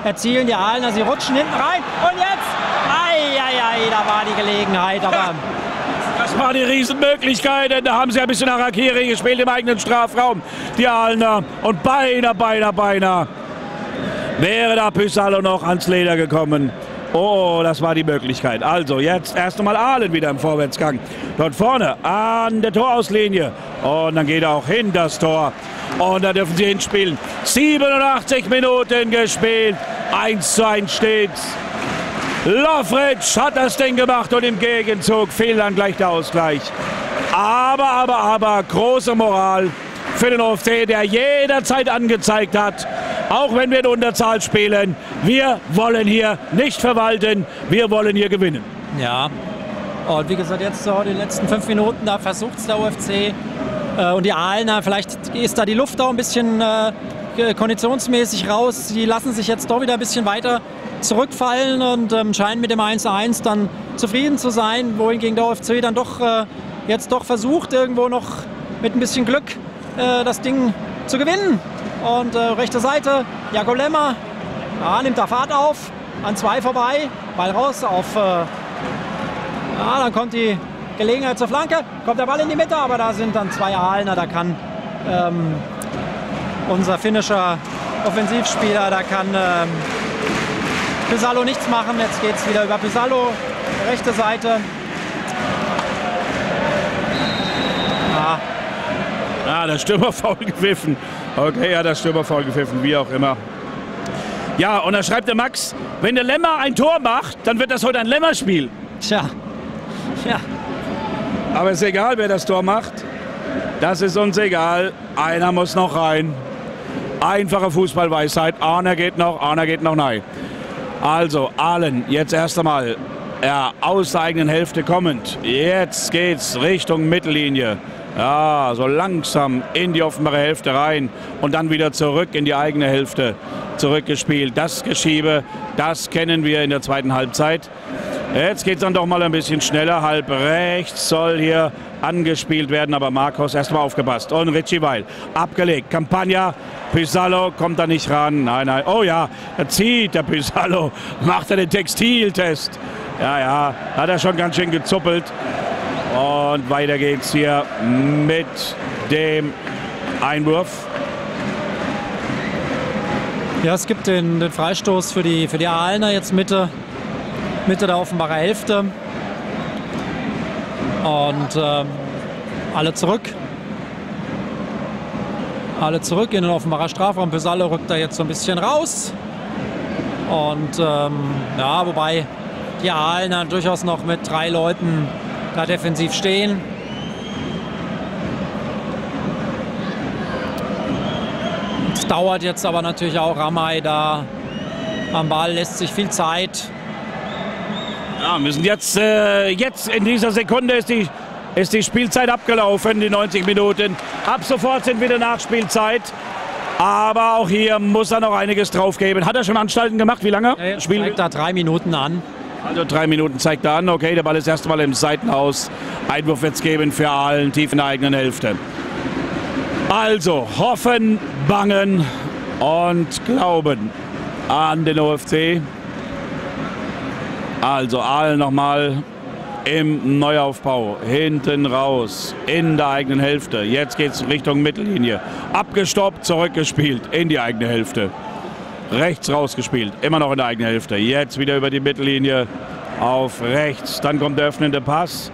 erzielen. Die Aalener, sie rutschen hinten rein und jetzt, ei, da war die Gelegenheit, aber... Das war die Riesenmöglichkeit, denn da haben sie ein bisschen Harakiri gespielt im eigenen Strafraum, die Aalener. Und beinahe, beinahe, beinahe wäre da Pysalo noch ans Leder gekommen. Oh, das war die Möglichkeit. Also jetzt erst einmal Ahlen wieder im Vorwärtsgang. Dort vorne an der Torauslinie. Und dann geht er auch hin, das Tor. Und da dürfen sie hinspielen. 87 Minuten gespielt. 1 zu 1 steht's. Lofritsch hat das Ding gemacht und im Gegenzug fehlt dann gleich der Ausgleich. Aber, aber, aber, große Moral für den OFC, der jederzeit angezeigt hat, auch wenn wir in Unterzahl spielen, wir wollen hier nicht verwalten, wir wollen hier gewinnen. Ja, und wie gesagt, jetzt so die letzten fünf Minuten, da versucht es der UFC äh, und die Aalener, vielleicht ist da die Luft auch ein bisschen äh, konditionsmäßig raus. Die lassen sich jetzt doch wieder ein bisschen weiter zurückfallen und ähm, scheinen mit dem 1-1 dann zufrieden zu sein, wohingegen der UFC dann doch äh, jetzt doch versucht, irgendwo noch mit ein bisschen Glück äh, das Ding zu gewinnen. Und äh, rechte Seite, Jakob Lemmer ja, nimmt da Fahrt auf, an zwei vorbei, Ball raus auf. Äh, ja, dann kommt die Gelegenheit zur Flanke, kommt der Ball in die Mitte, aber da sind dann zwei Aalener, da kann ähm, unser finnischer Offensivspieler, da kann ähm, Pisalo nichts machen. Jetzt geht es wieder über Pisalo, rechte Seite. Ja. Ah, der Stürmer faul gepfiffen. Okay, ja, der Stürmer faul gepfiffen, wie auch immer. Ja, und da schreibt der Max, wenn der Lämmer ein Tor macht, dann wird das heute ein Lämmerspiel. Tja. Ja. Aber ist egal, wer das Tor macht. Das ist uns egal. Einer muss noch rein. Einfache Fußballweisheit. Arner geht noch, Arner geht noch nein. Also, Allen, jetzt erst einmal ja, aus der eigenen Hälfte kommend. Jetzt geht's Richtung Mittellinie. Ja, so langsam in die offenbare Hälfte rein und dann wieder zurück in die eigene Hälfte zurückgespielt. Das Geschiebe, das kennen wir in der zweiten Halbzeit. Jetzt geht es dann doch mal ein bisschen schneller. Halb rechts soll hier angespielt werden, aber Marcos erstmal aufgepasst. Und Richie Weil abgelegt. Campagna, Pizarro kommt da nicht ran. Nein, nein. Oh ja, er zieht der Pizarro. Macht er den Textiltest. Ja, ja, hat er schon ganz schön gezuppelt. Und weiter geht's hier mit dem Einwurf. Ja, es gibt den, den Freistoß für die, für die Aalener jetzt Mitte, Mitte der Offenbarer Hälfte. Und ähm, alle zurück. Alle zurück in den Offenbarer Strafraum. Pesalle rückt da jetzt so ein bisschen raus. Und ähm, ja, wobei die Aalener durchaus noch mit drei Leuten da defensiv stehen. Es dauert jetzt aber natürlich auch Ramay da am Ball, lässt sich viel Zeit. Ja, müssen jetzt, äh, jetzt in dieser Sekunde ist die ist die Spielzeit abgelaufen, die 90 Minuten. Ab sofort sind wieder Nachspielzeit. Aber auch hier muss er noch einiges draufgeben. Hat er schon Anstalten gemacht? Wie lange? Er Spiel da drei Minuten an. Also drei Minuten zeigt er an. Okay, der Ball ist erstmal im Seitenhaus. Einwurf wird es geben für allen tief in der eigenen Hälfte. Also hoffen, bangen und glauben an den OFC. Also Aalen nochmal im Neuaufbau. Hinten raus, in der eigenen Hälfte. Jetzt geht es Richtung Mittellinie. Abgestoppt, zurückgespielt in die eigene Hälfte. Rechts rausgespielt, immer noch in der eigenen Hälfte. Jetzt wieder über die Mittellinie auf rechts. Dann kommt der öffnende Pass.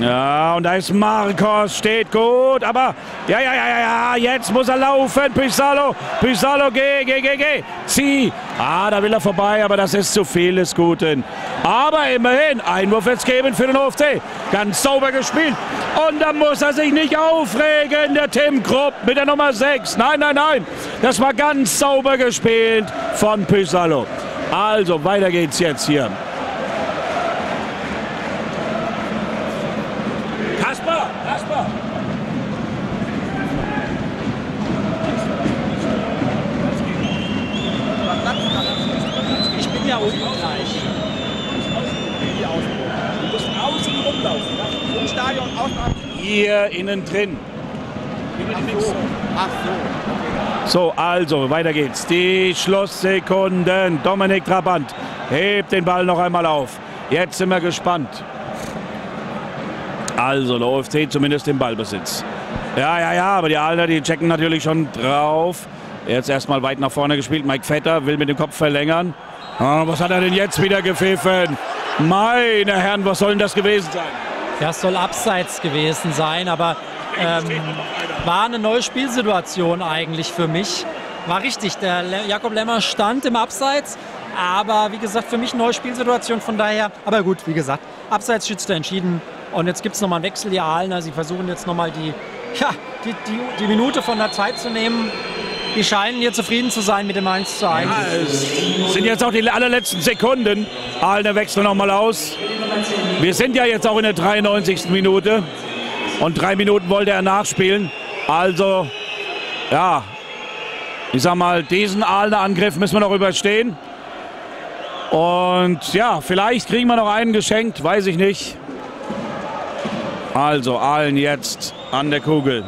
Ja, und da ist Marcos, steht gut, aber ja, ja, ja, ja, jetzt muss er laufen. Pizarro, Pizarro, geh, geh, geh, geh, zieh. Ah, da will er vorbei, aber das ist zu viel des Guten. Aber immerhin, Einwurf jetzt geben für den OFC. Ganz sauber gespielt. Und da muss er sich nicht aufregen, der Tim Krupp mit der Nummer 6. Nein, nein, nein, das war ganz sauber gespielt von Pizarro. Also, weiter geht's jetzt hier. Hier innen drin. Ach so. So, also weiter geht's. Die Schlusssekunden. Dominik Trabant hebt den Ball noch einmal auf. Jetzt sind wir gespannt. Also der OFC zumindest im Ballbesitz. Ja, ja, ja, aber die Alter, die checken natürlich schon drauf. Jetzt erstmal weit nach vorne gespielt. Mike Vetter will mit dem Kopf verlängern. Oh, was hat er denn jetzt wieder gepfiffen? Meine Herren, was soll denn das gewesen sein? Das soll abseits gewesen sein, aber ähm, war eine neue Spielsituation eigentlich für mich. War richtig, der Jakob Lemmer stand im Abseits, aber wie gesagt, für mich eine neue Spielsituation, von daher, aber gut, wie gesagt, Abseitsschütze entschieden und jetzt gibt es nochmal einen Wechsel, die Aalener, sie versuchen jetzt nochmal die, ja, die, die, die Minute von der Zeit zu nehmen, die scheinen hier zufrieden zu sein mit dem 1 zu 1. Ja, es sind jetzt auch die allerletzten Sekunden. Aalener wechselt nochmal aus. Wir sind ja jetzt auch in der 93. Minute. Und drei Minuten wollte er nachspielen. Also, ja, ich sag mal, diesen Aalener Angriff müssen wir noch überstehen. Und ja, vielleicht kriegen wir noch einen geschenkt, weiß ich nicht. Also, Aalen jetzt an der Kugel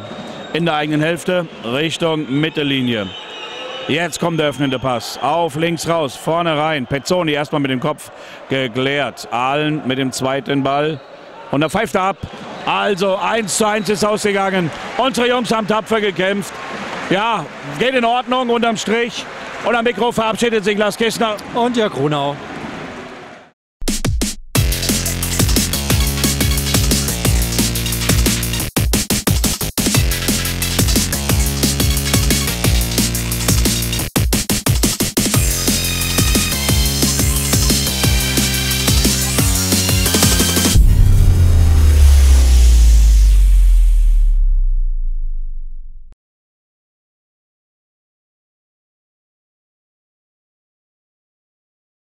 in der eigenen Hälfte Richtung Mittellinie. Jetzt kommt der öffnende Pass. Auf links raus, vorne rein. Pezzoni erstmal mit dem Kopf geklärt. Ahlen mit dem zweiten Ball. Und er pfeift ab. Also 1 zu 1 ist ausgegangen. Unsere Jungs haben tapfer gekämpft. Ja, geht in Ordnung unterm Strich. Und am Mikro verabschiedet sich Lars Kissner. Und Jörg Grunau.